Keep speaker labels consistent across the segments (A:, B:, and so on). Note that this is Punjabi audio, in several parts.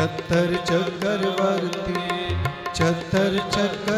A: चतर चक्रवर्ती चतर चक्र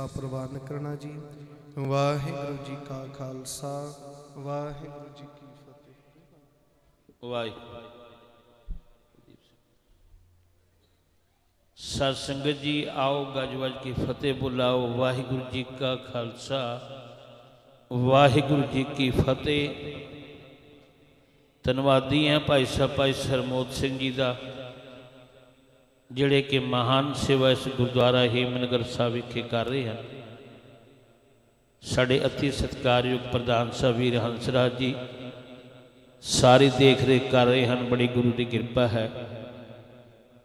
A: ਸੇਵਾ ਪ੍ਰਵਾਨ ਕਰਨਾ ਜੀ। ਵਾਹਿਗੁਰੂ ਜੀ ਕਾ ਖਾਲਸਾ। ਵਾਹਿਗੁਰੂ ਜੀ ਕੀ ਫਤਿਹ।
B: ਵਾਹਿਗੁਰੂ। ਸਤ ਸੰਗਤ ਜੀ ਆਓ ਗੱਜ ਵੱਜ ਕੇ ਫਤਿਹ ਬੁਲਾਓ। ਵਾਹਿਗੁਰੂ ਜੀ ਕਾ ਖਾਲਸਾ। ਵਾਹਿਗੁਰੂ ਜੀ ਕੀ ਫਤਿਹ। ਧੰਨਵਾਦੀ ਹੈ ਭਾਈ ਸਾਹਿਬ ਭਾਈ ਸਰਮੋਦ ਸਿੰਘ ਜੀ ਦਾ। ਜਿਹੜੇ ਕਿ ਮਹਾਨ ਸੇਵਾ ਇਸ ਗੁਰਦੁਆਰਾ ਹੀਮਨਗਰ ਸਾਹਿਬ ਵਿਖੇ ਕਰ ਰਹੇ ਹਨ। ਸਾਡੇ ਅਤੀ ਸਤਿਕਾਰਯੋਗ ਪ੍ਰਧਾਨ ਸਾਹਿਬ ਵੀਰ ਹੰਸਰਾਜ ਜੀ, ਸਾਰੀ ਦੇਖ ਰੇਖ ਕਰ ਰਹੇ ਹਨ, ਬੜੀ ਗੁਰੂ ਦੀ ਕਿਰਪਾ ਹੈ।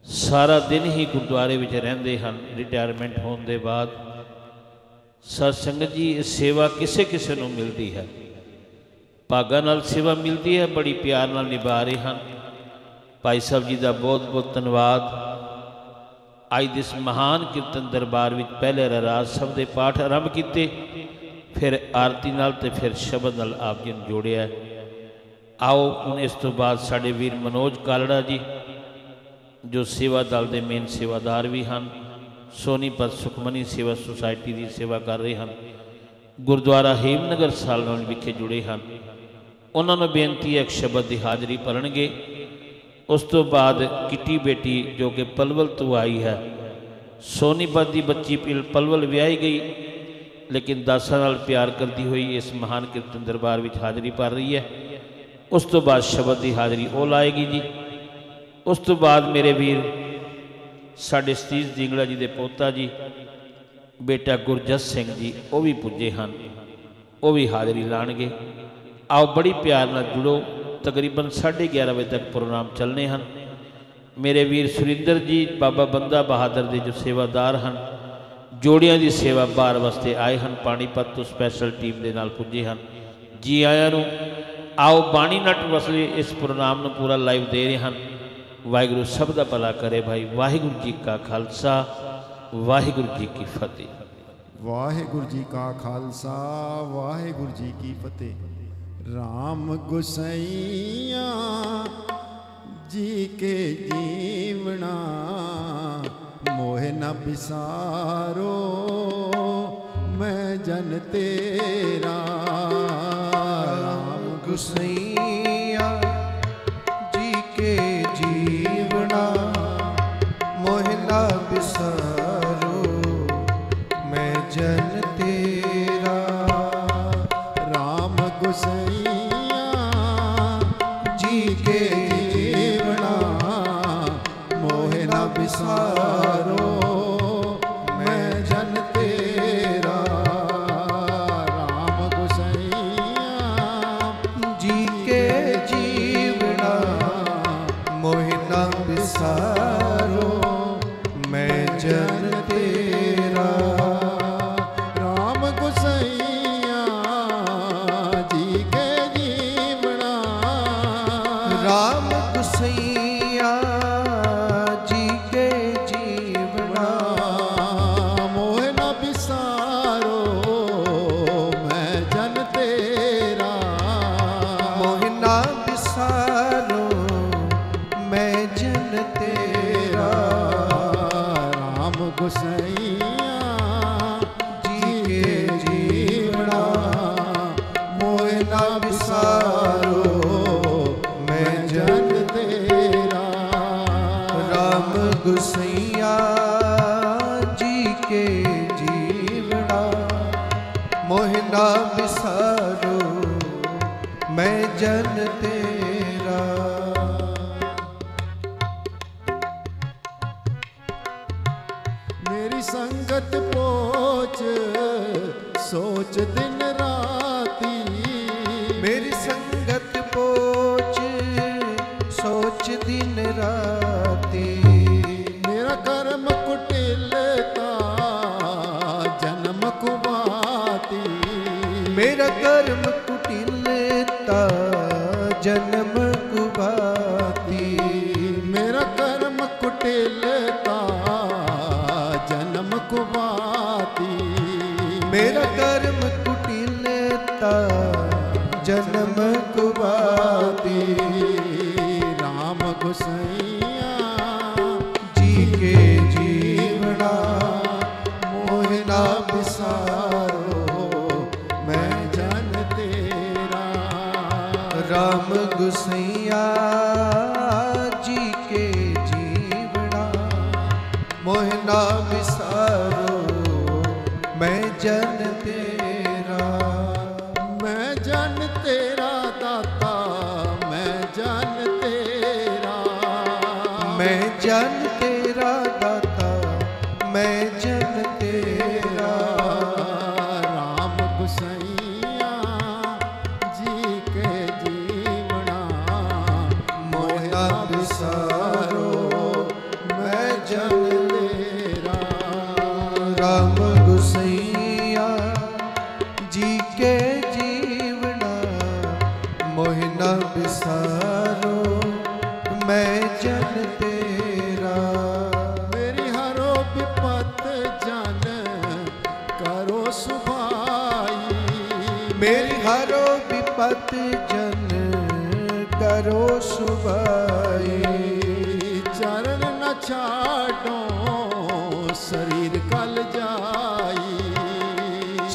B: ਸਾਰਾ ਦਿਨ ਹੀ ਗੁਰਦੁਆਰੇ ਵਿੱਚ ਰਹਿੰਦੇ ਹਨ ਰਿਟਾਇਰਮੈਂਟ ਹੋਣ ਦੇ ਬਾਅਦ। ਸਤ ਸੰਗਤ ਜੀ, ਇਹ ਸੇਵਾ ਕਿਸੇ ਕਿਸੇ ਨੂੰ ਮਿਲਦੀ ਹੈ। ਭਾਗਾਂ ਨਾਲ ਸੇਵਾ ਮਿਲਦੀ ਹੈ, ਬੜੀ ਪਿਆਰ ਨਾਲ ਨਿਭਾ ਰਹੇ ਹਨ। ਭਾਈ ਸਾਹਿਬ ਜੀ ਦਾ ਬਹੁਤ ਬਹੁਤ ਧੰਨਵਾਦ। ਅੱਜ ਦੇ ਇਸ ਮਹਾਨ ਕੀਰਤਨ ਦਰਬਾਰ ਵਿੱਚ ਪਹਿਲੇ ਰਹਿਰਾਸ ਸਭ ਦੇ ਪਾਠ ਆਰੰਭ ਕੀਤੇ, ਫਿਰ ਆਰਤੀ ਨਾਲ ਤੇ ਫਿਰ ਸ਼ਬਦ ਨਾਲ ਆਪ ਜੀ ਨੂੰ ਜੋੜਿਆ। ਆਓ ਹੁਣ ਇਸ ਤੋਂ ਬਾਅਦ ਸਾਡੇ ਵੀਰ ਮਨੋਜ ਕਾਲੜਾ ਜੀ, ਜੋ ਸੇਵਾ ਦਲ ਦੇ ਮੇਨ ਸੇਵਾਦਾਰ ਵੀ ਹਨ, ਸੋਨੀਪਤ ਸੁਖਮਨੀ ਸੇਵਾ ਸੁਸਾਇਟੀ ਦੀ ਸੇਵਾ ਕਰ ਰਹੇ ਹਨ, ਗੁਰਦੁਆਰਾ ਹੇਮਨਗਰ ਸਾਲਣ ਵਿਖੇ ਜੁੜੇ ਹਨ। ਉਹਨਾਂ ਨੂੰ ਬੇਨਤੀ ਹੈ ਇੱਕ ਸ਼ਬਦ ਦੀ ਹਾਜ਼ਰੀ ਭਰਨਗੇ। ਉਸ ਤੋਂ ਬਾਅਦ ਕਿੱਟੀ ਬੇਟੀ ਜੋ ਕਿ ਪਲਵਲ ਤੋਂ ਆਈ ਹੈ। ਸੋਨੀਪਤ ਦੀ ਬੱਚੀ ਪਲਵਲ ਵਿਆਹੀ ਗਈ, ਲੇਕਿਨ ਦਾਸਾਂ ਨਾਲ ਪਿਆਰ ਕਰਦੀ ਹੋਈ ਇਸ ਮਹਾਨ ਕੀਰਤਨ ਦਰਬਾਰ ਵਿੱਚ ਹਾਜ਼ਰੀ ਭਰ ਰਹੀ ਹੈ। ਉਸ ਤੋਂ ਬਾਅਦ ਸ਼ਬਦ ਦੀ ਹਾਜ਼ਰੀ ਉਹ ਲਾਏਗੀ ਜੀ। ਉਸ ਤੋਂ ਬਾਅਦ ਮੇਰੇ ਵੀਰ, ਸਾਡੇ ਸਤੀਸ਼ ਜਿੰਗਲਾ ਜੀ ਦੇ ਪੋਤਾ ਜੀ, ਬੇਟਾ ਗੁਰਜਸ ਸਿੰਘ ਜੀ, ਉਹ ਵੀ ਪੁੱਜੇ ਹਨ। ਉਹ ਵੀ ਹਾਜ਼ਰੀ ਲਾਣਗੇ। ਆਓ ਬੜੀ ਪਿਆਰ ਨਾਲ ਜੁੜੋ। ਤਕਰੀਬਨ 11:30 ਵਜੇ ਤੱਕ ਪ੍ਰੋਗਰਾਮ ਚੱਲਨੇ ਹਨ। ਮੇਰੇ ਵੀਰ ਸੁਰਿੰਦਰ ਜੀ, ਬਾਬਾ ਬੰਦਾ ਬਹਾਦਰ ਦੇ ਜੋ ਸੇਵਾਦਾਰ ਹਨ, ਜੋੜਿਆਂ ਦੀ ਸੇਵਾ ਬਾਰ ਵਾਸਤੇ ਆਏ ਹਨ, ਪਾਣੀਪਤ ਤੋਂ ਸਪੈਸ਼ਲ ਟੀਮ ਦੇ ਨਾਲ ਪੁੱਜੇ ਹਨ। ਜੀ ਆਇਆਂ ਨੂੰ ਆਓ ਬਾਣੀ ਨਟ ਵਸਲੇ ਇਸ ਪ੍ਰੋਗਰਾਮ ਨੂੰ ਪੂਰਾ ਲਾਈਵ ਦੇ ਰਹੇ ਹਨ। ਵਾਹਿਗੁਰੂ ਸਭ ਦਾ ਭਲਾ ਕਰੇ ਭਾਈ। ਵਾਹਿਗੁਰੂ ਜੀ ਕਾ ਖਾਲਸਾ, ਵਾਹਿਗੁਰੂ ਜੀ ਕੀ ਫਤਿਹ।
C: ਵਾਹਿਗੁਰੂ ਜੀ ਕਾ ਖਾਲਸਾ, ਵਾਹਿਗੁਰੂ ਜੀ ਕੀ ਫਤਿਹ। RAM ਗੁਸਈਆ ਜੀ ਕੇ ਜੀਵਣਾ ਮੋਹ ਨ ਬਿਸਾਰੋ ਮੈਂ ਜਨ ਤੇਰਾ
A: ਰਾਮ ਗੁਸਈਆ
C: ਮੇਰਾ ਕਰਮ
A: ਕੁਟਿਲੇ ਤਾ ਜਨਮ ਕੁਬਾਤੀ
C: ਰਾਮ
A: ਗੁਸਾਈ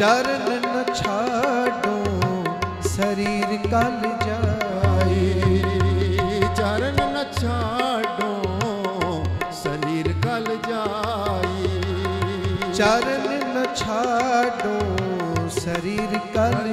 C: ਚਰਨ ਨ ਛਾਡੋ ਸਰੀਰ ਕਲ ਜਾਏ
A: ਚਰਨ ਨ ਛਾਡੋ ਸਰੀਰ ਕਲ ਜਾਏ
C: ਚਰਨ ਨ ਛਾਡੋ ਸਰੀਰ ਕਲ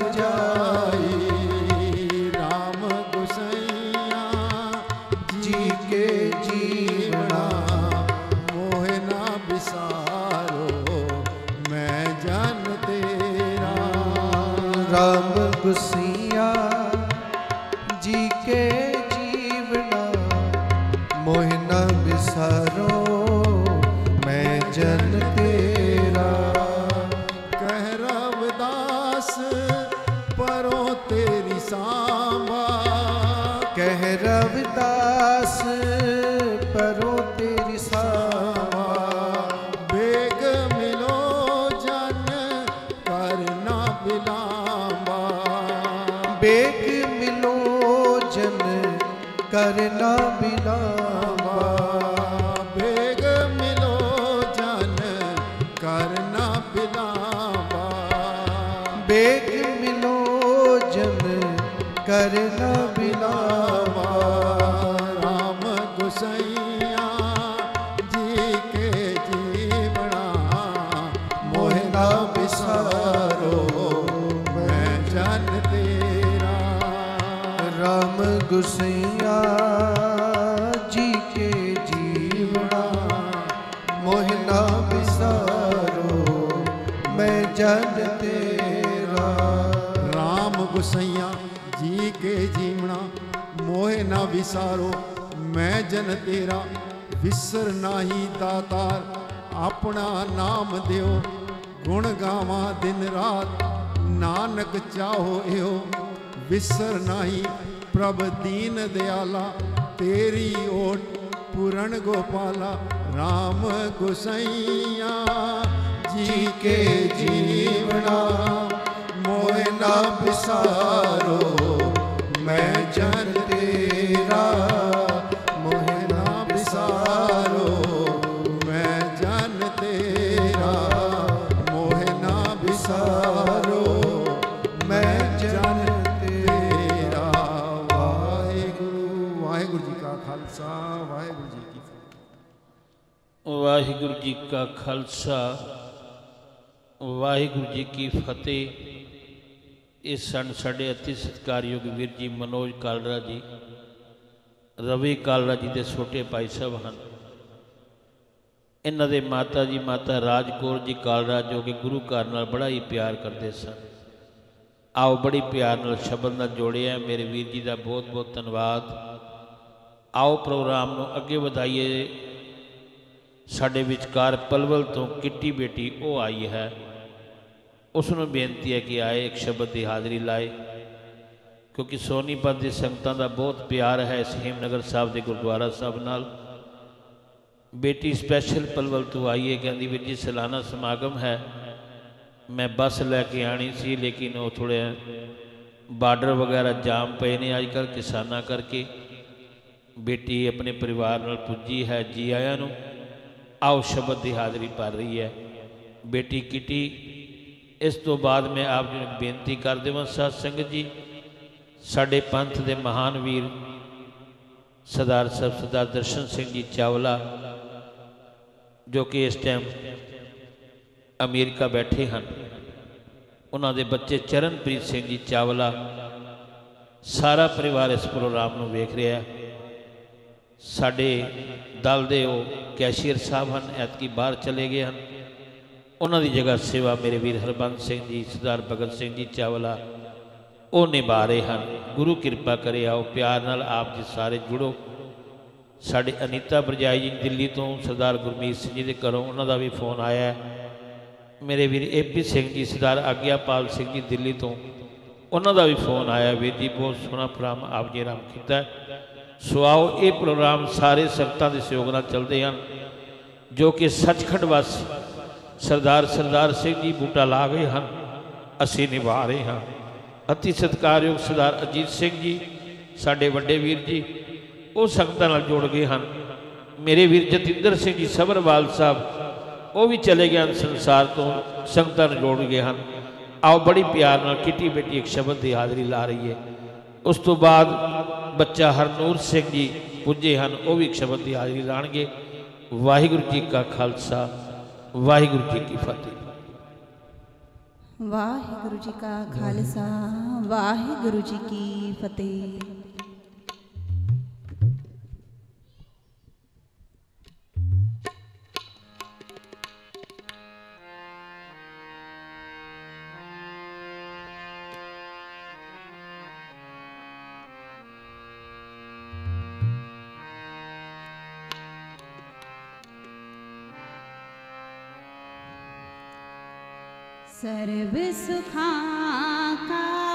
B: ਅਤੇ ਇਹ ਸਨ ਸਾਡੇ ਅਤੀ ਸਤਕਾਰਯੋਗ ਵੀਰ ਜੀ ਮਨੋਜ ਕਾਲਰਾ ਜੀ, ਰਵੀ ਕਾਲਰਾ ਜੀ ਦੇ ਛੋਟੇ ਭਾਈ ਸਾਹਿਬ ਹਨ। ਇਹਨਾਂ ਦੇ ਮਾਤਾ ਜੀ, ਮਾਤਾ ਰਾਜਕੌਰ ਜੀ ਕਾਲਰਾ ਜੋ ਕਿ ਗੁਰੂ ਘਰ ਨਾਲ ਬੜਾ ਹੀ ਪਿਆਰ ਕਰਦੇ ਸਨ। ਆਓ ਬੜੀ ਪਿਆਰ ਨਾਲ ਸ਼ਬਦ ਨਾਲ ਜੋੜਿਆ ਮੇਰੇ ਵੀਰ ਜੀ ਦਾ ਬਹੁਤ ਬਹੁਤ ਧੰਨਵਾਦ। ਆਓ ਪ੍ਰੋਗਰਾਮ ਨੂੰ ਅੱਗੇ ਵਧਾਈਏ। ਸਾਡੇ ਵਿਚਕਾਰ ਪਲਵਲ ਤੋਂ ਕਿੱਟੀ ਬੇਟੀ ਉਹ ਆਈ ਹੈ। ਉਸ ਨੂੰ ਬੇਨਤੀ ਹੈ ਕਿ ਆਏ, ਇੱਕ ਸ਼ਬਦ ਦੀ ਹਾਜ਼ਰੀ ਲਾਏ, ਕਿਉਂਕਿ ਸੋਨੀਪਤ ਦੀ ਸੰਗਤਾਂ ਦਾ ਬਹੁਤ ਪਿਆਰ ਹੈ ਇਸ ਹਿਮਨਗਰ ਸਾਹਿਬ ਦੇ ਗੁਰਦੁਆਰਾ ਸਾਹਿਬ ਨਾਲ। ਬੇਟੀ ਸਪੈਸ਼ਲ ਪਲਵਲ ਤੋਂ ਆਈ ਹੈ, ਕਹਿੰਦੀ ਵੀਰ ਜੀ ਸਾਲਾਨਾ ਸਮਾਗਮ ਹੈ। ਮੈਂ ਬੱਸ ਲੈ ਕੇ ਆਣੀ ਸੀ, ਲੇਕਿਨ ਉਹ ਥੋੜੇ ਬਾਰਡਰ ਵਗੈਰਾ ਜਾਮ ਪਏ ਨੇ ਅੱਜ ਕੱਲ੍ਹ ਕਿਸਾਨਾਂ ਕਰਕੇ। ਬੇਟੀ ਆਪਣੇ ਪਰਿਵਾਰ ਨਾਲ ਪੁੱਜੀ ਹੈ, ਜੀ ਆਇਆਂ ਨੂੰ। ਆਓ, ਸ਼ਬਦ ਦੀ ਹਾਜ਼ਰੀ ਭਰ ਰਹੀ ਹੈ। ਬੇਟੀ ਕਿਟੀ ਇਸ ਤੋਂ ਬਾਅਦ ਮੈਂ ਆਪ ਜੀ ਨੂੰ ਬੇਨਤੀ ਕਰ ਦੇਵਾਂ ਸਾਧ ਸੰਗਤ ਜੀ, ਸਾਡੇ ਪੰਥ ਦੇ ਮਹਾਨ ਵੀਰ ਸਰਦਾਰ ਸਾਹਿਬ ਸਰਦਾਰ ਦਰਸ਼ਨ ਸਿੰਘ ਜੀ ਚਾਵਲਾ, ਜੋ ਕਿ ਇਸ ਟਾਈਮ ਅਮਰੀਕਾ ਬੈਠੇ ਹਨ। ਉਹਨਾਂ ਦੇ ਬੱਚੇ ਚਰਨਪ੍ਰੀਤ ਸਿੰਘ ਜੀ ਚਾਵਲਾ, ਸਾਰਾ ਪਰਿਵਾਰ ਇਸ ਪ੍ਰੋਗਰਾਮ ਨੂੰ ਵੇਖ ਰਿਹਾ ਸਾਡੇ ਦਲ ਦੇ ਉਹ ਕੈਸ਼ੀਅਰ ਸਾਹਿਬ ਹਨ, ਐਤਕੀ ਬਾਹਰ ਚਲੇ ਗਏ ਹਨ। ਉਹਨਾਂ ਦੀ ਜਗ੍ਹਾ ਸੇਵਾ ਮੇਰੇ ਵੀਰ ਹਰਬੰਸ ਸਿੰਘ ਜੀ, ਸਰਦਾਰ ਭਗਤ ਸਿੰਘ ਜੀ ਚਾਵਲਾ, ਉਹ ਨਿਭਾ ਰਹੇ ਹਨ। ਗੁਰੂ ਕਿਰਪਾ ਕਰੇ ਆਓ, ਪਿਆਰ ਨਾਲ ਆਪ ਜੀ ਸਾਰੇ ਜੁੜੋ। ਸਾਡੇ ਅਨੀਤਾ ਬਰਜਾਈ ਜੀ ਦਿੱਲੀ ਤੋਂ, ਸਰਦਾਰ ਗੁਰਮੀਤ ਸਿੰਘ ਜੀ ਦੇ ਘਰੋਂ ਉਹਨਾਂ ਦਾ ਵੀ ਫੋਨ ਆਇਆ ਮੇਰੇ ਵੀਰ ਏਪੀ ਸਿੰਘ ਜੀ, ਸਰਦਾਰ ਆਗਿਆਪਾਲ ਸਿੰਘ ਜੀ ਦਿੱਲੀ ਤੋਂ ਉਹਨਾਂ ਦਾ ਵੀ ਫੋਨ ਆਇਆ। ਵੀਰ ਜੀ, ਬਹੁਤ ਸੋਹਣਾ ਪ੍ਰੋਗਰਾਮ ਆਪ ਜੀ ਰਾਮ ਕੀਤਾ ਸੋ ਆਓ, ਇਹ ਪ੍ਰੋਗਰਾਮ ਸਾਰੇ ਸੰਗਤਾਂ ਦੇ ਸਹਿਯੋਗ ਨਾਲ ਚੱਲਦੇ ਹਨ, ਜੋ ਕਿ ਸੱਚਖੰਡ ਵਾਸੀ ਸਰਦਾਰ ਸਰਦਾਰ ਸਿੰਘ ਜੀ ਬੂਟਾ ਲਾ ਗਏ ਹਨ, ਅਸੀਂ ਨਿਭਾ ਰਹੇ ਹਾਂ। ਅਤੀ ਸਤਿਕਾਰਯੋਗ ਸਰਦਾਰ ਅਜੀਤ ਸਿੰਘ ਜੀ, ਸਾਡੇ ਵੱਡੇ ਵੀਰ ਜੀ, ਉਹ ਸੰਗਤਾਂ ਨਾਲ ਜੁੜ ਗਏ ਹਨ। ਮੇਰੇ ਵੀਰ ਜਤਿੰਦਰ ਸਿੰਘ ਜੀ ਸਬਰਵਾਲ ਸਾਹਿਬ, ਉਹ ਵੀ ਚਲੇ ਗਏ ਹਨ ਸੰਸਾਰ ਤੋਂ, ਸੰਗਤਾਂ ਨਾਲ ਜੁੜ ਗਏ ਹਨ। ਆਓ ਬੜੀ ਪਿਆਰ ਨਾਲ ਕਿੱਟੀ ਬੇਟੀ ਇੱਕ ਸ਼ਬਦ ਦੀ ਹਾਜ਼ਰੀ ਲਾ ਰਹੀ ਹੈ ਉਸ ਤੋਂ ਬਾਅਦ ਬੱਚਾ ਹਰਨੂਰ ਸਿੰਘ ਜੀ ਪੁੱਜੇ ਹਨ, ਉਹ ਵੀ ਇੱਕ ਸ਼ਬਦ ਦੀ ਹਾਜ਼ਰੀ ਲਾਣਗੇ। ਵਾਹਿਗੁਰੂ ਜੀ ਕਾ ਖਾਲਸਾ। ਵਾਹਿਗੁਰੂ ਜੀ ਕੀ ਫਤਿਹ।
D: ਵਾਹਿਗੁਰੂ ਜੀ ਕਾ ਖਾਲਸਾ ਵਾਹਿਗੁਰੂ ਜੀ ਕੀ ਫਤਿਹ। सर्व सुखां का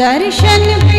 D: दर्शन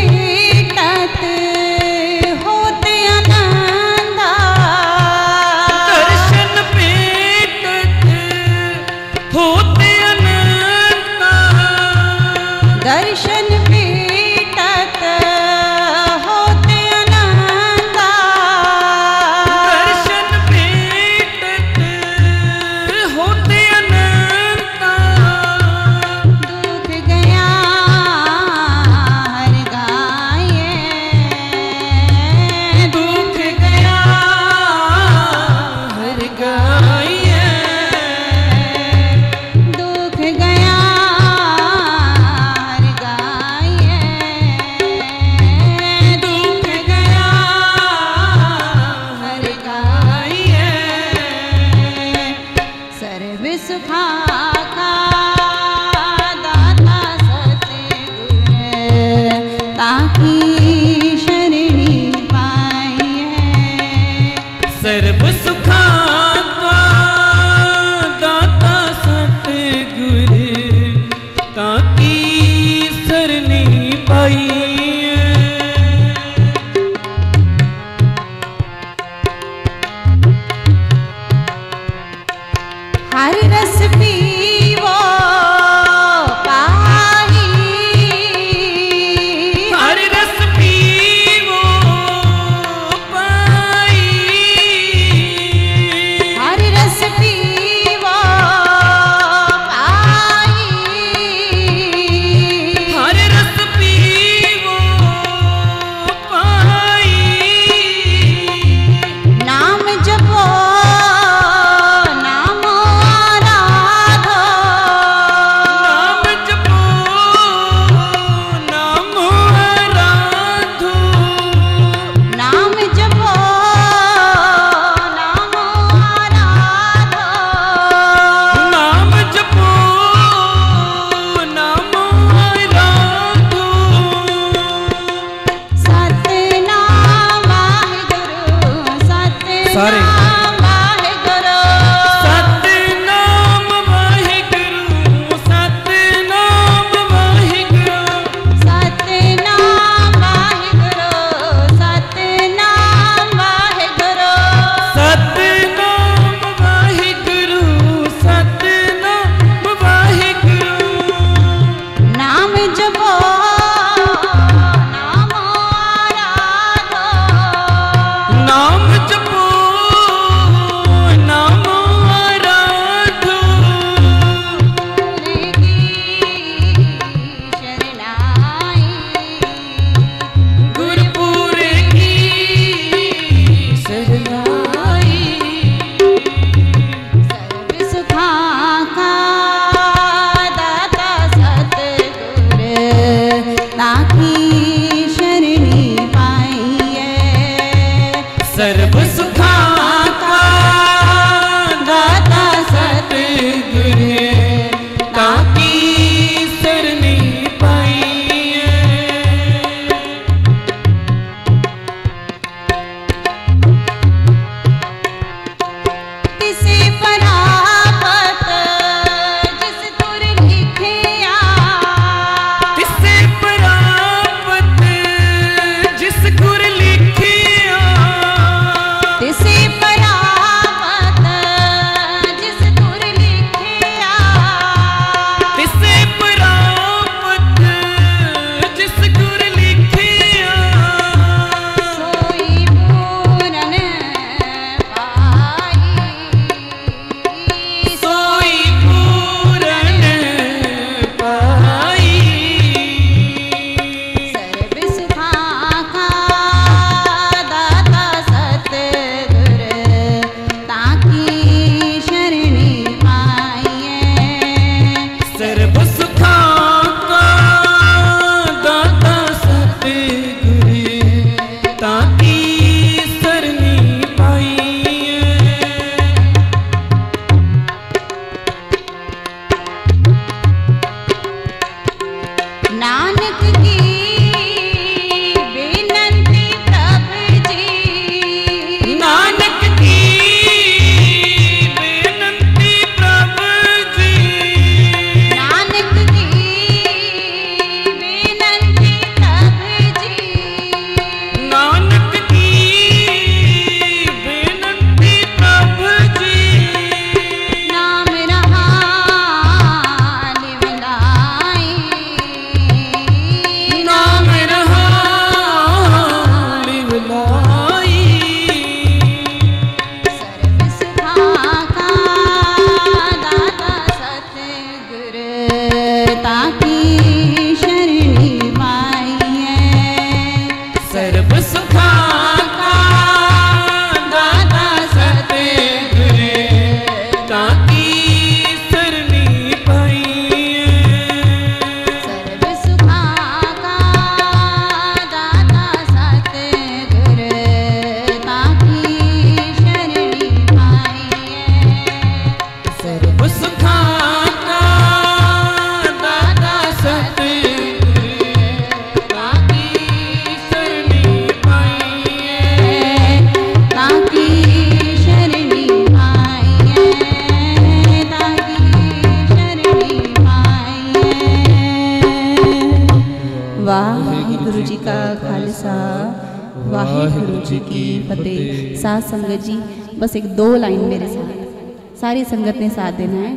D: साथ देना है।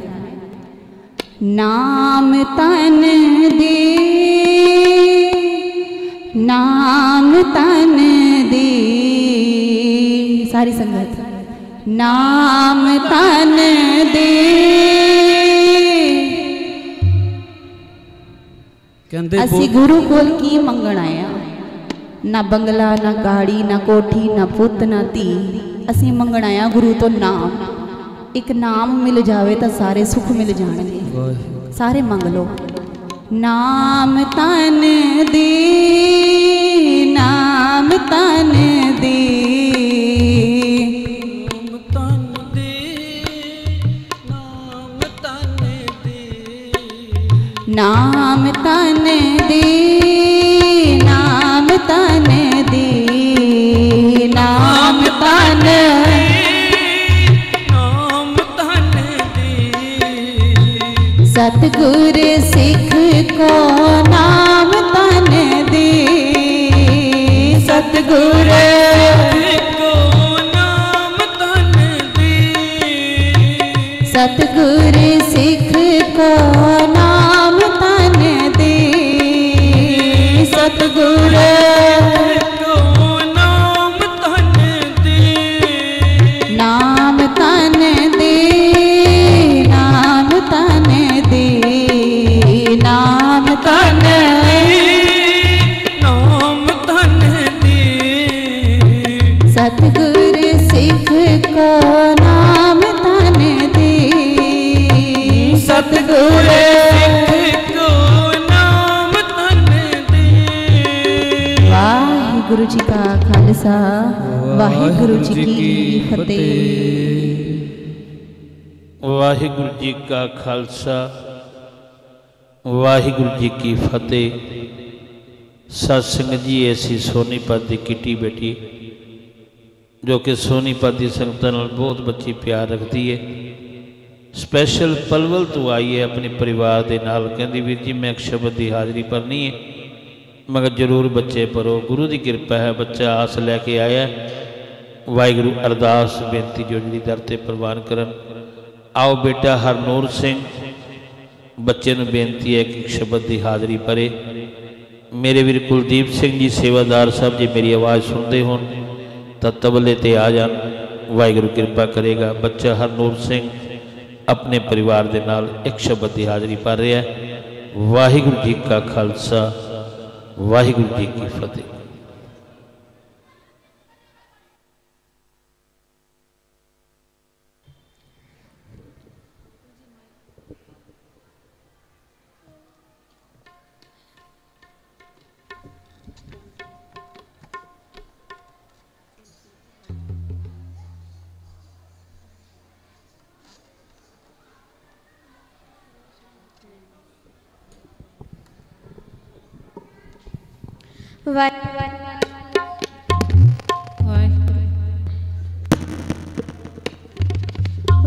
D: नाम तन दे नाम तन दे। सारी संगत। नाम
C: तन
D: दे। असी गुरुकुल की मंगण आया? ना बंगला ना गाड़ी ना कोठी ना पुत ना धी असी मंगण आया गुरु तो नाम। ਇੱਕ ਨਾਮ ਮਿਲ ਜਾਵੇ ਤਾਂ ਸਾਰੇ ਸੁੱਖ ਮਿਲ ਜਾਣਗੇ। ਸਾਰੇ ਮੰਗ ਲਓ। ਨਾਮ ਤਨ ਦੀ ਨਾਮ ਤਨ ਦੀ।
E: ਨਾਮ ਤਨ ਦੀ।
D: ਸਤਗੁਰ ਸਿੱਖ ਕੋ ਨਾਮ ਤਨ ਦੇ। ਸਤਗੁਰ
E: ਕੋ ਨਾਮ ਤਨ ਦੇ।
D: ਸਤਗੁਰ ਸਿੱਖ ਕੋ ਨਾਮ ਤਨ ਦੇ। ਸਤਗੁਰ
E: ठाकुर सिख नाम
D: तन दे। सतगुर नाम तन दे। जी का
E: खालसा वाहिगुरु जी
D: की फतेह। वाहिगुरु जी का खालसा वाहिगुरु
E: जी की फतेह। सत्संग जी
D: ऐसी सोनीपत की किटी बेटी। ਜੋ ਕਿ
B: ਸੋਨੀਪਤ ਦੀ ਸੰਗਤਾਂ ਨਾਲ ਬਹੁਤ ਬੱਚੀ ਪਿਆਰ ਰੱਖਦੀ ਹੈ ਸਪੈਸ਼ਲ ਪਲਵਲ ਤੋਂ ਆਈ ਹੈ ਆਪਣੇ ਪਰਿਵਾਰ ਦੇ ਨਾਲ। ਕਹਿੰਦੀ ਵੀਰ ਜੀ, ਮੈਂ ਇੱਕ ਸ਼ਬਦ ਦੀ ਹਾਜ਼ਰੀ ਭਰਨੀ ਹੈ ਮਗਰ ਜ਼ਰੂਰ ਬੱਚੇ ਪਰੋ ਗੁਰੂ ਦੀ ਕਿਰਪਾ ਹੈ, ਬੱਚਾ ਆਸ ਲੈ ਕੇ ਆਇਆ ਵਾਹਿਗੁਰੂ ਅਰਦਾਸ, ਬੇਨਤੀ ਜੋ ਜਿਹੜੀ ਦਰ ਤੇ ਪ੍ਰਵਾਨ ਕਰਨ। ਆਓ ਬੇਟਾ ਹਰਨੂਰ ਸਿੰਘ, ਬੱਚੇ ਨੂੰ ਬੇਨਤੀ ਹੈ ਕਿ ਇੱਕ ਸ਼ਬਦ ਦੀ ਹਾਜ਼ਰੀ ਭਰੇ। ਮੇਰੇ ਵੀਰ ਕੁਲਦੀਪ ਸਿੰਘ ਜੀ, ਸੇਵਾਦਾਰ ਸਾਹਿਬ ਜੀ, ਮੇਰੀ ਆਵਾਜ਼ ਸੁਣਦੇ ਹੋਣ। ਤਾਂ ਤਬਲੇ ਤੇ ਆ ਜਾਣ। ਵਾਹਿਗੁਰੂ ਕਿਰਪਾ ਕਰੇਗਾ। ਬੱਚਾ ਹਰਨੂਰ ਸਿੰਘ ਆਪਣੇ ਪਰਿਵਾਰ ਦੇ ਨਾਲ ਇੱਕ ਸ਼ਬਦ ਦੀ ਹਾਜ਼ਰੀ ਭਰ ਰਿਹਾ ਹੈ। ਵਾਹਿਗੁਰੂ ਜੀ ਕਾ ਖਾਲਸਾ, ਵਾਹਿਗੁਰੂ ਜੀ ਕੀ ਫਤਿਹ।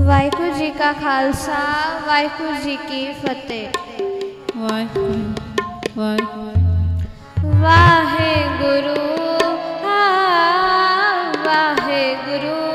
F: ਵਾਹਿਗੁਰੂ ਜੀ ਕਾ ਖਾਲਸਾ ਵਾਹਿਗੁਰੂ ਜੀ ਕੀ ਫਤਿਹ।
D: ਵਾਹਿਗੁਰੂ
F: ਵਾਹਿਗੁਰੂ ਵਾਹਿਗੁਰੂ ਵਾਹਿਗੁਰੂ।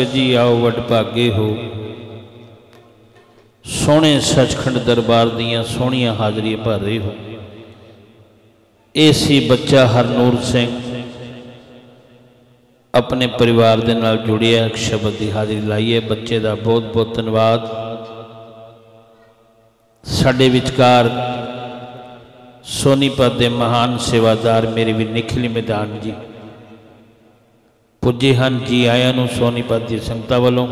B: ਸੰਗਤ ਜੀ ਆਓ ਵਡਭਾਗੇ ਹੋ। ਸੋਹਣੇ ਸਚਖੰਡ ਦਰਬਾਰ ਦੀਆਂ ਸੋਹਣੀਆਂ ਹਾਜ਼ਰੀਆਂ ਭਰ ਰਹੇ ਹੋ। ਇਹ ਸੀ ਬੱਚਾ ਹਰਨੂਰ ਸਿੰਘ ਆਪਣੇ ਪਰਿਵਾਰ ਦੇ ਨਾਲ ਜੁੜਿਆ, ਇੱਕ ਸ਼ਬਦ ਦੀ ਹਾਜ਼ਰੀ ਲਾਈਏ ਬੱਚੇ ਦਾ ਬਹੁਤ ਬਹੁਤ ਧੰਨਵਾਦ। ਸਾਡੇ ਵਿਚਕਾਰ ਸੋਨੀਪਤ ਦੇ ਮਹਾਨ ਸੇਵਾਦਾਰ ਮੇਰੇ ਵੀ ਨਿਖਿਲ ਮੈਦਾਨ ਜੀ। ਪੁੱਜੇ ਹਨ, ਜੀ ਆਇਆਂ ਨੂੰ ਸੋਨੀਪਤ ਦੀ ਸੰਗਤਾਂ ਵੱਲੋਂ।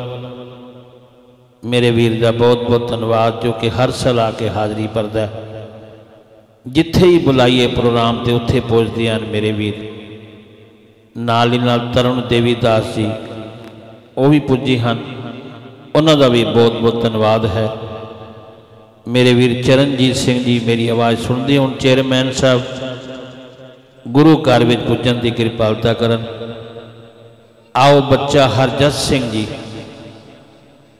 B: ਮੇਰੇ ਵੀਰ ਦਾ ਬਹੁਤ ਬਹੁਤ ਧੰਨਵਾਦ, ਜੋ ਕਿ ਹਰ ਸਾਲ ਆ ਕੇ ਹਾਜ਼ਰੀ ਭਰਦਾ ਹੈ। ਜਿੱਥੇ ਹੀ ਬੁਲਾਈਏ ਪ੍ਰੋਗਰਾਮ ਤੇ ਉੱਥੇ ਪਹੁੰਚਦੇ ਹਨ ਮੇਰੇ ਵੀਰ। ਨਾਲ ਹੀ ਨਾਲ ਤਰੁਣ ਦੇਵੀ ਦਾਸ ਜੀ, ਉਹ ਵੀ ਪੁੱਜੇ ਹਨ। ਉਹਨਾਂ ਦਾ ਵੀ ਬਹੁਤ ਬਹੁਤ ਧੰਨਵਾਦ ਹੈ। ਮੇਰੇ ਵੀਰ ਚਰਨਜੀਤ ਸਿੰਘ ਜੀ, ਮੇਰੀ ਆਵਾਜ਼ ਸੁਣਦੇ ਹੋਣ, ਚੇਅਰਮੈਨ ਸਾਹਿਬ, ਗੁਰੂ ਘਰ ਵਿੱਚ ਪੁੱਜਣ ਦੀ ਕਿਰਪਾਲਤਾ ਕਰਨ। ਆਓ ਬੱਚਾ ਹਰਜਸ ਸਿੰਘ ਜੀ,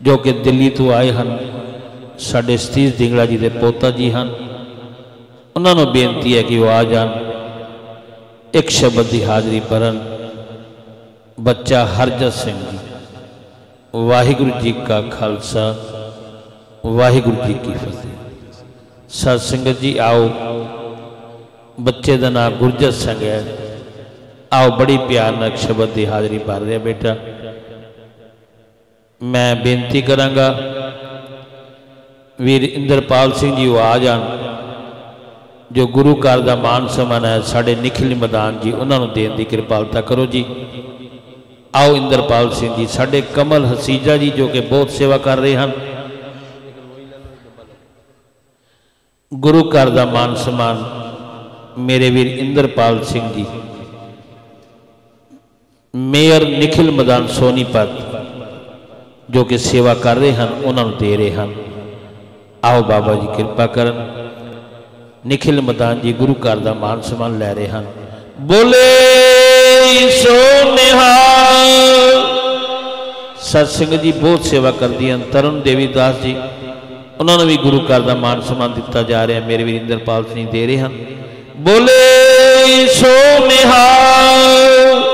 B: ਜੋ ਕਿ ਦਿੱਲੀ ਤੋਂ ਆਏ ਹਨ, ਸਾਡੇ ਸਤੀਸ਼ದಿಂਗਲਾ ਜੀ ਦੇ ਪੋਤਾ ਜੀ ਹਨ। ਉਹਨਾਂ ਨੂੰ ਬੇਨਤੀ ਹੈ ਕਿ ਉਹ ਆ ਜਾਣ, ਇੱਕ ਸ਼ਬਦ ਦੀ ਹਾਜ਼ਰੀ ਭਰਨ। ਬੱਚਾ ਹਰਜਸ ਸਿੰਘ ਜੀ, ਵਾਹਿਗੁਰੂ ਜੀ ਕਾ ਖਾਲਸਾ, ਵਾਹਿਗੁਰੂ ਜੀ ਕੀ ਫਤਿਹ। ਸਤ ਸੰਗਤ ਜੀ, ਆਓ, ਬੱਚੇ ਦਾ ਨਾਮ ਗੁਰਜਤ ਸਿੰਘ ਹੈ। ਆਓ ਬੜੀ ਪਿਆਰ ਨਾਲ ਸ਼ਬਦ ਦੀ ਹਾਜ਼ਰੀ ਭਰ ਰਿਹਾ ਬੇਟਾ। ਮੈਂ ਬੇਨਤੀ ਕਰਾਂਗਾ ਵੀਰ ਇੰਦਰਪਾਲ ਸਿੰਘ ਜੀ, ਉਹ ਆ ਜਾਣ। ਜੋ ਗੁਰੂ ਘਰ ਦਾ ਮਾਨ ਸਨਮਾਨ ਹੈ, ਸਾਡੇ ਨਿਖਿਲ ਮੈਦਾਨ ਜੀ, ਉਹਨਾਂ ਨੂੰ ਦੇਣ ਦੀ ਕਿਰਪਾਲਤਾ ਕਰੋ ਜੀ। ਆਓ ਇੰਦਰਪਾਲ ਸਿੰਘ ਜੀ, ਸਾਡੇ ਕਮਲ ਹਸੀਜਾ ਜੀ, ਜੋ ਕਿ ਬਹੁਤ ਸੇਵਾ ਕਰ ਰਹੇ ਹਨ। ਗੁਰੂ ਘਰ ਦਾ ਮਾਨ ਸਨਮਾਨ ਮੇਰੇ ਵੀਰ ਇੰਦਰਪਾਲ ਸਿੰਘ ਜੀ ਮੇਅਰ ਨਿਖਿਲ ਮੈਦਾਨ ਸੋਨੀਪਤ, ਜੋ ਕਿ ਸੇਵਾ ਕਰ ਰਹੇ ਹਨ, ਉਹਨਾਂ ਨੂੰ ਦੇ ਰਹੇ ਹਨ। ਆਓ ਬਾਬਾ ਜੀ ਕਿਰਪਾ ਕਰਨ। ਨਿਖਿਲ ਮੈਦਾਨ ਜੀ ਗੁਰੂ ਘਰ ਦਾ ਮਾਨ ਸਨਮਾਨ ਲੈ ਰਹੇ ਹਨ। ਬੋਲੇ ਸੋ ਨਿਹਾਲ। ਸਤ ਸਿੰਘ ਜੀ ਬਹੁਤ ਸੇਵਾ ਕਰਦੀ ਹਨ। ਤਰੁਣ ਦੇਵੀ ਦਾਸ ਜੀ, ਉਹਨਾਂ ਨੂੰ ਵੀ ਗੁਰੂ ਘਰ ਦਾ ਮਾਨ ਸਨਮਾਨ ਦਿੱਤਾ ਜਾ ਰਿਹਾ। ਮੇਰੇ ਵੀਰਿੰਦਰਪਾਲ ਸਿੰਘ ਦੇ ਰਹੇ ਹਨ। ਬੋਲੇ ਸੋ ਨਿਹਾਲ।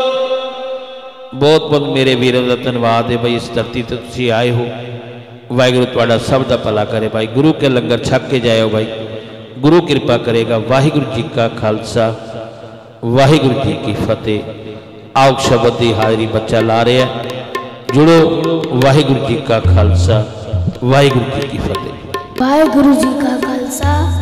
B: ਬਹੁਤ ਬਹੁਤ ਮੇਰੇ ਵੀਰਾਂ ਦਾ ਧੰਨਵਾਦ ਹੈ ਭਾਈ ਇਸ ਧਰਤੀ ਤੇ ਤੁਸੀਂ ਆਏ ਹੋ। ਵਾਹਿਗੁਰੂ ਤੁਹਾਡਾ ਸਭ ਦਾ ਭਲਾ ਕਰੇ ਭਾਈ। ਗੁਰੂ ਕੇ ਲੰਗਰ ਛੱਕ ਕੇ ਜਾਇਓ ਭਾਈ। ਗੁਰੂ ਕਿਰਪਾ ਕਰੇਗਾ। ਵਾਹਿਗੁਰੂ ਜੀ ਕਾ ਖਾਲਸਾ। ਵਾਹਿਗੁਰੂ ਜੀ ਕੀ ਫਤਿਹ। ਆਓ ਸ਼ਬਦ ਦੀ ਹਾਜ਼ਰੀ ਬੱਚਾ ਲਾ ਰਿਹਾ। ਜੁੜੋ। ਵਾਹਿਗੁਰੂ ਜੀ ਕਾ ਖਾਲਸਾ। ਵਾਹਿਗੁਰੂ ਜੀ ਕੀ ਫਤਿਹ।
G: ਵਾਹਿਗੁਰੂ ਜੀ ਕਾ ਖਾਲਸਾ।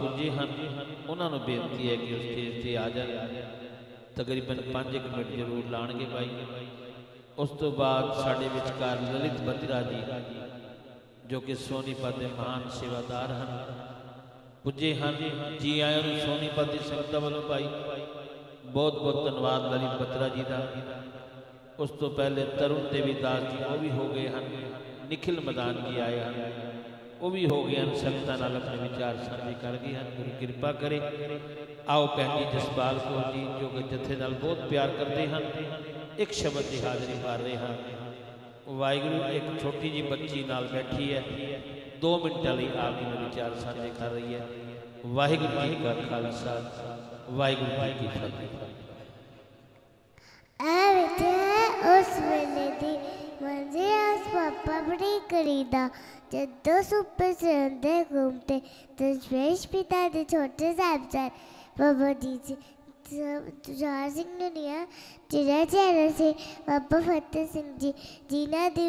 B: ਪੁੱਜੇ ਹਨ। ਉਹਨਾਂ ਨੂੰ ਬੇਨਤੀ ਹੈ ਕਿ ਉਸ ਸਟੇਜ ਤੇ ਆ ਜਾਣ। ਤਕਰੀਬਨ 5 ਮਿੰਟ ਜ਼ਰੂਰ ਲਾਣਗੇ ਭਾਈ। ਉਸ ਤੋਂ ਬਾਅਦ ਸਾਡੇ ਵਿਚਕਾਰ ਲਲਿਤ ਬੱਤਰਾ ਜੀ, ਜੋ ਕਿ ਸੋਨੀਪਤ ਦੇ ਮਹਾਨ ਸੇਵਾਦਾਰ ਹਨ, ਪੁੱਜੇ ਹਨ। ਜੀ ਆਇਆਂ ਨੂੰ ਸੋਨੀਪਤ ਦੀ ਸੰਗਤਾਂ ਵੱਲੋਂ ਭਾਈ ਬਹੁਤ ਬਹੁਤ ਧੰਨਵਾਦ ਲਲਿਤ ਬੱਤਰਾ ਜੀ ਦਾ। ਉਸ ਤੋਂ ਪਹਿਲੇ ਤਰੁਣ ਦੇਵੀ ਦਾਸ ਜੀ ਉਹ ਵੀ ਹੋ ਗਏ ਹਨ। ਨikhil ਮਦਾਨ ਜੀ ਆਏ ਹਨ। ਉਹ ਵੀ ਹੋ ਗਏ ਹਨ ਸੰਗਤਾਂ ਨਾਲ ਆਪਣੇ ਵਿਚਾਰ ਸਾਂਝੇ ਕਰ ਗਏ ਹਨ। ਗੁਰੂ ਕਿਰਪਾ ਕਰੇ। ਆਓ ਭੈਣ ਜੀ, ਜਸਪਾਲ ਕੌਰ ਜੀ, ਜੋ ਕਿ ਜਥੇ ਨਾਲ ਬਹੁਤ ਪਿਆਰ ਕਰਦੇ ਹਨ, ਇੱਕ ਸ਼ਬਦ ਦੀ ਹਾਜ਼ਰੀ ਭਰ ਰਹੇ ਹਨ। ਵਾਹਿਗੁਰੂ ਇੱਕ ਛੋਟੀ ਜੀ ਬੱਚੀ ਨਾਲ ਬੈਠੀ ਹੈ। 2 ਮਿੰਟਾਂ ਲਈ ਆਪ ਜੀ ਨਾਲ ਵਿਚਾਰ ਸਾਂਝੇ ਕਰ ਰਹੀ ਹੈ। ਵਾਹਿਗੁਰੂ ਜੀ ਕਾ ਖਾਲਸਾ, ਵਾਹਿਗੁਰੂ ਜੀ ਕੀ ਫਤਿਹ।
H: ਐ ਵਿੱਚ ਉਸ ਵੇਲੇ ਦੀ ਮੰਜ਼ਿਲ ਉਸ ਪਾਪਾ ਬੜੀ ਕਰੀਦਾ। ਜਦੋਂ ਸੁਪਰ ਸੰਦੇ ਘੁੰਮਤੇ ਦਸ਼ਵੇਸ਼ ਪਿਤਾ ਦੇ ਛੋਟੇ ਸਾਹਿਬਜ਼ਾਦੇ ਬਾਬਾ ਜੀ ਜੀ ਸਿੰਘ ਦੁਨੀਆ ਜਿਹੜਾ ਚਿਹਰਾ ਸੀ, ਬਾਬਾ ਫਤਿਹ ਸਿੰਘ ਜੀ ਜਿਨ੍ਹਾਂ ਦੀ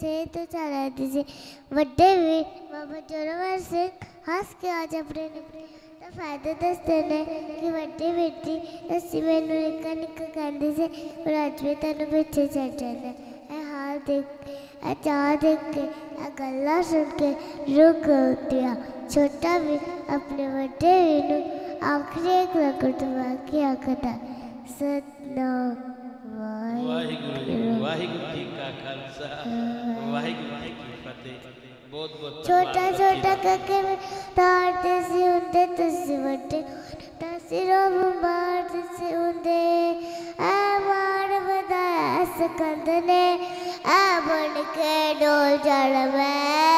H: ਸਿਹਤ ਤੋਂ ਚਲਾਦੇ ਸੀ, ਵੱਡੇ ਵੀ ਬਾਬਾ ਜੋਰਾਵਰ ਸਿੰਘ, ਹੱਸ ਕੇ ਅੱਜ ਆਪਣੇ ਨੇ, ਤਾਂ ਫਾਇਦਾ ਦੱਸਦੇ ਨੇ ਕਿ ਵੱਡੀ ਜੀ, ਅਸੀਂ ਮੈਨੂੰ ਨਿੱਕਾ ਨਿੱਕਾ ਕਹਿੰਦੇ ਸੀ, ਪਰ ਅੱਜ ਵੀ ਤੈਨੂੰ ਪਿੱਛੇ ਛੱਡ ਜਾਂਦਾ। ਹਾਲ ਦੇਖ ਇਹ ਚਾਹ ਦੇਖ ਕੇ ਇਹ ਗੱਲਾਂ ਸੁਣ ਕੇ ਰੁਕ ਉੱਠਿਆ ਛੋਟਾ ਵੀ ਆਪਣੇ ਵੱਡੇ ਵੀ ਨੂੰ ਆਖਰੀ ਇੱਕ ਲਕੜ ਦਵਾ ਕੇ ਆਖਦਾ ਸਤਨਾਮ
B: ਵਾਹਿਗੁਰੂ ਜੀ
H: ਵਾਹਿਗੁਰੂ
B: ਜੀ ਕਾ ਖਾਲਸਾ। ਵਾਹਿਗੁਰੂ ਜੀ ਕੀ ਫਤਿਹ। ਬਹੁਤ ਬਹੁਤ
H: ਛੋਟਾ ਛੋਟਾ ਕਰਕੇ ਤਾਰਦੇ ਸੀ ਹੁੰਦੇ ਤੁਸੀਂ ਵੱਡੇ। ਮਾਰਦੇ ਸੀ ਹੁੰਦੇ ਆ ਮਾਰ ਵਧਾਇਆ ਸਕੰਦ ਨੇ ਆ ਬਣ ਕੇ ਡੋਲ ਜੜ ਮੈਂ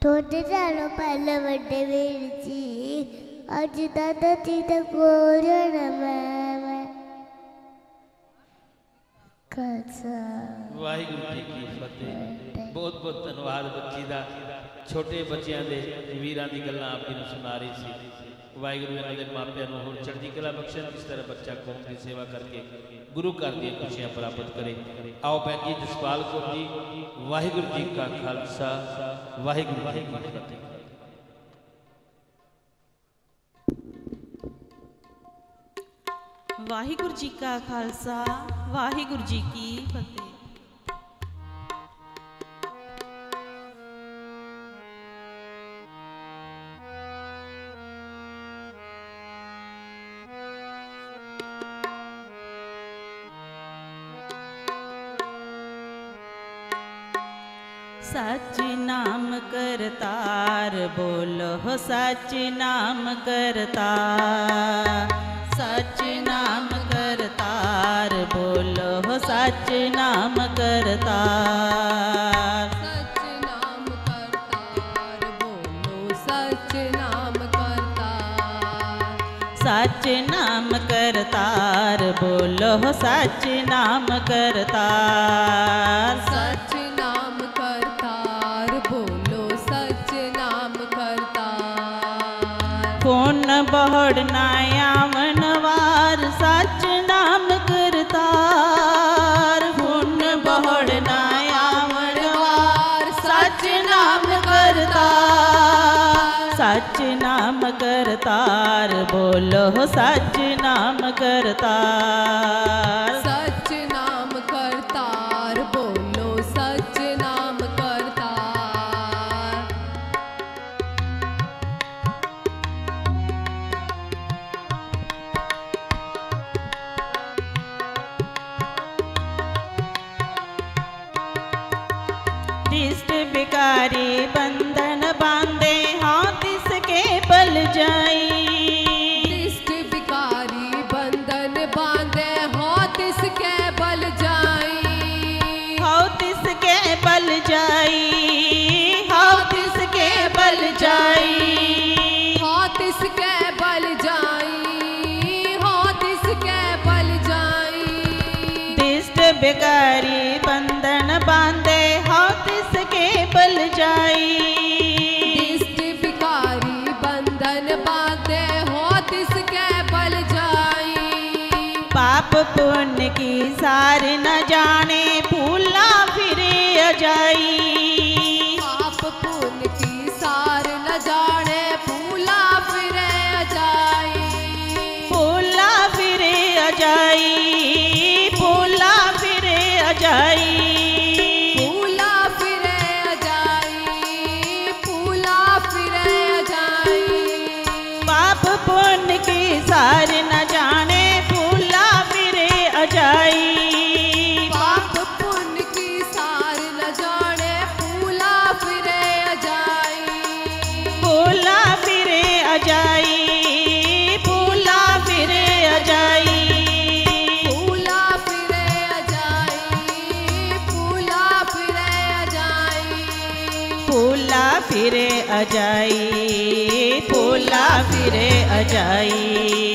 H: ਤੁਹਾਡੇ ਨਾਲੋਂ ਪਹਿਲਾਂ ਵੱਡੇ ਵੀਰ ਜੀ ਅੱਜ ਦਾਦਾ ਜੀ ਦਾ ਕੋਲ ਜਾਣਾ ਮੈਂ। ਮੈਂ ਖਾਲਸਾ
B: ਵਾਹਿਗੁਰੂ ਜੀ ਕੀ ਫਤਿਹ। ਬਹੁਤ ਬਹੁਤ ਧੰਨਵਾਦ ਬੱਚੀ ਦਾ। ਛੋਟੇ ਬੱਚਿਆਂ ਦੇ ਵੀਰਾਂ ਦੀ ਗੱਲਾਂ ਆਪ ਜੀ ਨੂੰ ਸੁਣਾ ਰਹੀ ਸੀ। ਵਾਹਿਗੁਰੂ ਇਹਨਾਂ ਦੇ ਮਾਪਿਆਂ ਨੂੰ ਹੋਰ ਚੜ੍ਹਦੀ ਕਲਾ ਬਖਸ਼ਣ, ਇਸ ਤਰ੍ਹਾਂ ਬੱਚਾ ਕੌਮ ਦੀ ਸੇਵਾ ਕਰਕੇ ਗੁਰੂ ਘਰ ਦੀਆਂ ਖੁਸ਼ੀਆਂ ਪ੍ਰਾਪਤ ਕਰੇ। ਆਓ ਭੈਣ ਜੀ, ਜਸਪਾਲ ਕੌਰ ਜੀ, ਵਾਹਿਗੁਰੂ ਜੀ ਕਾ ਖਾਲਸਾ, ਵਾਹਿਗੁਰੂ ਜੀ ਕੀ ਫਤਿਹ।
I: ਵਾਹਿਗੁਰੂ ਜੀ ਕਾ ਖਾਲਸਾ, ਵਾਹਿਗੁਰੂ ਜੀ ਕੀ ਫਤਿਹ। ਕਰਤਾਰ ਬੋਲੋ ਸਚ ਨਾਮ ਕਰਤਾਰ ਸਚ ਨਾਮ ਕਰਤਾਰ ਬੋਲੋ ਸਚ ਨਾਮ ਕਰਤਾਰ
J: ਸਚ ਨਾਮ ਕਰਤਾਰ ਬੋਲੋ ਸਚ ਨਾਮ ਕਰਤਾਰ
I: ਸਚ ਨਾਮ ਕਰਤਾਰ ਬੋਲੋ ਸਚ ਨਾਮ ਕਰਤਾਰ ਨਾ ਆਵਨ ਵਾਰ, ਸਚ ਨਾਮ ਕਰਤਾਰ। ਹੁਣ ਬਹੁੜ ਨਾ ਆਵਨ ਵਾਰ, ਸਚ ਨਾਮ ਕਰਤਾਰ। ਸੱਚ ਨਾਮ ਕਰਤਾਰ, ਬੋਲੋ ਸੱਚ ਨਾਮ ਕਰਤਾਰ। पुण्य की सार न जाने भूला फिरे अजाई।
J: पाप पुण्य की सार न जाने भूला फिरे
I: अजाई। भूला फिरे अजाई
J: भूला
I: अजाई
J: भोला फिरे
I: अजाई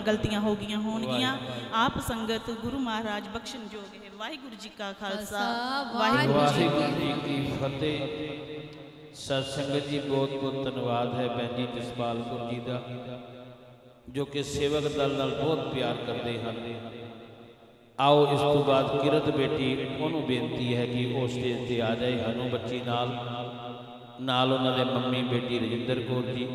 I: ਭੁੱਲਾਂ ਗਲਤੀਆਂ ਹੋ ਗਈਆਂ ਹੋਣਗੀਆਂ। ਆਪ ਸੰਗਤ ਗੁਰੂ ਮਹਾਰਾਜ ਬਖਸ਼ਣ ਜੋਗ ਹੈ। ਵਾਹਿਗੁਰੂ ਜੀ ਕਾ ਖਾਲਸਾ। ਵਾਹਿਗੁਰੂ ਜੀ
B: ਵਾਹਿਗੁਰੂ ਜੀ ਕੀ ਫਤਿਹ। ਸਤ ਸੰਗਤ ਜੀ ਬਹੁਤ ਬਹੁਤ ਧੰਨਵਾਦ ਹੈ ਭੈਣ ਜੀ ਜਸਪਾਲ ਕੌਰ ਜੀ ਦਾ ਜੋ ਕਿ ਸੇਵਕ ਦਲ ਨਾਲ ਬਹੁਤ ਪਿਆਰ ਕਰਦੇ ਹਨ। ਆਓ ਇਸ ਤੋਂ ਬਾਅਦ ਕਿਰਤ ਬੇਟੀ ਉਹਨੂੰ ਬੇਨਤੀ ਹੈ ਕਿ ਉਹ ਸਟੇਜ ਤੇ ਆ ਜਾਏ ਹਨੂ ਬੱਚੀ ਨਾਲ। ਨਾਲ ਉਹਨਾਂ ਦੇ ਮੰਮੀ ਬੇਟੀ ਰਜਿੰਦਰ ਕੌਰ ਜੀ।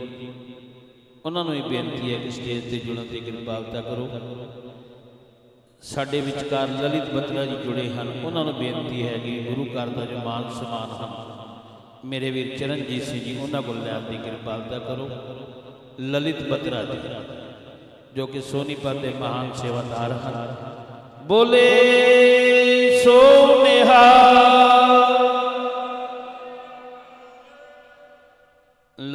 B: ਉਹਨਾਂ ਨੂੰ ਇਹ ਬੇਨਤੀ ਹੈ ਕਿ ਸਟੇਜ ਤੇ ਜੁੜਨ ਦੀ ਕਿਰਪਾਲਤਾ ਕਰੋ। ਸਾਡੇ ਵਿਚਕਾਰ ਲਲਿਤ ਬਤਰਾ ਜੀ ਜੁੜੇ ਹਨ। ਉਹਨਾਂ ਨੂੰ ਬੇਨਤੀ ਹੈ ਕਿ ਗੁਰੂ ਘਰ ਦਾ ਜੋ ਮਾਨ ਸਮਾਨ ਹਨ, ਮੇਰੇ ਵੀਰ ਚਰਨਜੀਤ ਸਿੰਘ ਜੀ, ਉਹਨਾਂ ਕੋਲ ਲੈਣ ਦੀ ਕਿਰਪਾਲਤਾ ਕਰੋ। ਲਲਿਤ ਬਤਰਾ ਜੀ, ਜੋ ਕਿ ਸੋਨੀਪਤ ਦੇ ਮਹਾਨ ਸੇਵਾਦਾਰ ਹਨ। ਬੋਲੇ ਸੋ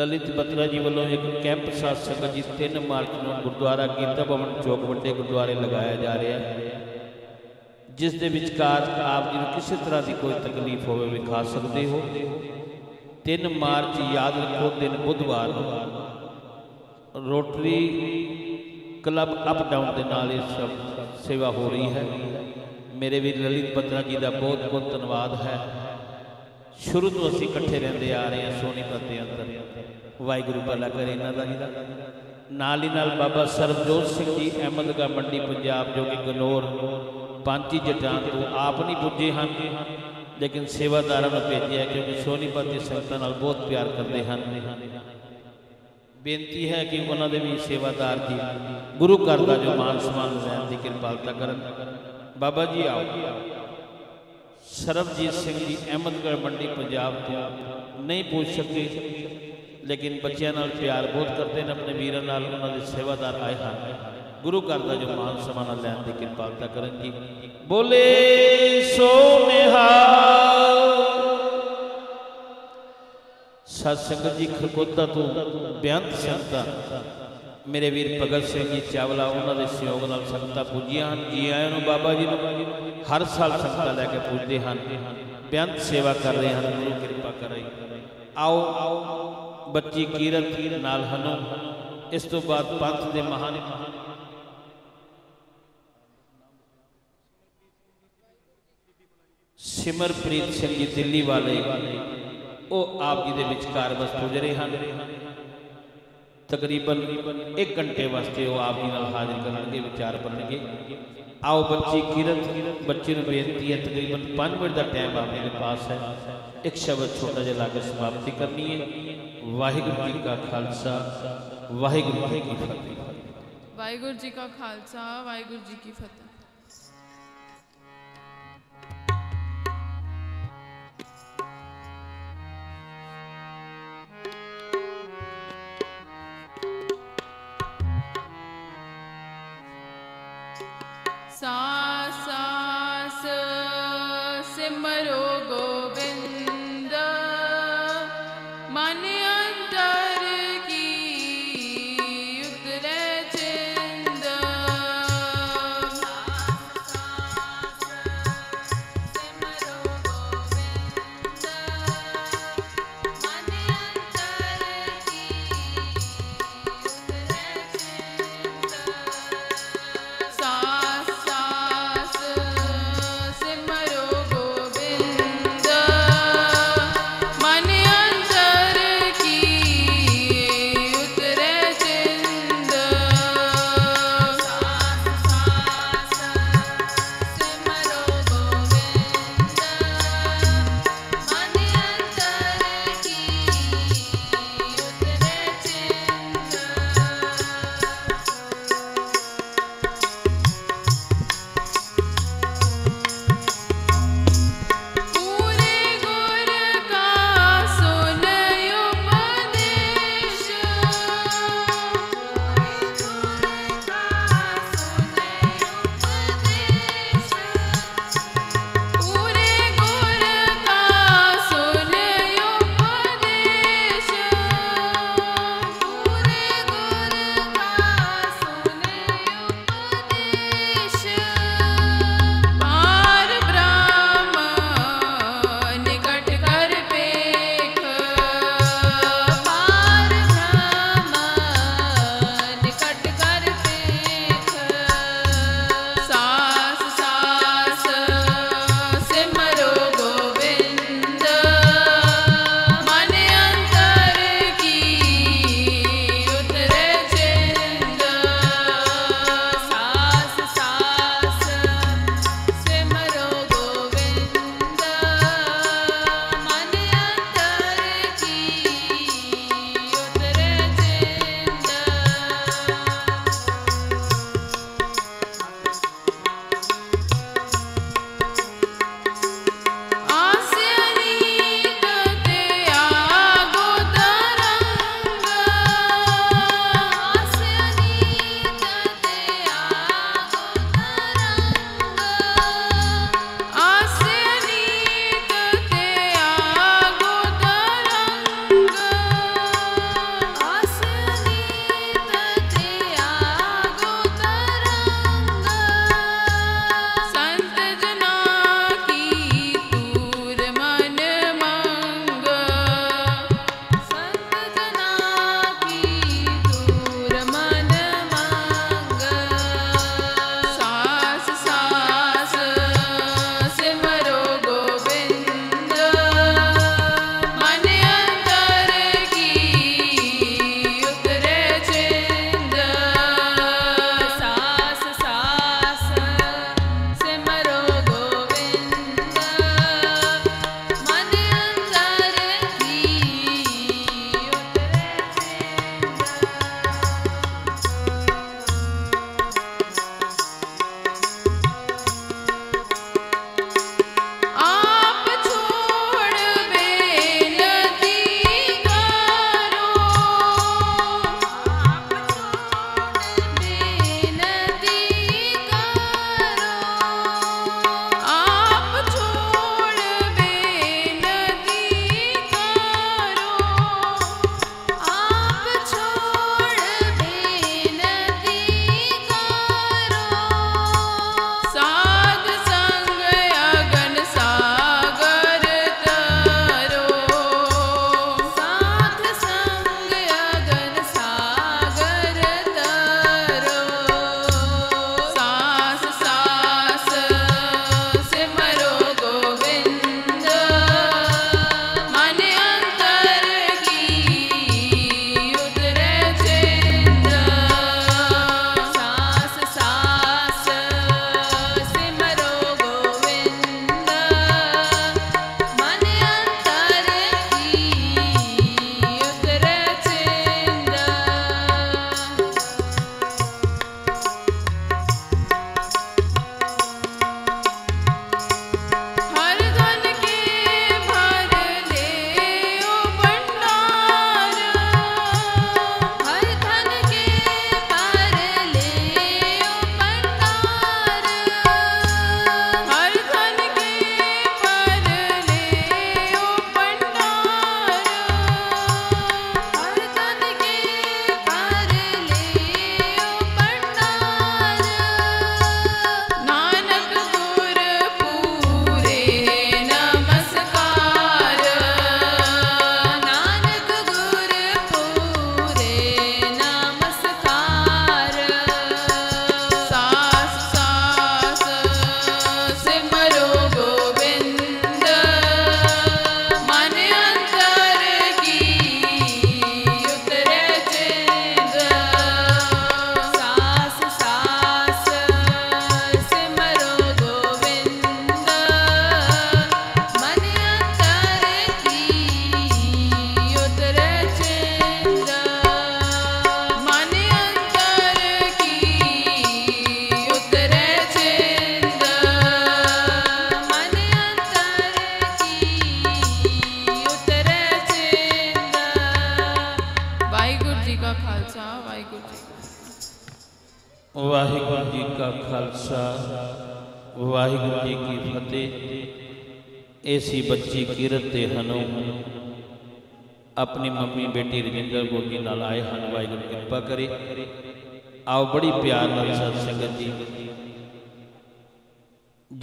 B: ਲਲਿਤ ਬਤਰਾ ਜੀ ਵੱਲੋਂ ਇੱਕ ਕੈਂਪ ਸਾਧ ਸੰਗਤ ਜੀ 3 ਮਾਰਚ ਨੂੰ ਗੁਰਦੁਆਰਾ ਗੀਤਾ ਭਵਨ ਚੌਕ ਵੱਡੇ ਗੁਰਦੁਆਰੇ ਲਗਾਇਆ ਜਾ ਰਿਹਾ ਹੈ, ਜਿਸ ਦੇ ਵਿਚਕਾਰ ਆਪ ਜੀ ਨੂੰ ਕਿਸੇ ਤਰ੍ਹਾਂ ਦੀ ਕੋਈ ਤਕਲੀਫ ਹੋਵੇ ਵਿਖਾ ਸਕਦੇ ਹੋ। 3 ਮਾਰਚ ਯਾਦ ਰੱਖੋ, ਦਿਨ ਬੁੱਧਵਾਰ ਨੂੰ। ਰੋਟਰੀ ਕਲੱਬ ਅਪ ਡਾਊਨ ਦੇ ਨਾਲ ਇਹ ਸਭ ਸੇਵਾ ਹੋ ਰਹੀ ਹੈ। ਮੇਰੇ ਵੀਰ ਲਲਿਤ ਬਤਰਾ ਜੀ ਦਾ ਬਹੁਤ ਬਹੁਤ ਧੰਨਵਾਦ ਹੈ। ਸ਼ੁਰੂ ਤੋਂ ਅਸੀਂ ਇਕੱਠੇ ਰਹਿੰਦੇ ਆ ਰਹੇ ਹਾਂ ਸੋਨੀਪਤ ਦੇ ਅੰਦਰ। ਵਾਹਿਗੁਰੂ ਭਲਾ ਕਰੇ ਇਹਨਾਂ ਦਾ ਜੀ ਦਾ। ਨਾਲ ਹੀ ਨਾਲ ਬਾਬਾ ਸਰਬਜੋਤ ਸਿੰਘ ਜੀ ਅਹਿਮਦਗੜ੍ਹ ਮੰਡੀ, ਪੰਜਾਬ ਜੋ ਕਿ ਗਲੋਰ ਪੰਜ ਹੀ ਜਟਾਂ ਤੋਂ ਆਪ ਨਹੀਂ ਪੁੱਜੇ ਹਨ, ਲੇਕਿਨ ਸੇਵਾਦਾਰਾਂ ਨੂੰ ਭੇਜਿਆ ਕਿਉਂਕਿ ਸੋਨੀਪਤ ਦੀ ਸੰਗਤਾਂ ਨਾਲ ਬਹੁਤ ਪਿਆਰ ਕਰਦੇ ਹਨ। ਬੇਨਤੀ ਹੈ ਕਿ ਉਹਨਾਂ ਦੇ ਵੀ ਸੇਵਾਦਾਰ ਜੀ, ਗੁਰੂ ਘਰ ਦਾ ਜੋ ਮਾਨ ਸਨਮਾਨ ਲੈਣ ਦੀ ਕਿਰਪਾਲਤਾ ਕਰਨ। ਬਾਬਾ ਜੀ ਆਓ। ਸਰਬਜੀਤ ਸਿੰਘ ਜੀ ਅਹਿਮਦਗੜ੍ਹ ਮੰਡੀ, ਪੰਜਾਬ ਤੋਂ। ਨਹੀਂ ਪੁੱਛ ਸਕੇ। ਲੇਕਿਨ ਬੱਚਿਆਂ ਨਾਲ ਪਿਆਰ ਬਹੁਤ ਕਰਦੇ ਨੇ, ਆਪਣੇ ਵੀਰਾਂ ਨਾਲ ਉਹਨਾਂ ਦੇ ਸੇਵਾਦਾਰ ਆਏ ਹਨ। ਗੁਰੂ ਘਰ ਦਾ ਜੋ ਮਾਨ ਸਨਮਾਨ ਲੈਣ ਦੀ ਕਿਰਪਾਲਤਾ ਕਰਨ ਜੀ ਬੋਲੇ, ਸੋ ਨਿਹਾਲ। ਸਤ ਸੰਗਤ ਜੀ ਖਰਕੋਤਾ ਤੋਂ ਬੇਅੰਤ ਸੰਗਤਾਂ। ਮੇਰੇ ਵੀਰ ਭਗਤ ਸਿੰਘ ਜੀ, ਚਾਵਲਾ, ਉਹਨਾਂ ਦੇ ਸਹਿਯੋਗ ਨਾਲ ਸੰਗਤਾਂ ਪੂਜੀਆਂ ਹਨ। ਜੀ ਆਇਆਂ ਨੂੰ ਬਾਬਾ ਜੀ ਨੂੰ ਹਰ ਸਾਲ ਸੰਗਤਾਂ ਲੈ ਕੇ ਪੁੱਜਦੇ ਹਨ। ਬੇਅੰਤ ਸੇਵਾ ਕਰ ਰਹੇ ਹਨ, ਗੁਰੂ ਕਿਰਪਾ ਕਰੇ ਆਓ। ਬੱਚੀ ਕੀਰਤ ਨਾਲ ਹਨੂ। ਇਸ ਤੋਂ ਬਾਅਦ ਪੰਥ ਦੇ ਮਹਾਨ ਸਿਮਰਪ੍ਰੀਤ ਸਿੰਘ ਜੀ ਦਿੱਲੀ ਵਾਲੇ, ਉਹ ਆਪ ਜੀ ਦੇ ਵਿਚਕਾਰ ਬਸ ਪੁੱਜ ਹਨ। ਤਕਰੀਬਨ 1 ਘੰਟੇ ਵਾਸਤੇ ਉਹ ਆਪ ਜੀ ਨਾਲ ਹਾਜ਼ਰ ਕਰਨਗੇ, ਵਿਚਾਰ ਕਰਨਗੇ ਆਓ ਬੱਚੀ ਕਿਰਤ, ਬੱਚੇ ਨੂੰ ਬੇਨਤੀ ਹੈ, ਤਕਰੀਬਨ 5 ਮਿੰਟ ਦਾ ਟਾਈਮ ਆਪ ਜੀ ਦੇ ਪਾਸ ਹੈ। ਇੱਕ ਸ਼ਬਦ ਛੋਟਾ ਜਿਹਾ ਲਾ ਕੇ ਸਮਾਪਤੀ ਕਰਨੀ ਹੈ। ਵਾਹਿਗੁਰੂ ਜੀ ਕਾ ਖਾਲਸਾ, ਵਾਹਿਗੁਰੂ ਜੀ ਕੀ ਫਤਿਹ।
K: ਵਾਹਿਗੁਰੂ ਜੀ ਕਾ ਖਾਲਸਾ, ਵਾਹਿਗੁਰੂ ਜੀ ਕੀ ਫਤਿਹ।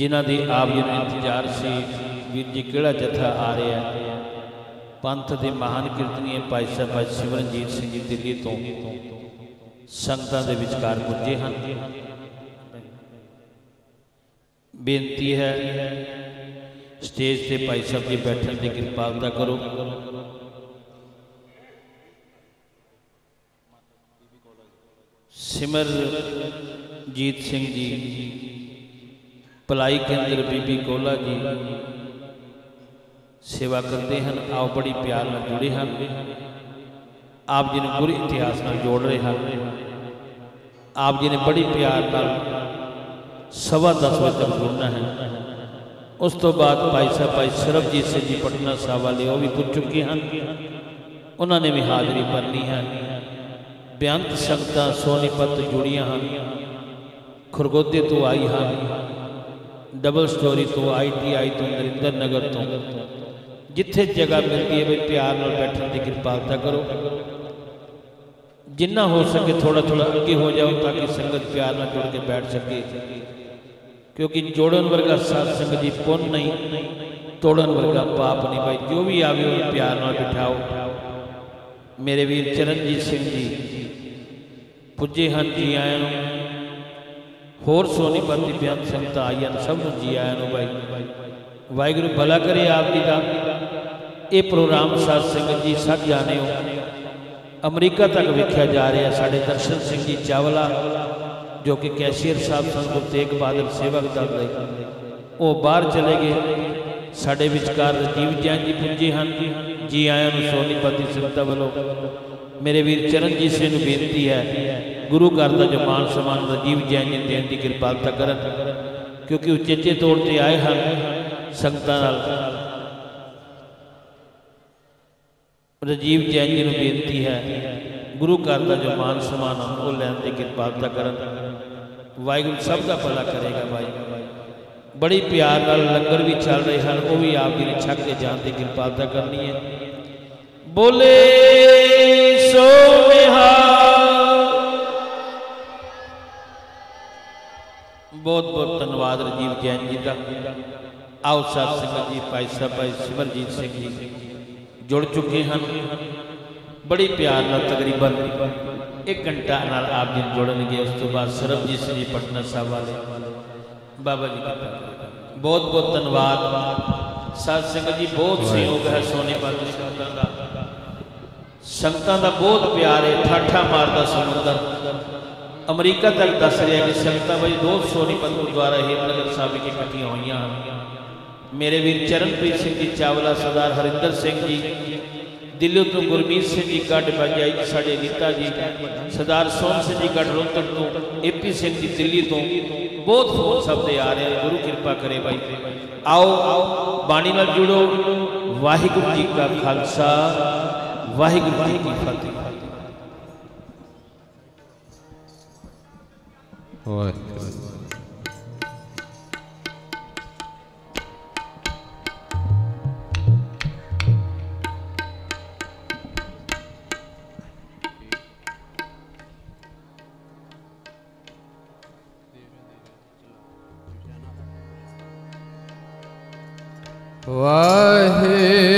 B: ਜਿਨ੍ਹਾਂ ਦੇ ਆਪ ਜੀ ਨੂੰ ਇੰਤਜ਼ਾਰ ਸੀ, ਵੀਰ ਜੀ ਕਿਹੜਾ ਜਥਾ ਆ ਰਿਹਾ ਪੰਥ ਦੇ ਮਹਾਨ ਕੀਰਤਨੀਏ ਭਾਈ ਸਾਹਿਬ, ਭਾਈ ਸਿਮਰਨਜੀਤ ਸਿੰਘ ਜੀ ਦਿੱਲੀ ਤੋਂ ਸੰਗਤਾਂ ਦੇ ਵਿਚਕਾਰ ਪੁੱਜੇ ਹਨ। ਬੇਨਤੀ ਹੈ, ਸਟੇਜ ਤੇ ਭਾਈ ਸਾਹਿਬ ਜੀ ਬੈਠਣ ਦੀ ਕਿਰਪਾਲਤਾ ਕਰੋ। ਸਿਮਰਜੀਤ ਸਿੰਘ ਜੀ ਭਲਾਈ ਕੇਂਦਰ ਬੀਬੀ ਕੋਲਾ ਜੀ ਸੇਵਾ ਕਰਦੇ ਹਨ, ਆਓ ਬੜੀ ਪਿਆਰ ਨਾਲ ਜੁੜੇ ਹਨ। ਆਪ ਜੀ ਨੂੰ ਗੁਰੂ ਇਤਿਹਾਸ ਨਾਲ ਜੋੜ ਰਹੇ ਹਨ। ਆਪ ਜੀ ਨੇ ਬੜੀ ਪਿਆਰ ਨਾਲ ਸਵਾ ਦਸ ਵਜੇ ਤੱਕ ਜੁੜਨਾ ਹੈ। ਉਸ ਤੋਂ ਬਾਅਦ ਭਾਈ ਸਾਹਿਬ, ਭਾਈ ਸਰਬਜੀਤ ਸਿੰਘ ਜੀ, ਪਟਨਾ ਸਾਹਿਬ ਵਾਲੇ ਉਹ ਵੀ ਪੁੱਜ ਚੁੱਕੇ ਹਨ। ਉਹਨਾਂ ਨੇ ਵੀ ਹਾਜ਼ਰੀ ਭਰਨੀ ਹੈ। ਬੇਅੰਤ ਸੰਗਤਾਂ ਸੋਨੀਪਤ ਜੁੜੀਆਂ ਹਨ। ਖਰਗੋਦੇ ਤੋਂ ਆਈ ਹਨ। ਡਬਲ ਸਟੋਰੀ ਤੋਂ ਆਈਟੀਆਈ ਤੋਂ ਨਰਿੰਦਰ ਨਗਰ ਤੋਂ ਜਿੱਥੇ ਜਗ੍ਹਾ ਮਿਲਦੀ ਹੈ ਵੀ ਪਿਆਰ ਨਾਲ ਬੈਠਣ ਦੀ ਕਿਰਪਾਲਤਾ ਕਰੋ ਜਿੰਨਾ ਹੋ ਸਕੇ ਥੋੜਾ ਥੋੜਾ ਅੱਗੇ ਹੋ ਜਾਓ ਤਾਂ ਕਿ ਸੰਗਤ ਪਿਆਰ ਨਾਲ ਜੁੜ ਕੇ ਬੈਠ ਸਕੇ ਕਿਉਂਕਿ ਜੋੜਨ ਵਰਗਾ ਸਾਧ ਸੰਗਤ ਜੀ ਪੁੰਨ ਨਹੀਂ ਤੋੜਨ ਵਰਗਾ ਪਾਪ ਨਹੀਂ ਭਾਈ ਜੋ ਵੀ ਆਵੇ ਉਹ ਪਿਆਰ ਨਾਲ ਬਿਠਾਓ ਮੇਰੇ ਵੀਰ ਚਰਨਜੀਤ ਸਿੰਘ ਜੀ ਪੁੱਜੇ ਹਨ ਜੀ ਆਇਆਂ ਨੂੰ ਹੋਰ ਸੋਨੀਪਤ ਦੀ ਬਿਆਨ ਸੰਗਤਾਂ ਆਈਆਂ ਨੇ, ਸਭ ਨੂੰ ਜੀ ਆਇਆਂ ਨੂੰ ਭਾਈ ਵਾਹਿਗੁਰੂ ਭਲਾ ਕਰੇ ਆਪ ਜੀ ਦਾ। ਇਹ ਪ੍ਰੋਗਰਾਮ ਸਾਧ ਸੰਗਤ ਜੀ ਸਭ ਜਾਣਿਓ ਅਮਰੀਕਾ ਤੱਕ ਵੇਖਿਆ ਜਾ ਰਿਹਾ ਸਾਡੇ ਦਰਸ਼ਨ ਸਿੰਘ ਜੀ ਚਾਵਲਾ ਜੋ ਕਿ ਕੈਸ਼ੀਅਰ ਸਾਹਿਬ ਸਨ ਗੁਰੂ ਤੇਗ ਬਹਾਦਰ ਸੇਵਕ ਦਲ ਦੇ। ਉਹ ਬਾਹਰ ਚਲੇ ਗਏ। ਸਾਡੇ ਵਿਚਕਾਰ ਰਜੀਵ ਜੈਨ ਜੀ ਪੁੱਜੇ ਹਨ। ਜੀ ਆਇਆਂ ਨੂੰ ਸੋਨੀਪਤ ਦੀ ਵੱਲੋਂ। ਮੇਰੇ ਵੀਰ ਚਰਨਜੀਤ ਸਿੰਘ ਨੂੰ ਬੇਨਤੀ ਹੈ ਗੁਰੂ ਘਰ ਦਾ ਜੋ ਮਾਨ ਸਨਮਾਨ ਰਜੀਵ ਜੈਨ ਜੀ ਦੇਣ ਦੀ ਕਿਰਪਾਲਤਾ ਕਰਨ ਕਿਉਂਕਿ ਉਚੇਚੇ ਤੌਰ ਤੇ ਆਏ ਹਨ ਸੰਗਤਾਂ ਨਾਲ ਰਜੀਵ ਜੈਨ ਜੀ ਨੂੰ ਬੇਨਤੀ ਹੈ ਗੁਰੂ ਘਰ ਦਾ ਜੋ ਮਾਨ ਸਨਮਾਨ ਆ, ਉਹ ਲੈਣ ਦੀ ਕਿਰਪਾਲਤਾ ਕਰਨ ਵਾਹਿਗੁਰੂ ਸਭ ਦਾ ਭਲਾ ਕਰੇਗਾ ਭਾਈ ਬੜੀ ਪਿਆਰ ਨਾਲ ਲੰਗਰ ਵੀ ਚੱਲ ਰਹੇ ਹਨ ਉਹ ਵੀ ਆਪ ਜੀ ਨੇ ਛਕ ਕੇ ਜਾਣ ਦੀ ਕਿਰਪਾਲਤਾ ਕਰਨੀ ਹੈ ਬੋਲੇ ਸੋ ਨਿਹਾਲ ਬਹੁਤ ਬਹੁਤ ਧੰਨਵਾਦ ਰਜੀਵ ਜੈਨ ਜੀ ਦਾ ਆਓ ਸਾਧ ਸੰਗਤ ਜੀ ਭਾਈ ਸਾਹਿਬ ਭਾਈ ਸਿਮਰਜੀਤ ਸਿੰਘ ਜੀ ਜੁੜ ਚੁੱਕੇ ਹਨ ਬੜੀ ਪਿਆਰ ਨਾਲ ਤਕਰੀਬਨ 1 ਘੰਟਾ ਨਾਲ ਆਪ ਜੀ ਜੁੜਨਗੇ ਉਸ ਤੋਂ ਬਾਅਦ ਸਰਬਜੀਤ ਸਿੰਘ ਜੀ ਪਟਨਾ ਸਾਹਿਬ ਵਾਲੇ ਬਾਬਾ ਜੀ ਦਾ ਬਹੁਤ ਬਹੁਤ ਧੰਨਵਾਦ ਸਾਧ ਸੰਗਤ ਜੀ ਬਹੁਤ ਸਹਿਯੋਗ ਹੈ ਸੋਨੀਪਤ ਦੀ ਸੰਗਤਾਂ ਦਾ। ਸੰਗਤਾਂ ਦਾ ਬਹੁਤ ਪਿਆਰ ਹੈ ਠਾਠਾ ਮਾਰਦਾ ਸਮੁੰਦਰ ਅਮਰੀਕਾ ਤੱਕ ਦੱਸ ਰਿਹਾ ਕਿ ਸੰਗਤਾਂ ਬਈ ਦੋ ਸੋਨੀਪਤ ਗੁਰਦੁਆਰਾ ਹੀਰਨਗਰ ਸਾਹਿਬ ਵਿਖੇ ਇਕੱਠੀਆਂ ਹੋਈਆਂ ਹਨ। ਮੇਰੇ ਵੀਰ ਚਰਨਪ੍ਰੀਤ ਸਿੰਘ ਜੀ, ਚਾਵਲਾ ਸਰਦਾਰ ਹਰਿੰਦਰ ਸਿੰਘ ਜੀ, ਦਿੱਲੀ ਤੋਂ ਗੁਰਮੀਤ ਸਿੰਘ ਜੀ, ਗੱਡ ਬਾਜਾਈ ਜੀ, ਸਾਡੇ ਨੀਤਾ ਜੀ, ਸਰਦਾਰ ਸੋਹਣ ਸਿੰਘ ਜੀ, ਗੱਡ ਰੋਹਤਕ ਤੋਂ ਏਪੀ ਸਿੰਘ ਜੀ, ਦਿੱਲੀ ਤੋਂ ਬਹੁਤ ਫੋਨ ਸਭ ਦੇ ਆ ਰਹੇ ਗੁਰੂ ਕਿਰਪਾ ਕਰੇ ਭਾਈ ਆਓ, ਬਾਣੀ ਨਾਲ ਜੁੜੋ। ਵਾਹਿਗੁਰੂ ਜੀ ਕਾ ਖਾਲਸਾ, ਵਾਹਿਗੁਰੂ ਜੀ ਕੀ ਫਤਿਹ।
L: ਵਾਹਿਗੁਰੂ ਵਾਹਿਗੁਰੂ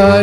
L: ਵਜੀ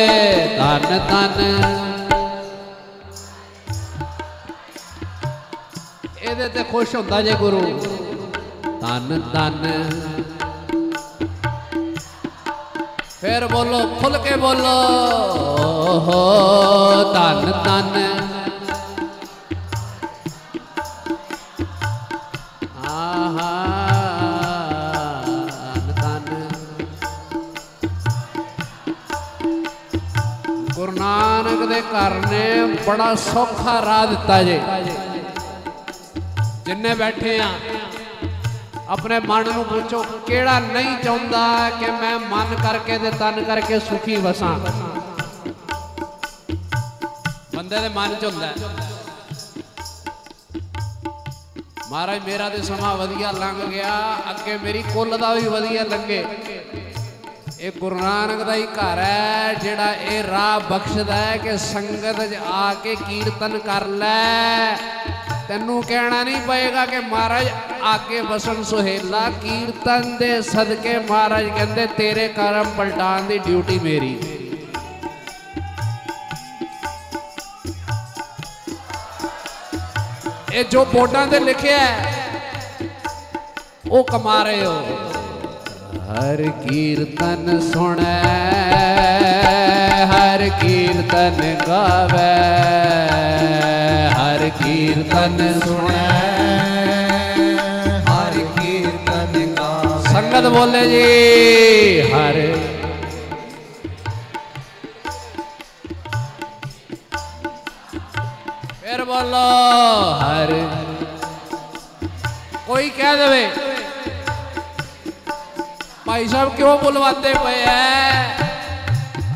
L: ਸੰਗਤ ਬੋਲੇ ਧੰਨ ਧੰਨ ਇਹਦੇ ਤੇ ਖੁਸ਼ ਹੁੰਦਾ ਜੇ ਗੁਰੂ। ਧੰਨ ਧੰਨ। ਫਿਰ ਬੋਲੋ ਖੁੱਲ ਕੇ ਬੋਲੋ ਹੋ ਧੰਨ। ਘਰ ਨੇ ਬੜਾ ਸੌਖਾ ਰਾਹ ਦਿੱਤਾ ਜੇ। ਜਿੰਨੇ ਬੈਠੇ ਆ, ਆਪਣੇ ਮਨ ਨੂੰ ਪੁੱਛੋ ਕਿਹੜਾ ਨਹੀਂ ਚਾਹੁੰਦਾ ਕਿ ਮੈਂ ਮਨ ਕਰਕੇ ਤੇ ਤਨ ਕਰਕੇ ਸੁਖੀ ਵਸਾਂ। ਬੰਦੇ ਦੇ ਮਨ ਚ ਹੁੰਦਾ। ਮਹਾਰਾਜ, ਮੇਰਾ ਤੇ ਸਮਾਂ ਵਧੀਆ ਲੰਘ ਗਿਆ, ਅੱਗੇ ਮੇਰੀ ਕੁੱਲ ਦਾ ਵੀ ਵਧੀਆ ਲੰਘੇ ਇਹ ਗੁਰੂ ਨਾਨਕ ਦਾ ਹੀ ਘਰ ਹੈ, ਜਿਹੜਾ ਇਹ ਰਾਹ ਬਖਸ਼ਦਾ ਹੈ ਕਿ ਸੰਗਤ 'ਚ ਆ ਕੇ ਕੀਰਤਨ ਕਰ ਲੈ। ਤੈਨੂੰ ਕਹਿਣਾ ਨਹੀਂ ਪਏਗਾ ਕਿ ਮਹਾਰਾਜ, ਆਗੇ ਵਸਣ ਸੁਹੇਲਾ, ਕੀਰਤਨ ਦੇ ਸਦਕੇ ਮਹਾਰਾਜ ਕਹਿੰਦੇ, ਤੇਰੇ ਕਰਮ ਪਲਟਾਉਣ ਦੀ ਡਿਊਟੀ ਮੇਰੀ। ਇਹ ਜੋ ਬੋਰਡਾਂ ਤੇ ਲਿਖਿਆ ਉਹ ਕਮਾ ਰਹੇ ਹੋ। ਹਰ ਕੀਰਤਨ ਸੁਣੈ, ਹਰ ਕੀਰਤਨ ਗਾਵੇ, ਹਰ ਕੀਰਤਨ ਸੁਣੈ,
A: ਹਰ ਕੀਰਤਨ ਗਾ
L: ਸੰਗਤ ਬੋਲੇ ਜੀ, ਹਰ। ਫਿਰ ਬੋਲੋ, ਹਰ। ਕੋਈ ਕਹਿ ਦੇਵੇ ਭਾਈ ਸਾਹਿਬ ਕਿਉਂ ਬੁਲਵਾਉਂਦੇ ਪਏ ਐ?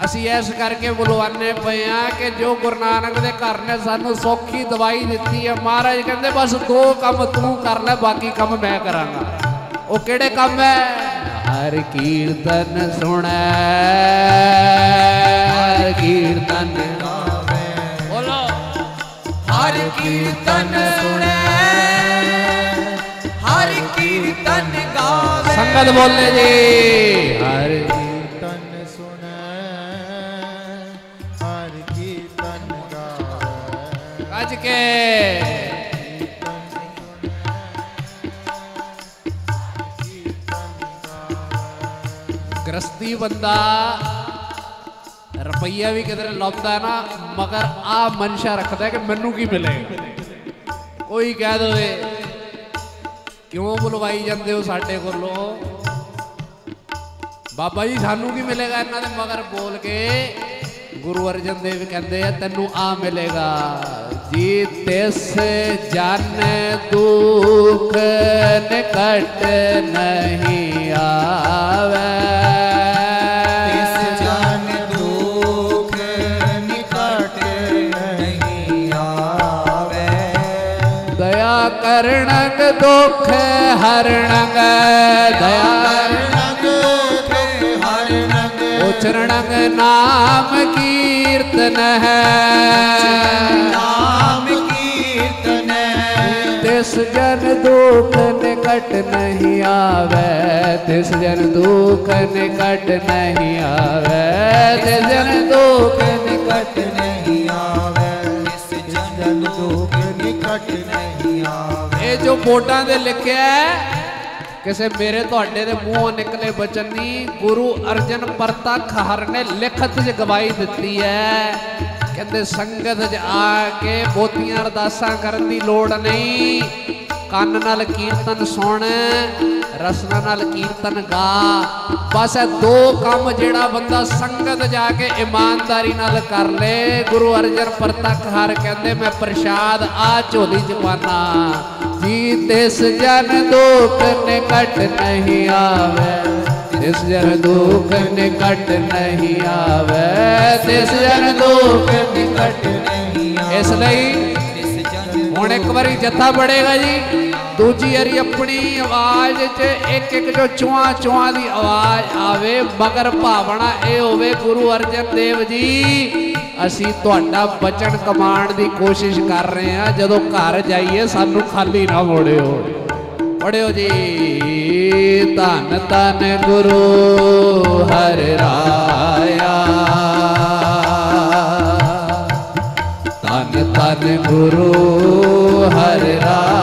L: ਅਸੀਂ ਇਸ ਕਰਕੇ ਬੁਲਵਾਉਂਦੇ ਪਏ ਆ ਕਿ ਜੋ ਗੁਰੂ ਨਾਨਕ ਦੇ ਘਰ ਨੇ ਸਾਨੂੰ ਸੌਖੀ ਦਵਾਈ ਦਿੱਤੀ ਹੈ ਮਹਾਰਾਜ ਕਹਿੰਦੇ ਬਸ ਦੋ ਕੰਮ ਤੂੰ ਕਰ ਲੈ, ਬਾਕੀ ਕੰਮ ਮੈਂ ਕਰਾਂਗਾ। ਉਹ ਕਿਹੜੇ ਕੰਮ ਹੈ ਹਰ ਕੀਰਤਨ ਸੁਣੈ। ਹਰ ਕੀਰਤਨ ਬੋਲੋ।
A: ਹਰ ਕੀਰਤਨ ਸੁਣੈ। ਗਾਵੇ
L: ਸੰਗਤ ਬੋਲੇ ਜੀ ਹਰ
A: ਕੀਰਤਨ ਸੁਣੈ ਹਰ ਕੀਰਤਨ ਗਾਵੇ
L: ਗੱਜ ਕੇ ਗ੍ਰਸਤੀ ਬੰਦਾ ਰੁਪਈਆ ਵੀ ਕਿਧਰੇ ਲਾਉਂਦਾ ਨਾ ਮਗਰ ਆ ਮਨਸ਼ਾ ਰੱਖਦਾ ਕਿ ਮੈਨੂੰ ਕੀ ਮਿਲੇਗਾ ਕੋਈ ਕਹਿ ਦੇਵੇ ਕਿਉਂ ਬੁਲਵਾਈ ਜਾਂਦੇ ਹੋ ਸਾਡੇ ਕੋਲੋਂ? ਬਾਬਾ ਜੀ, ਸਾਨੂੰ ਕੀ ਮਿਲੇਗਾ ਇਹਨਾਂ ਦੇ ਮਗਰ ਬੋਲ ਕੇ? ਗੁਰੂ ਅਰਜਨ ਦੇਵ ਕਹਿੰਦੇ ਆ, ਤੈਨੂੰ ਆ ਮਿਲੇਗਾ। ਜੀ ਤਿਸ ਜਨ ਦੁਖ ਨਿਕਟ ਨਹੀਂ ਆਵੇ। ਦਇਆ ਕਰਣਕ ਦੁਖ ਹਰਣਕ ਦਇਆ ਚਰਣੰਗ ਨਾਮ ਕੀਰਤਨ ਹੈ
M: ਨਾਮ ਕੀਰਤਨ
L: ਤਿਸ ਜਨ ਦੁਖ ਨਿਕਟ ਨਹੀਂ ਆਵੇ ਤਿਸ ਜਨ ਦੁਖ ਨਿਕਟ ਨਹੀਂ ਆਵੇ ਤਿਸ ਜਨ ਦੁਖ
M: ਨਿਕਟ ਨਹੀਂ ਆਵੇ
L: ਇਹ ਬੋਰਡਾਂ ਦੇ ਲਿਖਿਆ ਕਿਸੇ ਮੇਰੇ ਤੁਹਾਡੇ ਦੇ ਮੂੰਹੋਂ ਨਿਕਲੇ ਬਚਨ ਨਹੀਂ ਗੁਰੂ ਅਰਜਨ ਪ੍ਰਤੱਖ ਹਰ ਨੇ ਲਿਖਤ 'ਚ ਗਵਾਹੀ ਦਿੱਤੀ ਹੈ। ਕਹਿੰਦੇ ਸੰਗਤ 'ਚ ਆ ਕੇ ਬੋਤੀਆਂ ਅਰਦਾਸਾਂ ਕਰਨ ਦੀ ਲੋੜ ਨਹੀਂ। ਕੰਨ ਨਾਲ ਕੀਰਤਨ ਸੁਣ, ਰਸਨਾ ਨਾਲ ਕੀਰਤਨ ਗਾ। ਬਸ ਇਹ ਦੋ ਕੰਮ ਜਿਹੜਾ ਬੰਦਾ ਸੰਗਤ ਜਾ ਕੇ ਇਮਾਨਦਾਰੀ ਨਾਲ ਕਰ ਲੇ। ਗੁਰੂ ਅਰਜਨ ਪ੍ਰਤੱਖ ਹਰ ਕਹਿੰਦੇ, ਮੈਂ ਪ੍ਰਸ਼ਾਦ ਆ ਝੋਲੀ ਚ ਪਾਨਾ ਜੀ ਤਿਸ ਜਨ ਦੁਖ ਨਿਕਟ ਨਹੀਂ ਆਵੇ ਤਿਸ ਜਨ ਦੁਖ ਨਿਕਟ ਨਹੀਂ ਆਵੇ ਤਿਸ ਜਨ ਦੁਖ ਨਿਕਟ ਨਹੀਂ ਆਵੇ ਇਸ ਲਈ ਹੁਣ ਇੱਕ ਵਾਰੀ ਜੱਥਾ ਬੜੇਗਾ ਜੀ ਦੂਜੀ ਵਾਰੀ ਆਪਣੀ ਆਵਾਜ਼ 'ਚ ਇੱਕ ਇੱਕ ਜੋ ਚੁਆ ਚੁਆ ਦੀ ਆਵਾਜ਼ ਆਵੇ, ਮਗਰ ਭਾਵਨਾ ਇਹ ਹੋਵੇ, ਗੁਰੂ ਅਰਜਨ ਦੇਵ ਜੀ, ਅਸੀਂ ਤੁਹਾਡਾ ਬਚਨ ਕਮਾਣ ਦੀ ਕੋਸ਼ਿਸ਼ ਕਰ ਰਹੇ ਹਾਂ। ਜਦੋਂ ਘਰ ਜਾਈਏ, ਸਾਨੂੰ ਖਾਲੀ ਨਾ ਮੋੜਿਓ। ਪੜਿਓ ਜੀ। ਧੰਨ ਧੰਨ ਗੁਰੂ ਹਰਿ ਰਾਇਆ। ਧੰਨ ਧੰਨ ਗੁਰੂ ਹਰਿ ਰਾਇਆ।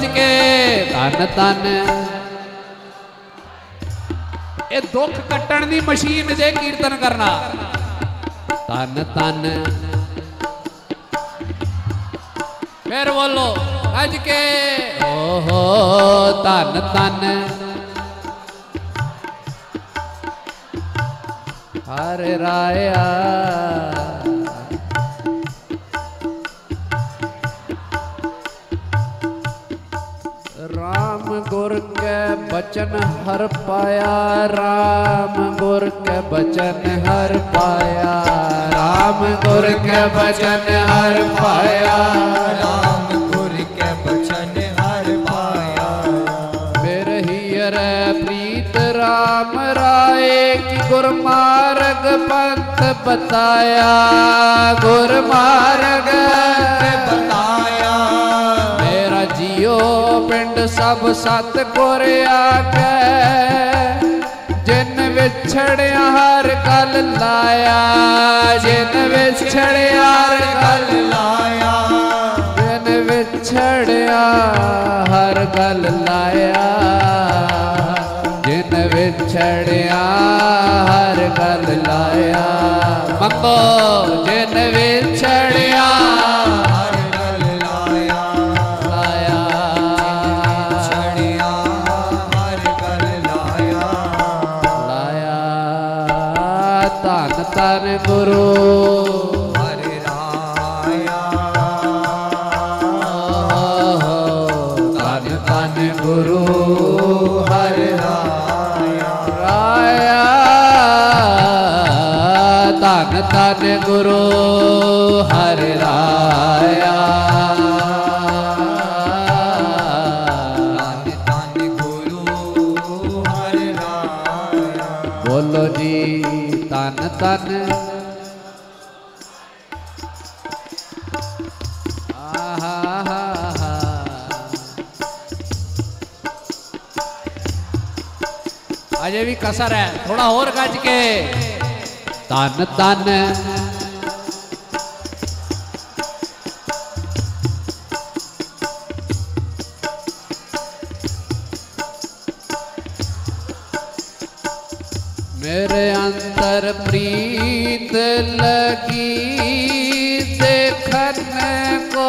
L: ਬੋਲੋ ਕੇ ਧੰਨ ਧੰਨ। ਇਹ ਦੁੱਖ ਕੱਟਣ ਦੀ ਮਸ਼ੀਨ ਜੇ ਕੀਰਤਨ ਕਰਨਾ। ਤਨ ਤਨ ਫਿਰ ਬੋਲੋ ਅੱਜ ਕੇ। ਓਹੋ ਤਨ ਤਨ ਹਰ ਰਾਇਆ ਰਾਮ ਗੁਰ ਕੈ ਬਚਨ ਹਰ ਪਾਇਆ ਰਾਮ ਗੁਰ ਕੈ ਬਚਨ ਹਰ ਪਾਇਆ ਰਾਮ ਗੁਰ ਕੈ ਬਚਨ ਹਰ ਪਾਇਆ
M: ਰਾਮ ਗੁਰ ਕੈ ਬਚਨ ਹਰ ਪਾਇਆ
L: ਮੇਰੇ ਹੀਰੇ ਪ੍ਰੀਤ ਰਾਮ ਰਾਏ ਕੀ ਗੁਰ ਮਾਰਗ ਪੰਥ ਬਤਾਇਆ ਗੁਰ ਪਿੰਡ ਸਭ ਸਤ ਗੁਰ ਆਖੈ। ਜਿਨ ਵਿਛੜਿਆ ਹਰ ਕਲ ਲਾਇਆ। ਜਿਨ ਵਿਛੜਿਆ ਹਰ ਕਲ
M: ਲਾਇਆ।
L: ਜਿਨ ਵਿਛੜਿਆ ਹਰ ਕਲ ਲਾਇਆ। ਜਿਨ ਵਿਛੜਿਆ ਹਰ ਕਲ ਲਾਇਆ। ਮੰਗੋ, ਜਿਨ ਵਿਛੜਿਆ ਧੰਨ ਧੰਨ ਗੁਰੂ
M: ਹਰਿ ਰਾਇਆ
L: ਧੰਨ ਧੰਨ ਗੁਰੂ ਹਰਿ ਰਾਇਆ ਬੋਲੋ ਜੀ ਧੰਨ ਧੰਨ ਆਹਾ ਅਜੇ तन तन। मेरे अंतर प्रीत लगी देखने को।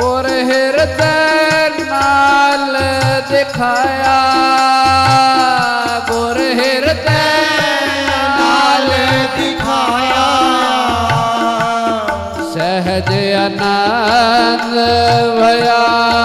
L: गोरे हृदय नाल दिखाया ਫੇਰ ਨਾਲ
M: ਦਿਖਾਇਆ।
L: ਸਹਿਜ ਅਨੰਦ ਭਇਆ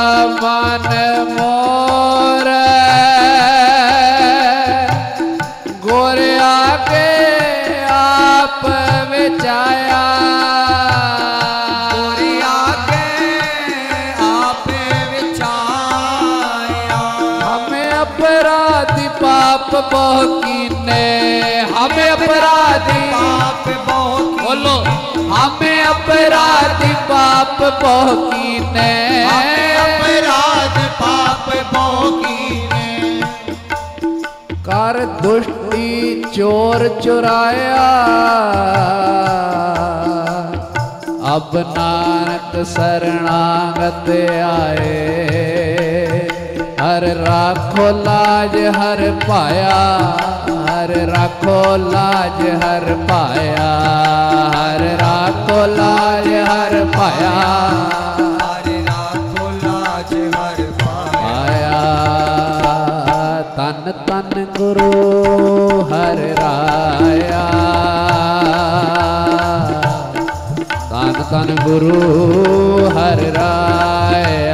L: अपराधी
M: पाप
L: कीने
M: हमें अपराध पाप बहु कीने
L: कर दुष्टि चोर चुराया। अब नानक शरणागत आए। हर राखो लाज हर पाया। हर राखो
M: ਰਾਖੋ
L: ਲਾਜ ਹਰ ਪਾਇਆ ਹਰ ਰਾਖੋ ਲਾਜ ਹਰ ਪਾਇਆ ਹਰ ਰਾਖੋ ਲਾਜ ਹਰ ਪਾਇਆ ਤਨ
M: ਤਨ ਗੁਰੂ
L: ਹਰ
M: ਰਾਇਆ ਤਨ ਤਨ ਗੁਰੂ ਹਰ
L: ਰਾਇਆ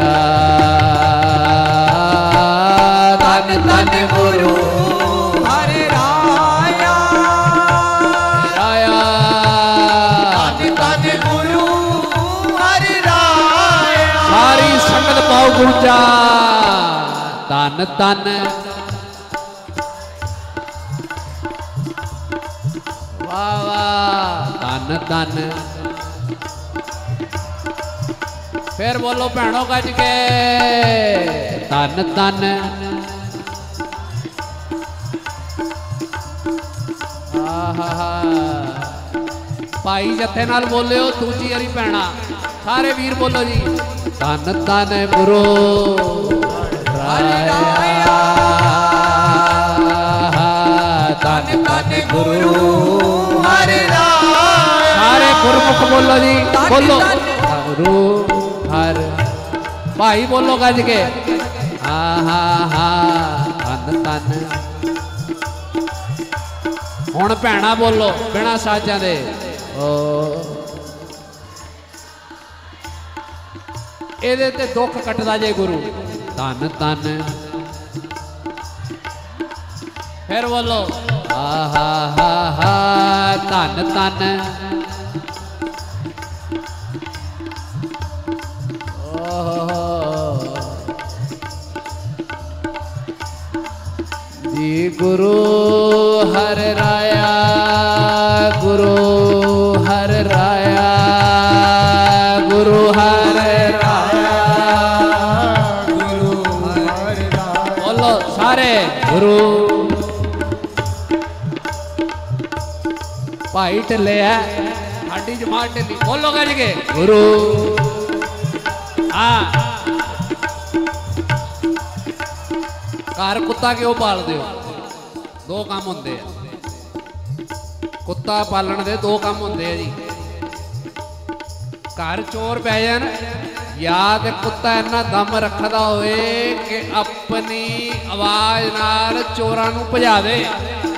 L: ਸੰਗਤ ਪਾਉ ਗੂੰਜਾ ਤਨ ਤਨ ਵਾਹ ਵਾਹ ਤਨ ਤਨ ਫਿਰ ਬੋਲੋ ਭੈਣੋ ਗੱਜ ਕੇ ਤਨ ਤਨ ਆਹਾ ਭਾਈ ਜੱਥੇ ਨਾਲ ਬੋਲਿਓ ਦੂਜੀ ਵਾਰੀ ਪੈਣਾ ਸਾਰੇ ਵੀਰ ਬੋਲੋ ਜੀ ਤਨ ਤਨ ਗੁਰੂ ਰਾਇਆ ਤਨ ਤਨ ਗੁਰੂ
M: ਹਰੇ ਰਾਇਆ
L: ਸਾਰੇ ਗੁਰਮੁਖ ਬੋਲੋ ਜੀ ਬੋਲੋ ਗੁਰੂ ਹਰ ਭਾਈ ਬੋਲੋ ਗੱਜ ਕੇ ਆਹਾ ਹਾ ਤਨ ਤਨ ਹੁਣ ਭੈਣਾ ਬੋਲੋ ਬਿਨਾ ਸਾਜਾਂ ਦੇ ਓ ਇਹਦੇ ਤੇ ਦੁੱਖ ਕੱਟਦਾ ਜੇ ਗੁਰੂ। ਧੰਨ ਧੰਨ। ਫਿਰ ਬੋਲੋ ਆਹਾ ਹਾ ਹਾ ਤਨ ਤਨ ਜੀ ਗੁਰੂ ਹਰ ਰਾਇਆ, ਗੁਰੂ ਹਰ ਰਾਇਆ। ਭਾਈ ਢਿੱਲੇ ਹੈ ਸਾਡੀ ਜਮਾਤ ਢਿੱਲੀ। ਬੋਲੋ ਗੱਜ ਕੇ ਗੁਰੂ। ਆ ਘਰ ਕੁੱਤਾ ਕਿਉਂ ਪਾਲਦੇ ਹੋ ਦੋ ਕੰਮ ਹੁੰਦੇ ਆ। ਕੁੱਤਾ ਪਾਲਣ ਦੇ ਦੋ ਕੰਮ ਹੁੰਦੇ ਆ ਜੀ। ਘਰ ਚੋਰ ਪੈ ਜਾਣ ਤੇ ਕੁੱਤਾ ਇੰਨਾ ਦਮ ਰੱਖਦਾ ਹੋਵੇ ਕਿ ਆਪਣੀ ਆਵਾਜ਼ ਨਾਲ ਚੋਰਾਂ ਨੂੰ ਭਜਾ ਦੇ ਤੇ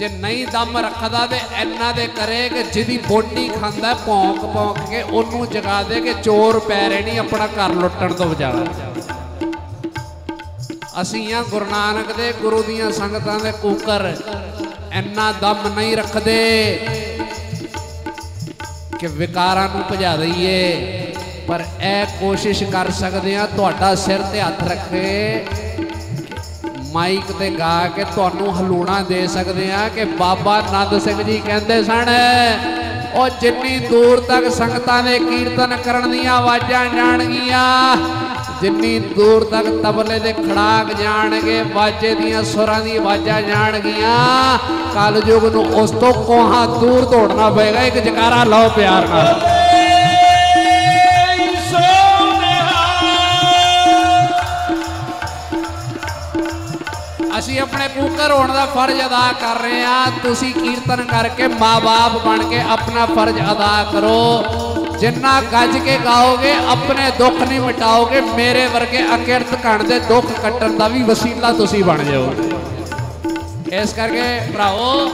L: ਜੇ ਨਹੀਂ ਦਮ ਰੱਖਦਾ ਤੇ ਇੰਨਾ ਦੇ ਕਰੇ ਕਿ ਜਿਹਦੀ ਬੋਟੀ ਖਾਂਦਾ ਭੌਂਕ ਭੌਂਕ ਕੇ ਉਹਨੂੰ ਜਗਾ ਦੇ ਕਿ ਚੋਰ ਪੈ ਰਹੇ ਨਹੀਂ ਆਪਣਾ ਘਰ ਲੁੱਟਣ ਤੋਂ ਬਚਾਣਾ ਅਸੀਂ ਆ ਗੁਰੂ ਨਾਨਕ ਦੇ ਗੁਰੂ ਦੀਆਂ ਸੰਗਤਾਂ ਦੇ ਕੂਕਰ ਇੰਨਾ ਦਮ ਨਹੀਂ ਰੱਖਦੇ ਕਿ ਵਿਕਾਰਾਂ ਨੂੰ ਭਜਾ ਦਈਏ। ਪਰ ਇਹ ਕੋਸ਼ਿਸ਼ ਕਰ ਸਕਦੇ ਆ, ਤੁਹਾਡਾ ਸਿਰ ਤੇ ਹੱਥ ਰੱਖੇ। ਮਾਈਕ ਤੇ ਗਾ ਕੇ ਤੁਹਾਨੂੰ ਹਲੂਣਾ ਦੇ ਸਕਦੇ ਆ ਕਿ ਬਾਬਾ ਨੰਦ ਸਿੰਘ ਜੀ ਕਹਿੰਦੇ ਸਨ, ਉਹ ਜਿੰਨੀ ਦੂਰ ਤੱਕ ਸੰਗਤਾਂ ਦੇ ਕੀਰਤਨ ਕਰਨ ਦੀਆਂ ਆਵਾਜ਼ਾਂ ਜਾਣਗੀਆਂ, ਜਿੰਨੀ ਦੂਰ ਤੱਕ ਤਬਲੇ ਦੇ ਖੜਾਕ ਜਾਣਗੇ, ਬਾਜੇ ਦੀਆਂ ਸੁਰਾਂ ਦੀ ਆਵਾਜ਼ਾਂ ਜਾਣਗੀਆਂ, ਕਲਯੁਗ ਨੂੰ ਉਸ ਤੋਂ ਕੋਹਾਂ ਦੂਰ ਦੌੜਨਾ ਪਏਗਾ, ਇੱਕ ਜਕਾਰਾ ਲਾਓ ਪਿਆਰ ਨਾਲ। ਅਸੀਂ ਆਪਣੇ ਕੂਕਰ ਹੋਣ ਦਾ ਫਰਜ਼ ਅਦਾ ਕਰ ਰਹੇ ਹਾਂ। ਤੁਸੀਂ ਕੀਰਤਨ ਕਰਕੇ ਮਾਂ-ਬਾਪ ਬਣ ਕੇ ਆਪਣਾ ਫਰਜ਼ ਅਦਾ ਕਰੋ। ਜਿੰਨਾ ਗੱਜ ਕੇ ਗਾਓਗੇ, ਆਪਣੇ ਦੁੱਖ ਨਹੀਂ ਮਿਟਾਓਗੇ। ਮੇਰੇ ਵਰਗੇ ਅਕਿਰਤ ਕਣ ਦੇ ਦੁੱਖ ਕੱਟਣ ਦਾ ਵੀ ਵਸੀਲਾ ਤੁਸੀਂ ਬਣ ਜਾਓਗੇ। ਇਸ ਕਰਕੇ ਭਰਾਓ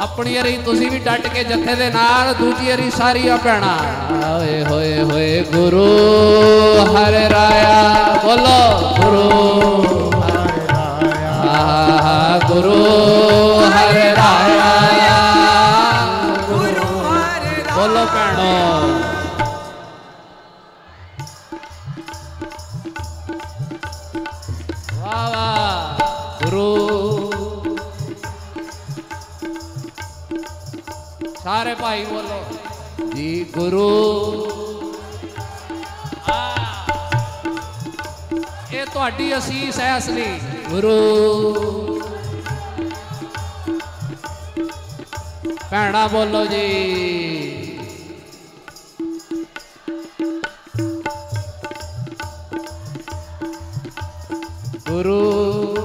L: ਆਪਣੀ ਵਾਰੀ ਤੁਸੀਂ ਵੀ ਡਟ ਕੇ ਜੱਥੇ ਦੇ ਨਾਲ, ਦੂਜੀ ਵਾਰੀ ਸਾਰੀਆਂ ਭੈਣਾਂ। ਓਏ ਹੋਏ ਹੋਏ ਗੁਰੂ, ਹਰ ਰਾਇਆ, ਬੋਲੋ ਗੁਰੂ। गुरु हर गुरु बोलो भैनो वाह सारे भाई बोलो। जी गुरु। आ। ਤੁਹਾਡੀ ਅਸੀਸ ਹੈ ਅਸਲੀ। ਗੁਰੂ। ਭੈਣਾ ਬੋਲੋ ਜੀ। ਗੁਰੂ।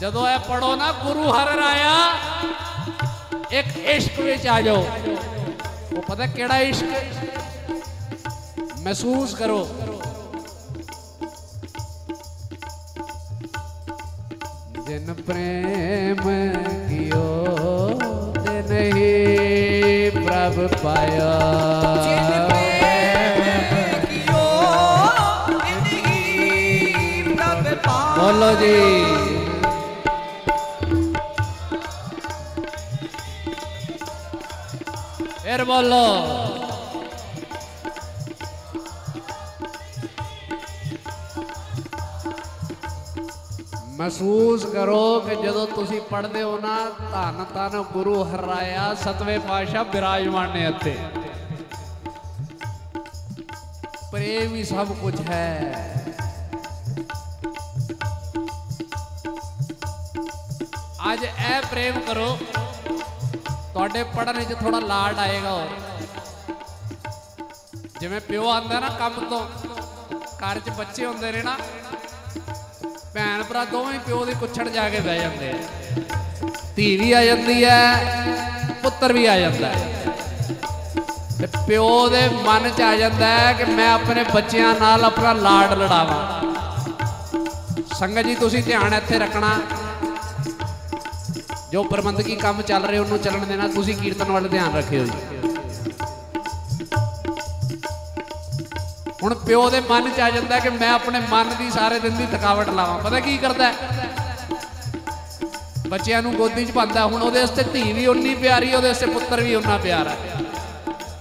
L: ਜਦੋਂ ਇਹ ਪੜੋ ਨਾ ਗੁਰੂ ਹਰ ਰਾਇਆ ਇੱਕ ਇਸ਼ਕ ਵਿੱਚ ਆ ਜਾਓ। ਉਹ ਪਤਾ ਕਿਹੜਾ ਇਸ਼ਕ? ਮਹਿਸੂਸ ਕਰੋ ਜਿਨ ਪ੍ਰੇਮ ਕੀਓ ਤੇ ਨਹੀਂ ਪ੍ਰਭ ਪਾਇਆ ਬੋਲੋ ਜੀ ਫਿਰ ਬੋਲੋ ਮਹਿਸੂਸ ਕਰੋ ਕਿ ਜਦੋਂ ਤੁਸੀਂ ਪੜ੍ਹਦੇ ਹੋ ਨਾ, ਧੰਨ ਧੰਨ ਗੁਰੂ ਹਰਾਇਆ ਸਤਵੇਂ ਪਾਤਸ਼ਾਹ ਬਿਰਾਜਮਾਨ ਨੇ ਇੱਥੇ। ਪ੍ਰੇਮ ਹੀ ਸਭ ਕੁਝ ਹੈ। ਅੱਜ ਇਹ ਪ੍ਰੇਮ ਕਰੋ, ਤੁਹਾਡੇ ਪੜ੍ਹਨ ਵਿੱਚ ਥੋੜਾ ਲਾਡ ਆਏਗਾ ਹੋਰ। ਜਿਵੇਂ ਪਿਓ ਆਂਦਾ ਨਾ ਕੰਮ ਤੋਂ, ਘਰ 'ਚ ਬੱਚੇ ਹੁੰਦੇ ਨੇ ਨਾ ਭੈਣ ਭਰਾ, ਦੋਵੇਂ ਪਿਓ ਦੀ ਪੁੱਛੜ ਜਾ ਕੇ ਬਹਿ ਜਾਂਦੇ ਆ। ਧੀ ਵੀ ਆ ਜਾਂਦੀ ਹੈ ਪੁੱਤਰ ਵੀ ਆ ਜਾਂਦਾ ਹੈ ਤੇ ਪਿਓ ਦੇ ਮਨ 'ਚ ਆ ਜਾਂਦਾ ਹੈ ਕਿ ਮੈਂ ਆਪਣੇ ਬੱਚਿਆਂ ਨਾਲ ਆਪਣਾ ਲਾਡ ਲੜਾਵਾਂ। ਸੰਗਤ ਜੀ, ਤੁਸੀਂ ਧਿਆਨ ਇੱਥੇ ਰੱਖਣਾ। ਜੋ ਪ੍ਰਬੰਧਕੀ ਕੰਮ ਚੱਲ ਰਹੇ, ਉਹਨੂੰ ਚੱਲਣ ਦੇਣਾ। ਤੁਸੀਂ ਕੀਰਤਨ ਵੱਲ ਧਿਆਨ ਰੱਖਿਓ ਜੀ। ਹੁਣ ਪਿਓ ਦੇ ਮਨ 'ਚ ਆ ਜਾਂਦਾ ਕਿ ਮੈਂ ਆਪਣੇ ਮਨ ਦੀ ਸਾਰੇ ਦਿਨ ਦੀ ਥਕਾਵਟ ਲਾਵਾਂ। ਪਤਾ ਕੀ ਕਰਦਾ ਬੱਚਿਆਂ ਨੂੰ ਗੋਦੀ 'ਚ ਪਾਉਂਦਾ ਹੁਣ ਉਹਦੇ ਵਾਸਤੇ ਧੀ ਵੀ ਉਨੀ ਪਿਆਰੀ, ਉਹਦੇ ਵਾਸਤੇ ਪੁੱਤਰ ਵੀ ਉਨਾ ਪਿਆਰਾ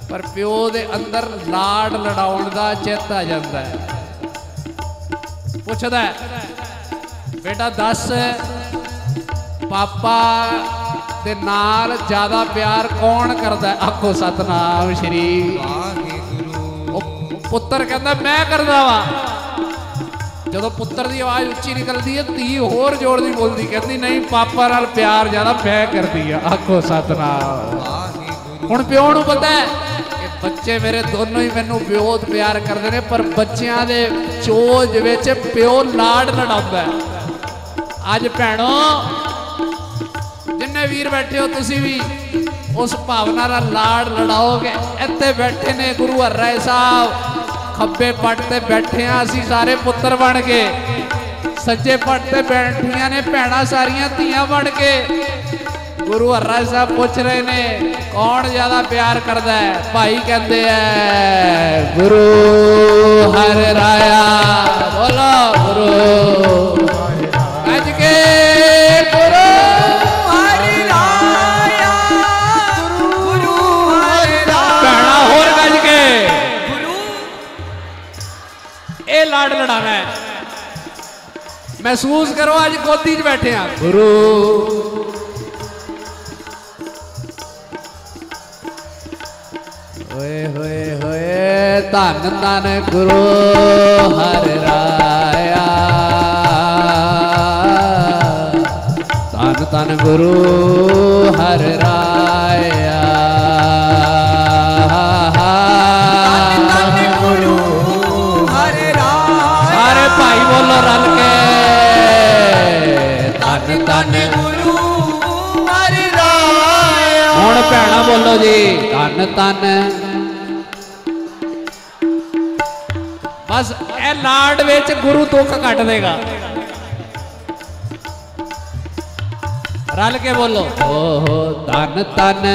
L: ਪਰ ਪਿਓ ਦੇ ਅੰਦਰ ਲਾੜ ਲੜਾਉਣ ਦਾ ਚਿੱਤ ਆ ਜਾਂਦਾ ਹੈ। ਪੁੱਛਦਾ ਬੇਟਾ ਦੱਸ, ਪਾਪਾ ਦੇ ਨਾਲ ਜ਼ਿਆਦਾ ਪਿਆਰ ਕੌਣ ਕਰਦਾ ਆਖੋ, ਸਤਨਾਮ ਸ਼੍ਰੀ ਪੁੱਤਰ ਕਹਿੰਦਾ ਮੈਂ ਕਰਦਾ ਵਾਂ। ਜਦੋਂ ਪੁੱਤਰ ਦੀ ਆਵਾਜ਼ ਉੱਚੀ ਨਿਕਲਦੀ ਹੈ ਧੀ ਹੋਰ ਜ਼ੋਰ ਦੀ ਬੋਲਦੀ ਕਹਿੰਦੀ ਨਹੀਂ ਪਾਪਾ ਨਾਲ ਪਿਆਰ ਜ਼ਿਆਦਾ ਮੈਂ ਕਰਦੀ ਆ। ਆਖੋ ਸਤਨਾਮ। ਹੁਣ ਪਿਓ ਨੂੰ ਪਤਾ ਹੈ ਕਿ ਬੱਚੇ ਮੇਰੇ ਦੋਨੋਂ ਹੀ ਮੈਨੂੰ ਬਹੁਤ ਪਿਆਰ ਕਰਦੇ ਨੇ ਪਰ ਬੱਚਿਆਂ ਦੇ ਚੋਜ ਵਿੱਚ ਪਿਓ ਲਾਡ ਲੜਾਉਂਦਾ ਅੱਜ ਭੈਣੋ ਜਿੰਨੇ ਵੀਰ ਬੈਠੇ ਹੋ ਤੁਸੀਂ ਵੀ ਉਸ ਭਾਵਨਾ ਨਾਲ ਲਾੜ ਲੜਾਓਗੇ ਇੱਥੇ ਬੈਠੇ ਨੇ ਗੁਰੂ ਹਰਿ ਸਾਹਿਬ। ਖੱਬੇ ਪੱਟ ਤੇ ਬੈਠੇ ਆ ਅਸੀਂ ਸਾਰੇ ਪੁੱਤਰ ਬਣ ਕੇ ਸੱਜੇ ਪੱਟ ਤੇ ਬੈਠੀਆਂ ਨੇ ਭੈਣਾਂ ਸਾਰੀਆਂ ਧੀਆਂ ਬਣ ਕੇ। ਗੁਰੂ ਹਰਰਾਜ ਸਾਹਿਬ ਪੁੱਛ ਰਹੇ ਨੇ, ਕੌਣ ਜ਼ਿਆਦਾ ਪਿਆਰ ਕਰਦਾ ਹੈ? ਭਾਈ ਕਹਿੰਦੇ ਐ, ਗੁਰੂ ਹਰ ਰਾਇਆ। ਬੋਲੋ, ਗੁਰੂ ਇਹ ਲਾੜ ਲੜਾਣਾ ਹੈ ਮਹਿਸੂਸ ਕਰੋ ਅੱਜ ਗੋਦੀ 'ਚ ਬੈਠੇ ਆ ਗੁਰੂ ਓਏ ਹੋਏ ਹੋਏ ਧੰਨ ਧੰਨ ਗੁਰੂ ਹਰਿ ਰਾਇਆ ਧੰਨ ਧੰਨ ਗੁਰੂ ਹਰਿ ਬੋਲੋ ਜੀ। ਧੰਨ ਧੰਨ। ਬਸ ਇਹ ਲਾਡ ਵਿੱਚ ਗੁਰੂ ਦੁੱਖ ਕੱਟ ਦੇਗਾ। ਰਲ ਕੇ ਬੋਲੋ। ਓਹ, ਧੰਨ ਧੰਨ।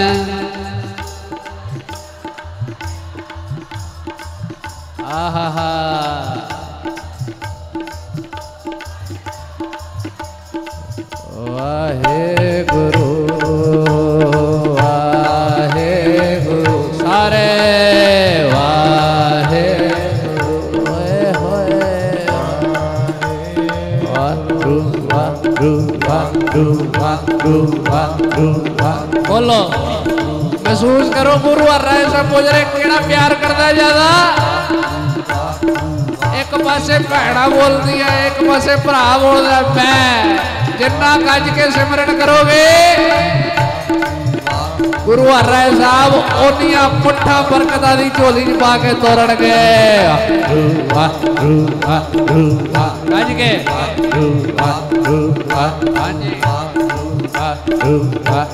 L: ਆਹਾਹਾ। ਵਾਹਿਗੁਰੂ ਮਹਿਸੂਸ ਕਰੋ ਗੁਰੂ ਆ ਰਾਏ ਸਾਹਿਬ ਪੁੱਜਰੇ ਕਿਹੜਾ ਪਿਆਰ ਕਰਦਾ ਜ਼ਿਆਦਾ ਇੱਕ ਪਾਸੇ ਭੈਣਾ ਬੋਲਦੀ ਹੈ ਇੱਕ ਪਾਸੇ ਭਰਾ ਬੋਲਦਾ ਮੈਂ ਜਿੰਨਾ ਗੱਜ ਕੇ ਸਿਮਰਨ ਕਰੋਗੇ ਗੁਰੂ ਹਰਿ ਸਾਹਿਬ ਉਹਨੀਆਂ ਪੁੱਠਾ ਬਰਕਤਾਂ ਦੀ ਝੋਲੀ 'ਚ ਪਾ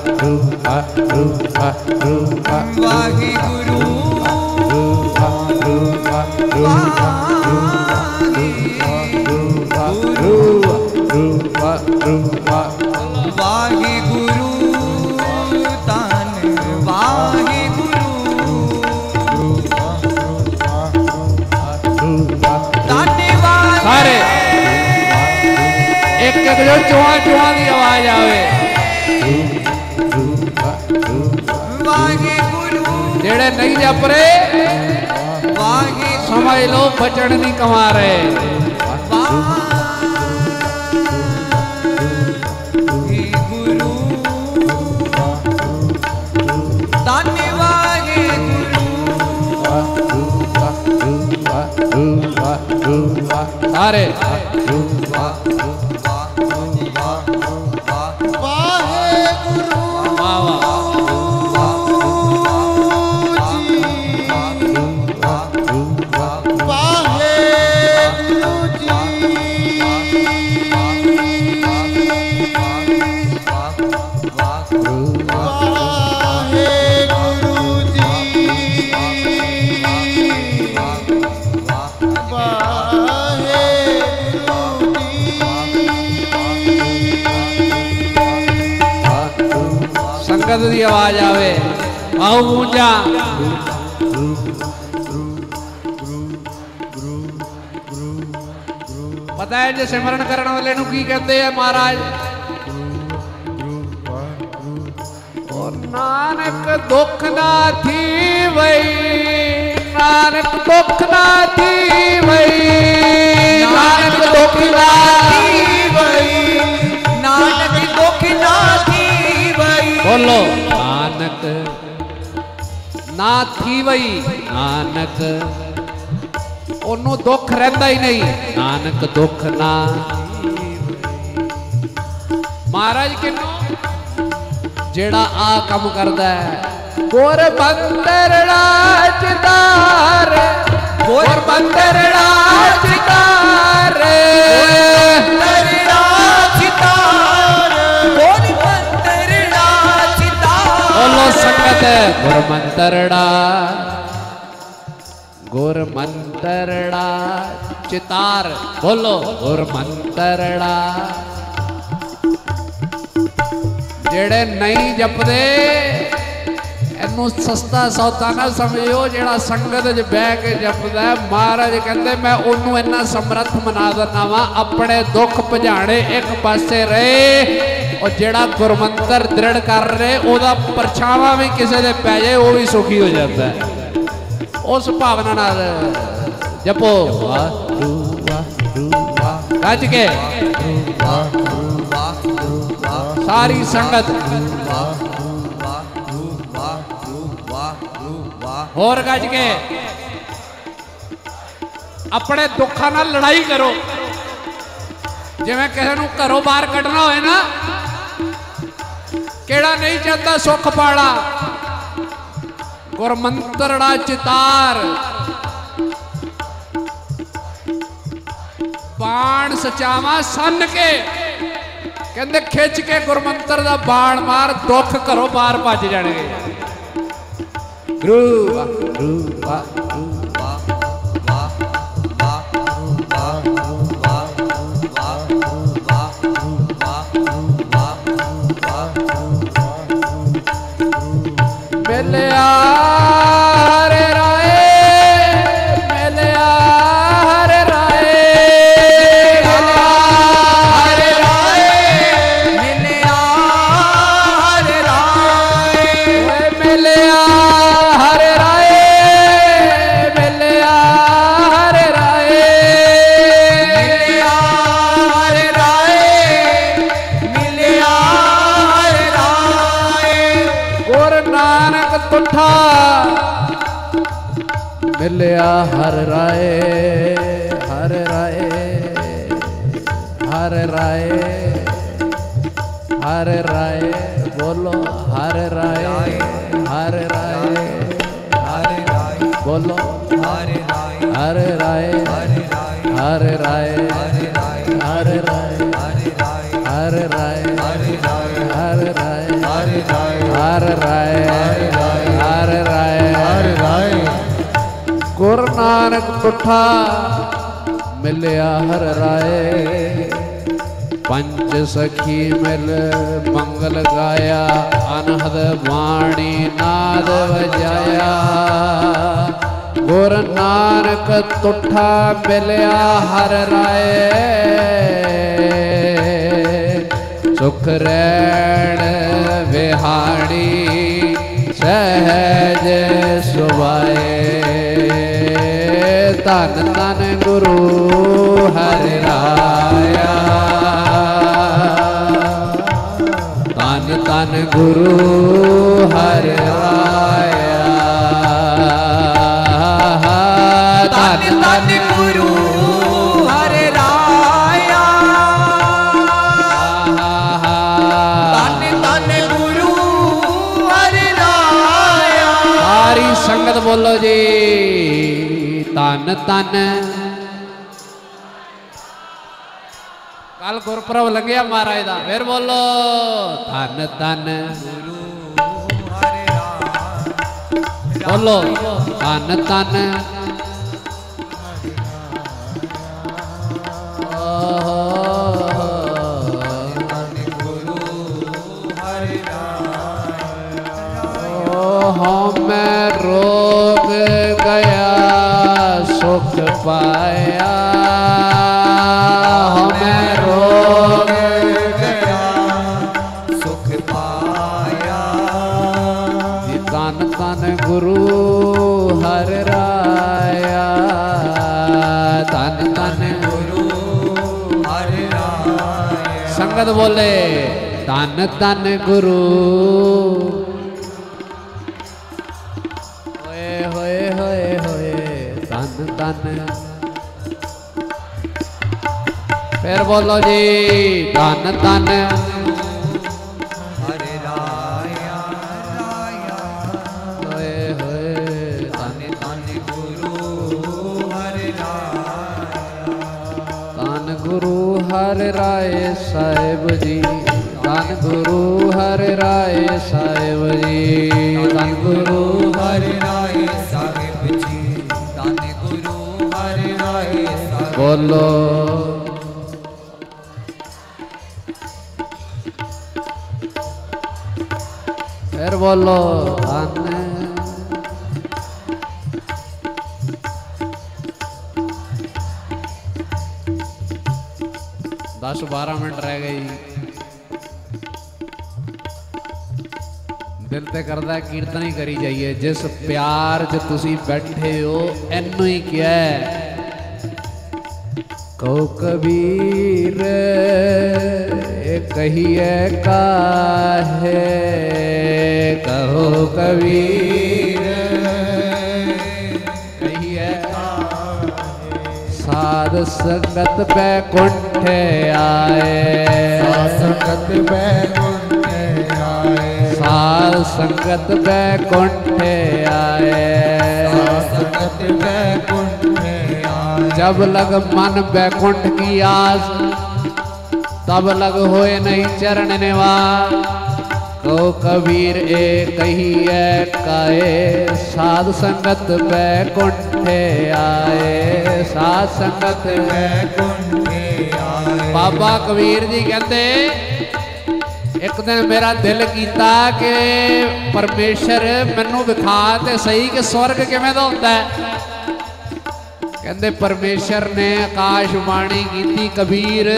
L: ਕੇ ਤੋਰਨਗੇ ਵਾਹ ਵਾਹ ਵਾਹ ਗੱਜ ਕੇ ਹਾਂਜੀ
M: ਵਾਹਿਗੁਰੂ ਵਾਹਿਗੁਰੂ ਤਨ ਵਾਹਿਗੁਰੂ ਧੰਨਵਾਦ
L: ਸਾਰੇ ਇੱਕ ਇੱਕ ਜੋ ਚੁਆ ਚੁਆ ਦੀ ਆਵਾਜ਼ ਆਵੇ
M: ਵਾਹਿਗੁਰੂ
L: ਜਿਹੜੇ ਨਹੀਂ ਜਪ ਰਹੇ
M: ਵਾਹਿਗੁਰੂ
L: ਸਮਝ ਲਓ ਬਚਣ ਨਹੀਂ ਕਮਾ ਰਹੇ
M: ਧੰਨ
L: ਸਾਰੇ ਵਾਹ ਆਓ ਗੂੰਜਾ ਪਤਾ ਹੈ ਜੇ ਸਿਮਰਨ ਕਰਨ ਵਾਲੇ ਨੂੰ ਕੀ ਕਹਿੰਦੇ ਆ ਮਹਾਰਾਜ ਉਹ ਨਾਨਕ ਦੁੱਖ ਨਾ ਥੀ ਵਈ ਨਾਨਕ ਦੁੱਖ ਨਾ ਥੀ ਵਈ ਨਾਨਕ ਦੁੱਖ ਨਾ ਥੀ ਵਈ
M: ਨਾਨਕ।
L: ਉਹਨੂੰ ਦੁੱਖ ਰਹਿੰਦਾ ਹੀ ਨਹੀਂ। ਨਾਨਕ ਦੁੱਖ ਨਾ ਮਹਾਰਾਜ ਕਿਨੂੰ? ਜਿਹੜਾ ਆ ਕੰਮ ਕਰਦਾ ਹੈ। ਗੁਰ ਬੰਦਰੜਾ ਚਿਤਾਰ ਗੁਰ ਬੰਦਰੜਾ ਚਿਤਾਰ ਬੋਲੋ ਸੰਗਤ ਗੁਰਮੰਤਰੜਾ ਗੁਰਮੰਤਰੜਾ ਚਿਤਾਰ ਬੋਲੋ ਗੁਰਮੰਤਰੜਾ ਜਿਹੜੇ ਨਹੀਂ ਜਪਦੇ ਇਹਨੂੰ ਸਸਤਾ ਸੌਦਾ ਨਾ ਸਮਝਿਓ ਜਿਹੜਾ ਸੰਗਤ 'ਚ ਬਹਿ ਕੇ ਜਪਦਾ ਹੈ। ਮਹਾਰਾਜ ਕਹਿੰਦੇ ਮੈਂ ਉਹਨੂੰ ਇੰਨਾ ਸਮਰੱਥ ਬਣਾ ਦਿੰਦਾ ਵਾਂ ਆਪਣੇ ਦੁੱਖ ਭਜਾਣੇ ਇੱਕ ਪਾਸੇ ਰਹੇ ਉਹ ਜਿਹੜਾ ਗੁਰਮੰਤਰ ਦ੍ਰਿੜ ਕਰ ਰਹੇ, ਉਹਦਾ ਪਰਛਾਵਾਂ ਵੀ ਕਿਸੇ ਦੇ ਪੈ ਜਾਏ, ਉਹ ਵੀ ਸੁਖੀ ਹੋ ਜਾਂਦਾ ਹੈ। ਉਸ ਭਾਵਨਾ ਨਾਲ, ਜਪੋ। ਵਾਹਿਗੁਰੂ ਵਾਹਿਗੁਰੂ ਗੱਜ ਕੇ ਸਾਰੀ ਸੰਗਤ। ਹੋਰ ਗੱਜ ਕੇ ਆਪਣੇ ਦੁੱਖਾਂ ਨਾਲ ਲੜਾਈ ਕਰੋ। ਜਿਵੇਂ ਕਿਸੇ ਨੂੰ ਘਰੋਂ ਬਾਹਰ ਕੱਢਣਾ ਹੋਏ ਨਾ ਕਿਹੜਾ ਨਹੀਂ ਚਾਹੁੰਦਾ ਸੁੱਖ ਪਾਲਾ? ਗੁਰਮੰਤਰੜਾ ਚਿਤਾਰ। ਬਾਣ ਸਚਾਵਾ ਸੰਨ ਕੇ। ਕਹਿੰਦੇ ਖਿੱਚ ਕੇ ਗੁਰਮੰਤਰ ਦਾ ਬਾਣ ਮਾਰ ਦੁੱਖ ਘਰੋਂ ਬਾਹਰ ਭੱਜ ਜਾਣਗੇ। ਗੁਰੂ ਵਾਹ, ਗੁਰੂ ਵਾਹ, ਨਾਨਕ ਪੁੱਠਾ ਮਿਲਿਆ ਹਰ ਰਾਏ। ਪੰਜ ਸਖੀ ਮਿਲ ਮੰਗਲ ਗਾਇਆ, ਅਨਹਦ ਬਾਣੀ ਨਾਦ ਵਜਾਇਆ। ਗੁਰ ਨਾਨਕ ਤੁਠਾ ਮਿਲਿਆ ਹਰ ਰਾਏ। ਸੁਖ ਰੈਣ ਵਿਹਾੜੀ, ਸਹਿਜ ਸੁਭਾਏ। ਧਨ ਧੰਨ ਗੁਰੂ ਹਰਿ ਰਾਇਆ। ਧੰਨ ਧੰਨ ਗੁਰੂ ਹਰਿ ਰਾਇਆ। ਧੰਨ ਧੰਨ। ਕੱਲ ਗੁਰਪੁਰਬ ਲੰਘਿਆ ਮਹਾਰਾਜ ਦਾ, ਫਿਰ ਬੋਲੋ, ਧੰਨ ਧੰਨ। ਬੋਲੋ, ਧੰਨ ਧੰਨ। ਹਮੈ ਰੋਗ ਪਾਇਆ। ਹਮੇ ਰੋਗ
M: ਗਿਆ ਸੁਖ ਪਾਇਆ।
L: ਜੀ ਤਨ ਤਨ ਗੁਰੂ ਹਰ ਰਾਇਆ। ਤਨ ਤਨ
M: ਗੁਰੂ ਹਰ ਰਾਇਆ।
L: ਸੰਗਤ ਬੋਲੇ, ਤਨ ਤਨ ਗੁਰੂ ਫਿਰ ਬੋਲੋ ਜੀ ਤਨ ਤਨ
M: ਹਰਿ ਰਾਇਆ ਰਾਇਆ।
L: ਹੋਏ ਹੋਏ। ਤਨ
M: ਧੰਨ ਧੰਨ ਗੁਰੂ ਹਰਿ ਰਾਇਆ।
L: ਧੰਨ ਗੁਰੂ ਹਰਿ ਰਾਏ ਸਾਹਿਬ ਜੀ। ਧੰਨ ਗੁਰੂ ਹਰਿ ਰਾਏ ਸਾਹਿਬ ਜੀ। ਧੰਨ ਗੁਰੂ
M: ਹਰਿ ਰਾਏ ਸਾਹਿਬ ਜੀ। ਧੰਨ ਗੁਰੂ ਹਰਿ ਰਾਏ ਸਾਹਿਬ
L: ਬੋਲੋ। बोल दस बारह मिनट रह गए दिल से करता कीर्तन ही करी जाइए जिस प्यार च ती बैठे हो इनू ही क्या कौ कबीर कहिए काहे? कहो कबीर। कहिए साध संगत पे कुंठ
M: आए। संगत पे आए।
L: साध संगत पे कुंठ
M: आए। संगत पे कुंठ
L: जब लग मन बैकुंठ की आस तब लग होए नहीं चरण निवास को कबीर ए कहिए काए साध संगत बैकुंठे आए साध संगत
M: ਬੈਕੁੰਠੇ ਆਏ
L: ਬਾਬਾ ਕਬੀਰ ਜੀ ਕਹਿੰਦੇ ਇੱਕ ਦਿਨ ਮੇਰਾ ਦਿਲ ਕੀਤਾ ਕਿ ਪਰਮੇਸ਼ਰ ਮੈਨੂੰ ਵਿਖਾ ਤੇ ਸਹੀ ਕਿ ਸਵਰਗ ਕਿਵੇਂ ਦਾ ਹੁੰਦਾ ਹੈ ਕਹਿੰਦੇ ਪਰਮੇਸ਼ਰ ਨੇ ਆਕਾਸ਼ਬਾਣੀ ਕੀਤੀ ਕਬੀਰ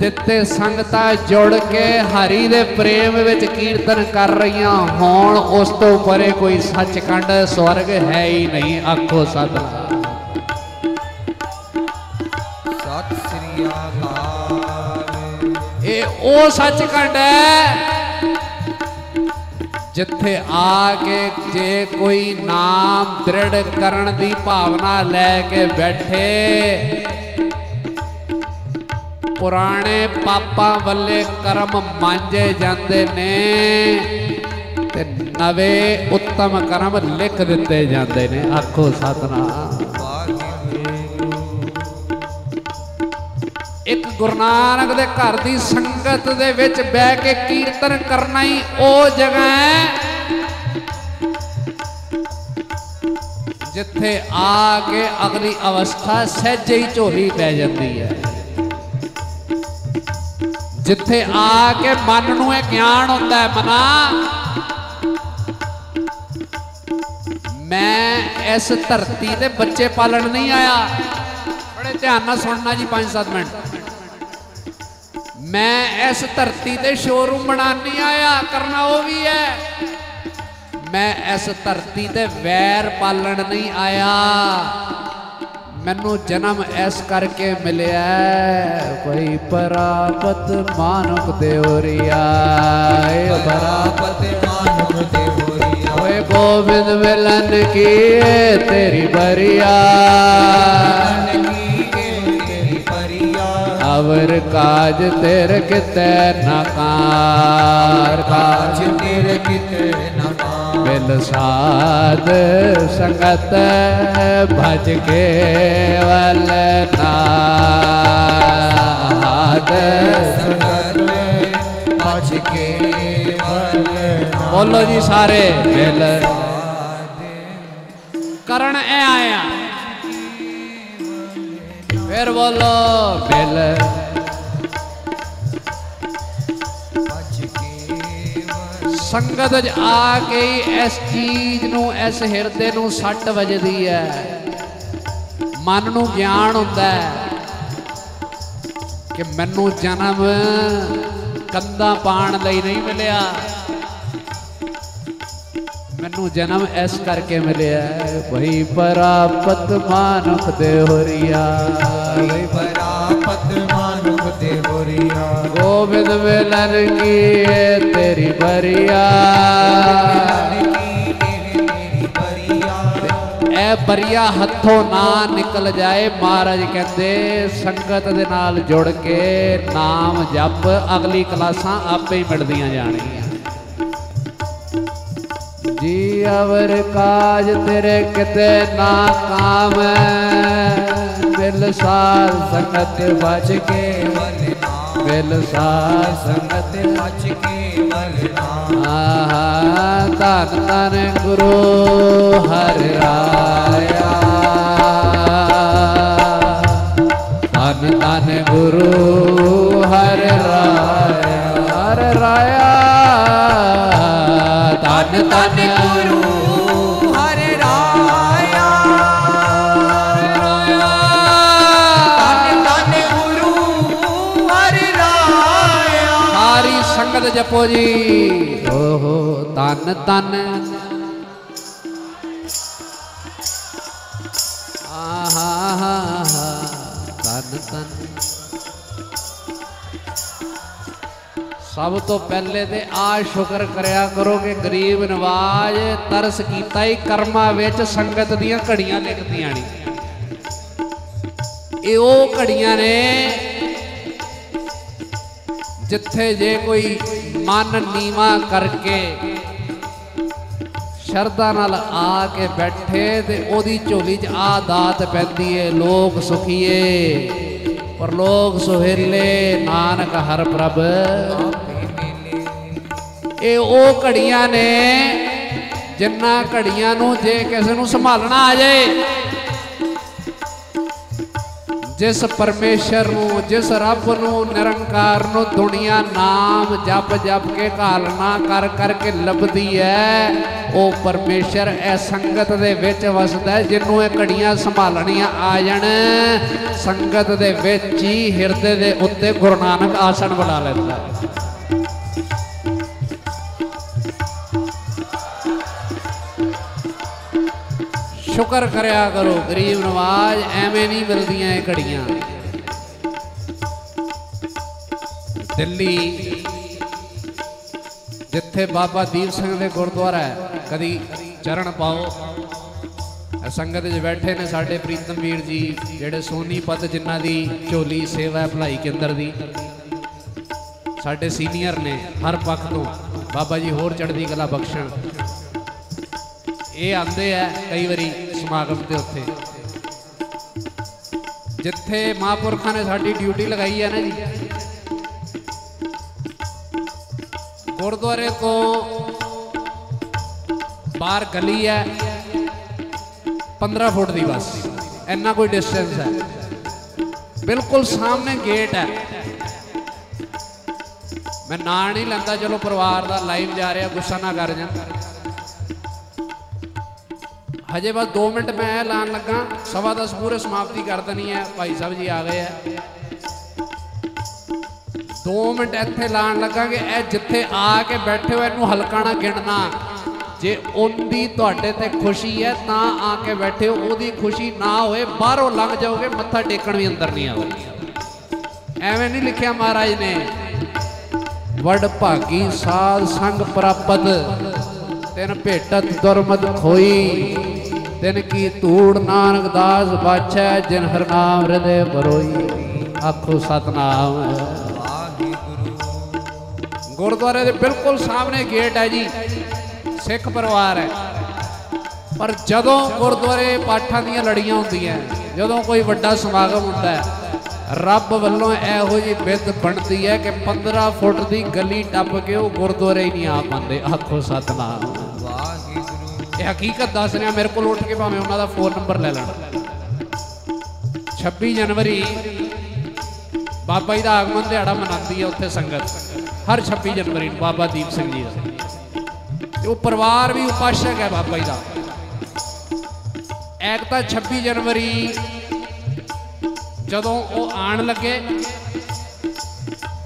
L: ਦਿੱਤੇ ਸੰਗਤਾਂ ਜੁੜ ਕੇ ਹਰੀ ਦੇ ਪ੍ਰੇਮ ਵਿੱਚ ਕੀਰਤਨ ਕਰ ਰਹੀਆਂ ਹੋਣ ਉਸ ਤੋਂ ਪਰੇ ਕੋਈ ਸੱਚਖੰਡ ਸਵਰਗ ਹੈ ਹੀ ਨਹੀਂ ਆਖੋ
M: ਸਤਿ ਸ੍ਰੀ ਅਕਾਲ।
L: ਇਹ ਉਹ ਸੱਚਖੰਡ ਹੈ ਜਿੱਥੇ ਆ ਕੇ ਜੇ ਕੋਈ ਨਾਮ ਦ੍ਰਿੜ ਕਰਨ ਦੀ ਭਾਵਨਾ ਲੈ ਕੇ ਬੈਠੇ ਪੁਰਾਣੇ ਪਾਪਾਂ ਵੱਲੇ ਕਰਮ ਮਾਂਜੇ ਜਾਂਦੇ ਨੇ ਤੇ ਨਵੇਂ ਉੱਤਮ ਕਰਮ ਲਿਖ ਦਿੱਤੇ ਜਾਂਦੇ ਨੇ। ਆਖੋ ਸਤਨਾਮ। ਇੱਕ ਗੁਰੂ ਨਾਨਕ ਦੇ ਘਰ ਦੀ ਸੰਗਤ ਦੇ ਵਿੱਚ ਬਹਿ ਕੇ ਕੀਰਤਨ ਕਰਨਾ ਹੀ ਉਹ ਜਗ੍ਹਾ ਹੈ ਜਿੱਥੇ ਆ ਕੇ ਅਗਲੀ ਅਵਸਥਾ ਸਹਿਜੇ ਹੀ ਝੋਲੀ ਪੈ ਜਾਂਦੀ ਹੈ। ਜਿੱਥੇ ਆ ਕੇ ਮਨ ਨੂੰ ਇਹ ਗਿਆਨ ਹੁੰਦਾ ਹੈ ਮਨਾ, ਮੈਂ ਇਸ ਧਰਤੀ ਤੇ ਬੱਚੇ ਪਾਲਣ ਨਹੀਂ ਆਇਆ। ਬੜੇ ਧਿਆਨ ਨਾਲ ਸੁਣਨਾ ਜੀ 5-7 ਮਿੰਟ। ਮੈਂ ਇਸ ਧਰਤੀ ਤੇ ਸ਼ੋਰੂਮ ਬਣਾਉਣ ਨਹੀਂ ਆਇਆ, ਕਰਨਾ ਉਹ ਵੀ ਹੈ। ਮੈਂ ਇਸ ਧਰਤੀ ਤੇ ਵੈਰ ਪਾਲਣ ਨਹੀਂ ਆਇਆ। ਮੈਨੂੰ ਜਨਮ ਇਸ ਕਰਕੇ ਮਿਲਿਆ ਕੋਈ ਪਰਾਪਤ ਮਾਨੁਕ ਦੇਵਰੀਆ ਏ
M: ਪਰਾਪਤ ਮਾਨੁਕ ਦੇਵਰੀਆ
L: ਓਏ ਗੋਬਿੰਦ ਮਿਲਨ ਕੀ ਤੇਰੀ ਬਰੀਆ ਅਵਰ ਕਾਜ ਤੇਰੇ ਕਿਤੇ ਨਕਾਰ ਕਾਜ
M: ਤੇਰੇ ਕਿਤੇ ਨਕਾਰ
L: ਬਿਲ ਸਾਧ ਸੰਗਤ ਭਜ ਕੇ ਵਲ ਨਾਦ।
M: ਸੰਗਤ ਭਜ ਕੇ ਵਲ
L: ਬੋਲੋ ਜੀ ਸਾਰੇ ਬਿਲ ਕਰਨ ਐ ਆਇਆ ਫਿਰ ਬੋਲੋ ਬਿਲ ਸੰਗਤ ਚ ਆ ਕੇ ਇਸ ਚੀਜ਼ ਨੂੰ, ਇਸ ਹਿਰਦੇ ਨੂੰ ਸੱਟ ਵੱਜਦੀ ਹੈ। ਮਨ ਨੂੰ ਗਿਆਨ ਹੁੰਦਾ ਹੈ ਕਿ ਮੈਨੂੰ ਜਨਮ ਕੰਦਾ ਪਾਣ ਲਈ ਨਹੀਂ ਮਿਲਿਆ। ਮੈਨੂੰ ਜਨਮ ਇਸ ਕਰਕੇ ਮਿਲਿਆ ਭਈ ਪਰਾਪਤ ਮਾਨੁਖ ਦੇ ਹੋਰੀਆ
M: ਭਈ ਪਰਾਪਤ ਮਾਨੁਖ ਦੇ ਹੋਰੀਆ।
L: ਗੋਬਿੰਦ ਮਿਲਨ ਕੀ ਤੇਰੀ ਬਰੀਆ? ਇਹ ਬਰੀਆ ਹੱਥੋਂ ਨਾ ਨਿਕਲ ਜਾਏ ਮਹਾਰਾਜ ਕਹਿੰਦੇ, ਸੰਗਤ ਦੇ ਨਾਲ ਜੁੜ ਕੇ ਨਾਮ ਜਪ ਅਗਲੀ ਕਲਾਸਾਂ ਆਪੇ ਹੀ ਮਿਲਦੀਆਂ ਜਾਣਗੀਆਂ। ਜੀ ਅਵਰ ਕਾਜ ਤੇਰੇ ਕਿਤੇ ਨਾ ਕਾਮ ਮਿਲ ਸਾਰ ਸੰਗਤ ਬਚ ਕੇ ਮਿਲ ਸਾਰ ਸੰਗਤ
M: ਬਚ ਕੇ ਵਲ
L: ਆਹਾ ਧੰਨ ਧੰਨ ਗੁਰੂ ਹਰਿ ਰਾਇਆ ਧੰਨ ਧੰਨ ਗੁਰੂ ਹਰਿ ਰਾਇਆ ਹਰਿ ਸਾਰੀ ਜਪੋ ਜੀ। ਓਹੋ, ਧੰਨ ਧੰਨ। ਆਹਾ, ਹਾ ਹਾ ਸਭ ਤੋਂ ਪਹਿਲੇ ਤੇ ਆ ਸ਼ੁਕਰ ਕਰਿਆ ਕਰੋ ਕਿ ਗਰੀਬ ਨਵਾਜ ਤਰਸ ਕੀਤਾ ਹੀ ਕਰਮਾਂ ਵਿੱਚ ਸੰਗਤ ਦੀਆਂ ਘੜੀਆਂ ਲਿਖਦੀਆਂ ਨੇ। ਇਹ ਉਹ ਘੜੀਆਂ ਨੇ ਜਿੱਥੇ ਜੇ ਕੋਈ ਮਨ ਨੀਵਾ ਕਰਕੇ ਸ਼ਰਧਾ ਨਾਲ ਆ ਕੇ ਬੈਠੇ ਤੇ ਉਹਦੀ ਝੋਲੀ 'ਚ ਆ ਦਾਤ ਪੈਂਦੀ ਏ, ਲੋਕ ਸੁਖੀਏ। ਪਰ ਲੋਕ ਸੁਹੇਲੇ, ਨਾਨਕ ਹਰ ਪ੍ਰਭ। ਇਹ ਉਹ ਘੜੀਆਂ ਨੇ ਜਿੰਨਾ ਘੜੀਆਂ ਨੂੰ ਜੇ ਕਿਸੇ ਨੂੰ ਸੰਭਾਲਣਾ ਆ ਜਾਏ ਜਿਸ ਪਰਮੇਸ਼ਰ ਨੂੰ, ਜਿਸ ਰੱਬ ਨੂੰ ਨਿਰੰਕਾਰ ਨੂੰ ਦੁਨੀਆ ਨਾਮ ਜਪ ਜਪ ਕੇ ਘਾਲਣਾ ਕਰ ਕਰਕੇ ਲੱਭਦੀ ਹੈ ਉਹ ਪਰਮੇਸ਼ਰ ਇਹ ਸੰਗਤ ਦੇ ਵਿੱਚ ਵਸਦਾ ਹੈ ਜਿਹਨੂੰ ਇਹ ਘੜੀਆਂ ਸੰਭਾਲਣੀਆਂ ਆ ਜਾਣ। ਸੰਗਤ ਦੇ ਵਿੱਚ ਹੀ ਹਿਰਦੇ ਦੇ ਉੱਤੇ ਗੁਰੂ ਨਾਨਕ ਆਸਣ ਬਣਾ ਲੈਂਦਾ। ਸ਼ੁਕਰ ਕਰਿਆ ਕਰੋ, ਗਰੀਬ ਨਵਾਜ ਐਵੇਂ ਨਹੀਂ ਮਿਲਦੀਆਂ ਇਹ ਘੜੀਆਂ। ਦਿੱਲੀ, ਜਿੱਥੇ ਬਾਬਾ ਦੀਪ ਸਿੰਘ ਦੇ ਗੁਰਦੁਆਰਾ ਹੈ, ਕਦੀ ਚਰਨ ਪਾਓ। ਸੰਗਤ 'ਚ ਬੈਠੇ ਨੇ ਸਾਡੇ ਪ੍ਰੀਤਮ ਵੀਰ ਜੀ, ਜਿਹੜੇ ਸੋਨੀਪਤ ਜਿਨ੍ਹਾਂ ਦੀ ਝੋਲੀ ਸੇਵਾ ਭਲਾਈ ਕੇਂਦਰ ਦੀ। ਸਾਡੇ ਸੀਨੀਅਰ ਨੇ ਹਰ ਪੱਖ ਤੋਂ, ਬਾਬਾ ਜੀ ਹੋਰ ਚੜ੍ਹਦੀ ਕਲਾ ਬਖਸ਼ਣ। ਇਹ ਆਂਦੇ ਆ ਕਈ ਵਾਰੀ ਸਮਾਗਮ ਦੇ ਉੱਤੇ। ਜਿੱਥੇ ਮਹਾਂਪੁਰਖਾਂ ਨੇ ਸਾਡੀ ਡਿਊਟੀ ਲਗਾਈ ਹੈ ਨਾ ਜੀ। ਗੁਰਦੁਆਰੇ ਤੋਂ ਬਾਹਰ ਗਲੀ ਹੈ। 15 ਫੁੱਟ ਦੀ ਬਸ। ਇੰਨਾ ਕੋਈ ਡਿਸਟੈਂਸ ਹੈ। ਬਿਲਕੁਲ ਸਾਹਮਣੇ ਗੇਟ ਹੈ। ਮੈਂ ਨਾਂ ਨਹੀਂ ਲੈਂਦਾ, ਚਲੋ ਪਰਿਵਾਰ ਦਾ ਲਾਈਵ ਜਾ ਰਿਹਾ, ਗੁੱਸਾ ਨਾ ਕਰ ਜਾਣ। ਹਜੇ ਬਸ 2 ਮਿੰਟ ਮੈਂ ਇਹ ਲਾਣ ਲੱਗਾ, ਸਵਾ ਦਸ ਪੂਰੇ ਸਮਾਪਤੀ ਕਰ ਦੇਣੀ ਹੈ, ਭਾਈ ਸਾਹਿਬ ਜੀ ਆ ਗਏ ਆ 2 ਮਿੰਟ ਇੱਥੇ ਲਾਣ ਲੱਗਾਂਗੇ, ਇਹ ਜਿੱਥੇ ਆ ਕੇ ਬੈਠੇ ਹੋ, ਇਹਨੂੰ ਹਲਕਾ ਨਾ ਗਿਣਨਾ। ਜੇ ਉਹਦੀ ਤੁਹਾਡੇ ਤੇ ਖੁਸ਼ੀ ਹੈ, ਤਾਂ ਆ ਕੇ ਬੈਠੇ ਹੋ, ਉਹਦੀ ਖੁਸ਼ੀ ਨਾ ਹੋਏ, ਬਾਹਰੋਂ ਲੰਘ ਜਾਓਗੇ, ਮੱਥਾ ਟੇਕਣ ਵੀ ਅੰਦਰ ਨਹੀਂ ਆਵੇ ਐਵੇਂ ਨਹੀਂ ਲਿਖਿਆ ਮਹਾਰਾਜ ਨੇ, ਵਡ ਭਾਗੀ ਸਾਧ ਸੰਗ ਪ੍ਰਾਪਤ, ਤਿਨ ਭੇਟਤ ਦੁਰਮਤ ਖੋਈ। ਤਿਨ ਕੀ ਧੂੜ ਨਾਨਕ ਦਾਸ ਬਾਛੈ, ਜਿਨ ਹਰ ਨਾਮ ਹਿਰਦੇ ਬਰੋਈ ਆਖੋ ਸਤਨਾਮ। ਗੁਰਦੁਆਰੇ ਦੇ ਬਿਲਕੁਲ ਸਾਹਮਣੇ ਗੇਟ ਹੈ ਜੀ, ਸਿੱਖ ਪਰਿਵਾਰ ਹੈ। ਪਰ ਜਦੋਂ ਗੁਰਦੁਆਰੇ ਪਾਠਾਂ ਦੀਆਂ ਲੜੀਆਂ ਹੁੰਦੀਆਂ, ਜਦੋਂ ਕੋਈ ਵੱਡਾ ਸਮਾਗਮ ਹੁੰਦਾ ਹੈ, ਰੱਬ ਵੱਲੋਂ ਇਹੋ ਜਿਹੀ ਬਿੱਦ ਬਣਦੀ ਹੈ ਕਿ 15 ਫੁੱਟ ਦੀ ਗਲੀ ਟੱਪ ਕੇ ਉਹ ਗੁਰਦੁਆਰੇ ਹੀ ਨਹੀਂ ਆ ਪਾਉਂਦੇ, ਆਖੋ ਸਤਨਾਮ। ਇਹ ਹਕੀਕਤ ਦੱਸ ਰਿਹਾ, ਮੇਰੇ ਕੋਲ ਉੱਠ ਕੇ ਭਾਵੇਂ ਉਹਨਾਂ ਦਾ ਫੋਨ ਨੰਬਰ ਲੈ ਲੈਣਾ। 26 ਜਨਵਰੀ, ਬਾਬਾ ਜੀ ਦਾ ਆਗਮਨ ਦਿਹਾੜਾ ਮਨਾਉਂਦੀ ਹੈ ਉੱਥੇ ਸੰਗਤ। ਹਰ 26 ਜਨਵਰੀ ਨੂੰ ਬਾਬਾ ਦੀਪ ਸਿੰਘ ਜੀ ਦਾ। ਤੇ ਉਹ ਪਰਿਵਾਰ ਵੀ ਉਪਾਸ਼ਕ ਹੈ ਬਾਬਾ ਜੀ ਦਾ। ਐਕ ਤਾਂ 26 ਜਨਵਰੀ, ਜਦੋਂ ਉਹ ਆਣ ਲੱਗੇ,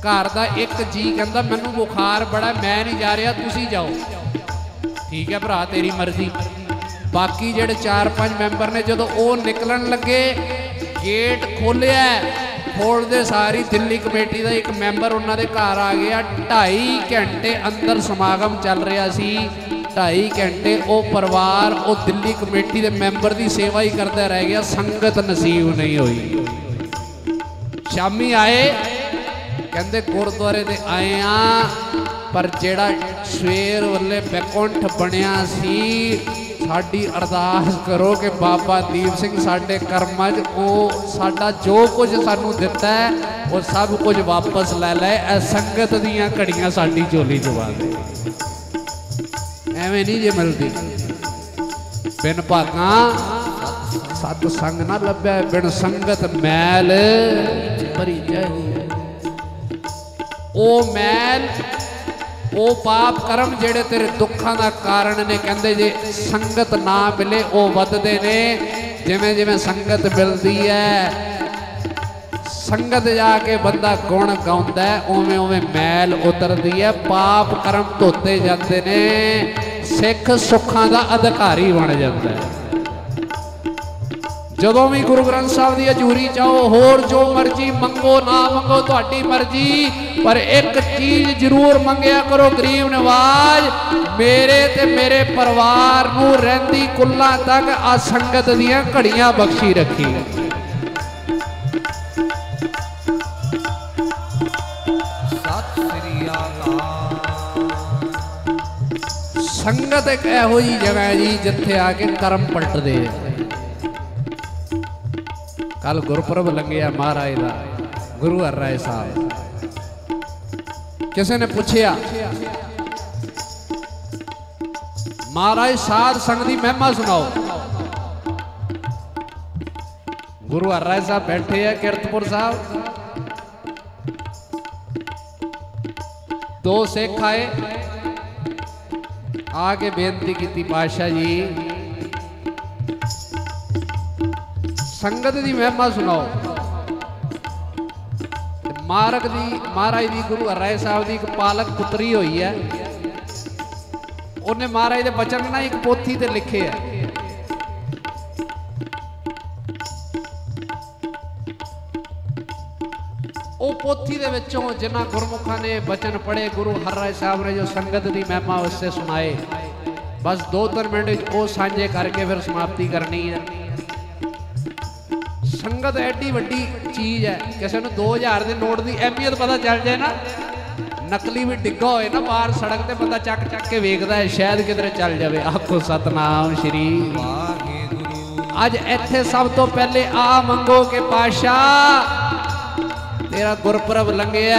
L: ਘਰ ਦਾ ਇੱਕ ਜੀ ਕਹਿੰਦਾ, ਮੈਨੂੰ ਬੁਖਾਰ ਬੜਾ ਮੈਂ ਨਹੀਂ ਜਾ ਰਿਹਾ, ਤੁਸੀਂ ਜਾਓ। ਠੀਕ ਹੈ ਭਰਾ, ਤੇਰੀ ਮਰਜ਼ੀ। ਬਾਕੀ ਜਿਹੜੇ 4-5 ਮੈਂਬਰ ਨੇ, ਜਦੋਂ ਉਹ ਨਿਕਲਣ ਲੱਗੇ ਗੇਟ ਖੋਲਿਆ ਖੋਲਦੇ ਸਾਰੀ ਦਿੱਲੀ ਕਮੇਟੀ ਦਾ ਇੱਕ ਮੈਂਬਰ ਉਹਨਾਂ ਦੇ ਘਰ ਆ ਗਿਆ। 2.5 ਘੰਟੇ ਅੰਦਰ ਸਮਾਗਮ ਚੱਲ ਰਿਹਾ ਸੀ। 2.5 ਘੰਟੇ ਉਹ ਪਰਿਵਾਰ, ਉਹ ਦਿੱਲੀ ਕਮੇਟੀ ਦੇ ਮੈਂਬਰ ਦੀ ਸੇਵਾ ਹੀ ਕਰਦਾ ਰਹਿ ਗਿਆ। ਸੰਗਤ ਨਸੀਬ ਨਹੀਂ ਹੋਈ। ਸ਼ਾਮੀ ਆਏ। ਕਹਿੰਦੇ ਗੁਰਦੁਆਰੇ ਦੇ ਆਏ ਆ, ਪਰ ਜਿਹੜਾ ਸਵੇਰ ਵੱਲੇ ਬੈਕੁੰਠ ਬਣਿਆ ਸੀ, ਸਾਡੀ ਅਰਦਾਸ ਕਰੋ ਕਿ ਬਾਬਾ ਦੀਪ ਸਿੰਘ ਸਾਡੇ ਕਰਮਾਂ 'ਚ, ਉਹ ਸਾਡਾ ਜੋ ਕੁਝ ਸਾਨੂੰ ਦਿੱਤਾ ਹੈ, ਉਹ ਸਭ ਕੁਝ ਵਾਪਸ ਲੈ ਲੈ ਇਹ ਸੰਗਤ ਦੀਆਂ ਘੜੀਆਂ ਸਾਡੀ ਝੋਲੀ 'ਚ ਪਾ ਦੇ। ਐਵੇਂ ਨਹੀਂ ਜੇ ਮਿਲਦੀ। ਬਿਨ ਭਾਗਾਂ ਸਤ ਸੰਗ ਨਾ ਲੱਭਿਆ, ਬਿਨ ਸੰਗਤ ਮੈਲ ਭਰੀ ਜਾਈ ਉਹ ਮੈਲ ਉਹ ਪਾਪ ਕਰਮ ਜਿਹੜੇ ਤੇਰੇ ਦੁੱਖਾਂ ਦਾ ਕਾਰਨ ਨੇ ਕਹਿੰਦੇ ਜੇ ਸੰਗਤ ਨਾ ਮਿਲੇ ਉਹ ਵੱਧਦੇ ਨੇ। ਜਿਵੇਂ ਜਿਵੇਂ ਸੰਗਤ ਮਿਲਦੀ ਹੈ ਸੰਗਤ ਜਾ ਕੇ ਬੰਦਾ ਗੁਣ ਗਾਉਂਦਾ ਹੈ, ਉਵੇਂ ਉਵੇਂ ਮੈਲ ਉਤਰਦੀ ਹੈ ਪਾਪ ਕਰਮ ਧੋਤੇ ਜਾਂਦੇ ਨੇ ਸਿੱਖ ਸੁੱਖਾਂ ਦਾ ਅਧਿਕਾਰੀ ਬਣ ਜਾਂਦਾ ਹੈ ਜਦੋਂ ਵੀ ਗੁਰੂ ਗ੍ਰੰਥ ਸਾਹਿਬ ਦੀ ਹਜ਼ੂਰੀ ਚਾਹੋ ਹੋਰ ਜੋ ਮਰਜ਼ੀ ਮੰਗੋ ਨਾ ਮੰਗੋ ਤੁਹਾਡੀ ਮਰਜ਼ੀ। ਪਰ ਇੱਕ ਚੀਜ਼ ਜ਼ਰੂਰ ਮੰਗਿਆ ਕਰੋ ਗਰੀਬ ਨਵਾਜ ਮੇਰੇ ਤੇ ਮੇਰੇ ਪਰਿਵਾਰ ਨੂੰ ਰਹਿੰਦੀ ਕੁੱਲਾਂ ਤੱਕ ਆ ਸੰਗਤ ਦੀਆਂ ਘੜੀਆਂ ਬਖਸ਼ੀ ਰੱਖੀ।
M: ਸਤਿ ਸ੍ਰੀ ਅਕਾਲ।
L: ਸੰਗਤ ਇੱਕ ਇਹੋ ਜੀ ਜਗ੍ਹਾ ਹੈ ਜੀ ਜਿੱਥੇ ਆ ਕੇ ਕਰਮ ਪਲਟਦੇ ਆ। ਕੱਲ ਗੁਰਪੁਰਬ ਲੰਘਿਆ ਮਹਾਰਾਜ ਦਾ ਗੁਰੂ ਹਰ ਰਾਏ ਸਾਹਿਬ ਕਿਸੇ ਨੇ ਪੁੱਛਿਆ ਮਹਾਰਾਜ ਸਾਧ ਸੰਗ ਦੀ ਮਹਿਮਾ ਸੁਣਾਓ ਗੁਰੂ ਹਰ ਰਾਏ ਸਾਹਿਬ ਬੈਠੇ ਆ ਕਿਰਤਪੁਰ ਸਾਹਿਬ ਦੋ ਸਿੱਖ ਆਏ ਆ ਕੇ ਬੇਨਤੀ ਕੀਤੀ ਪਾਤਸ਼ਾਹ ਸੰਗਤ ਦੀ ਮਹਿਮਾ ਸੁਣਾਓ। ਤੇ ਮਾਰਗ ਦੀ, ਮਹਾਰਾਜ ਦੀ, ਗੁਰੂ ਹਰਾਏ ਸਾਹਿਬ ਦੀ ਇੱਕ ਪਾਲਕ ਪੁੱਤਰੀ ਹੋਈ ਹੈ। ਉਹਨੇ ਮਹਾਰਾਜ ਦੇ ਬਚਨ ਨਾ ਇੱਕ ਪੋਥੀ ਤੇ ਲਿਖੇ ਹੈ। ਉਹ ਪੋਥੀ ਦੇ ਵਿੱਚੋਂ ਜਿਨ੍ਹਾਂ ਗੁਰਮੁਖਾਂ ਨੇ ਬਚਨ ਪੜ੍ਹੇ, ਗੁਰੂ ਹਰਰਾਏ ਸਾਹਿਬ ਨੇ ਜੋ ਸੰਗਤ ਦੀ ਮਹਿਮਾ ਉਸੇ ਸੁਣਾਏ। ਬਸ ਦੋ ਤਿੰਨ ਮਿੰਟ ਵਿੱਚ ਉਹ ਸਾਂਝੇ ਕਰਕੇ ਫਿਰ ਸਮਾਪਤੀ ਕਰਨੀ ਹੈ। ਸੰਗਤ ਐਡੀ ਵੱਡੀ ਚੀਜ਼ ਹੈ, ਕਿਸੇ ਨੂੰ 2000 ਦੇ ਨੋਟ ਦੀ ਅਹਿਮੀਅਤ ਪਤਾ ਚੱਲ ਜਾਏ ਨਾ। ਨਕਲੀ ਵੀ ਡਿੱਗਾ ਹੋਏ ਨਾ ਬਾਹਰ ਸੜਕ ਤੇ, ਬੰਦਾ ਚੱਕ ਚੱਕ ਕੇ ਵੇਖਦਾ ਹੈ, ਸ਼ਾਇਦ ਕਿਧਰੇ ਚੱਲ ਜਾਵੇ। ਆਖੋ ਸਤਨਾਮ ਸ਼੍ਰੀ ਅੱਜ ਇੱਥੇ ਸਭ ਤੋਂ ਪਹਿਲੇ ਆ ਮੰਗੋ ਕਿ ਪਾਸ਼ਾ ਤੇਰਾ ਗੁਰਪੁਰਬ ਲੰਘਿਆ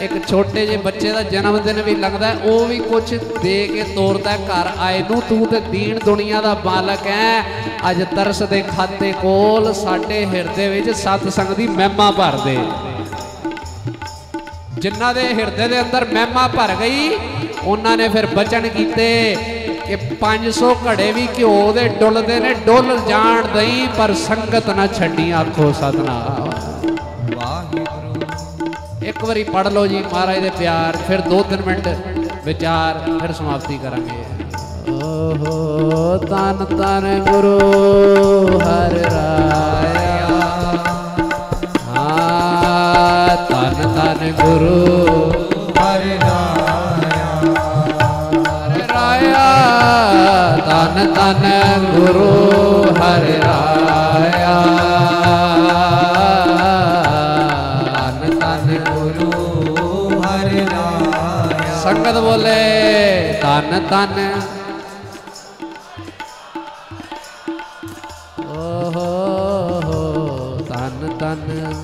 L: ਇੱਕ ਛੋਟੇ ਜਿਹੇ ਬੱਚੇ ਦਾ ਜਨਮ ਦਿਨ ਵੀ ਲੰਘਦਾ ਉਹ ਵੀ ਕੁਝ ਦੇ ਕੇ ਤੋਰਦਾ ਘਰ ਆਏ ਨੂੰ। ਤੂੰ ਤੇ ਦੀਨ ਦੁਨੀਆ ਦਾ ਮਾਲਕ ਹੈ ਅੱਜ ਤਰਸ ਦੇ ਖਾਤੇ ਕੋਲ ਸਾਡੇ ਹਿਰਦੇ ਵਿੱਚ ਸਤ ਸੰਗ ਦੀ ਮਹਿਮਾ ਭਰ ਦੇ। ਜਿਨ੍ਹਾਂ ਦੇ ਹਿਰਦੇ ਦੇ ਅੰਦਰ ਮਹਿਮਾ ਭਰ ਗਈ, ਉਹਨਾਂ ਨੇ ਫਿਰ ਬਚਨ ਕੀਤੇ ਕਿ 500 ਘੜੇ ਵੀ ਘਿਓ ਦੇ ਡੁੱਲਦੇ ਨੇ, ਡੁੱਲ ਜਾਣ ਦਈ, ਪਰ ਸੰਗਤ ਨਾ ਛੱਡੀ ਆਖੋ ਸਤਨਾਮ। ਇੱਕ ਵਾਰੀ ਪੜ ਲਓ ਜੀ ਮਹਾਰਾਜ ਦੇ ਪਿਆਰ ਫਿਰ 2-3 ਮਿੰਟ ਵਿਚਾਰ ਫਿਰ ਸਮਾਪਤੀ ਕਰਾਂਗੇ ਓਹੋ ਤਨ ਤਨ ਗੁਰੂ ਹਰਿ ਰਾਇਆ ਹਾਂ ਤਨ ਤਨ ਗੁਰੂ
M: ਹਰਿ ਰਾਇਆ
L: ਹਰਿ ਰਾਇਆ ਤਨ ਤਨ ਗੁਰੂ ਹਰਿ ਰਾਇਆ ਸੰਗਤ ਬੋਲੇ। ਧੰਨ ਧੰਨ। ਓਹੋ ਧੰਨ ਤਨ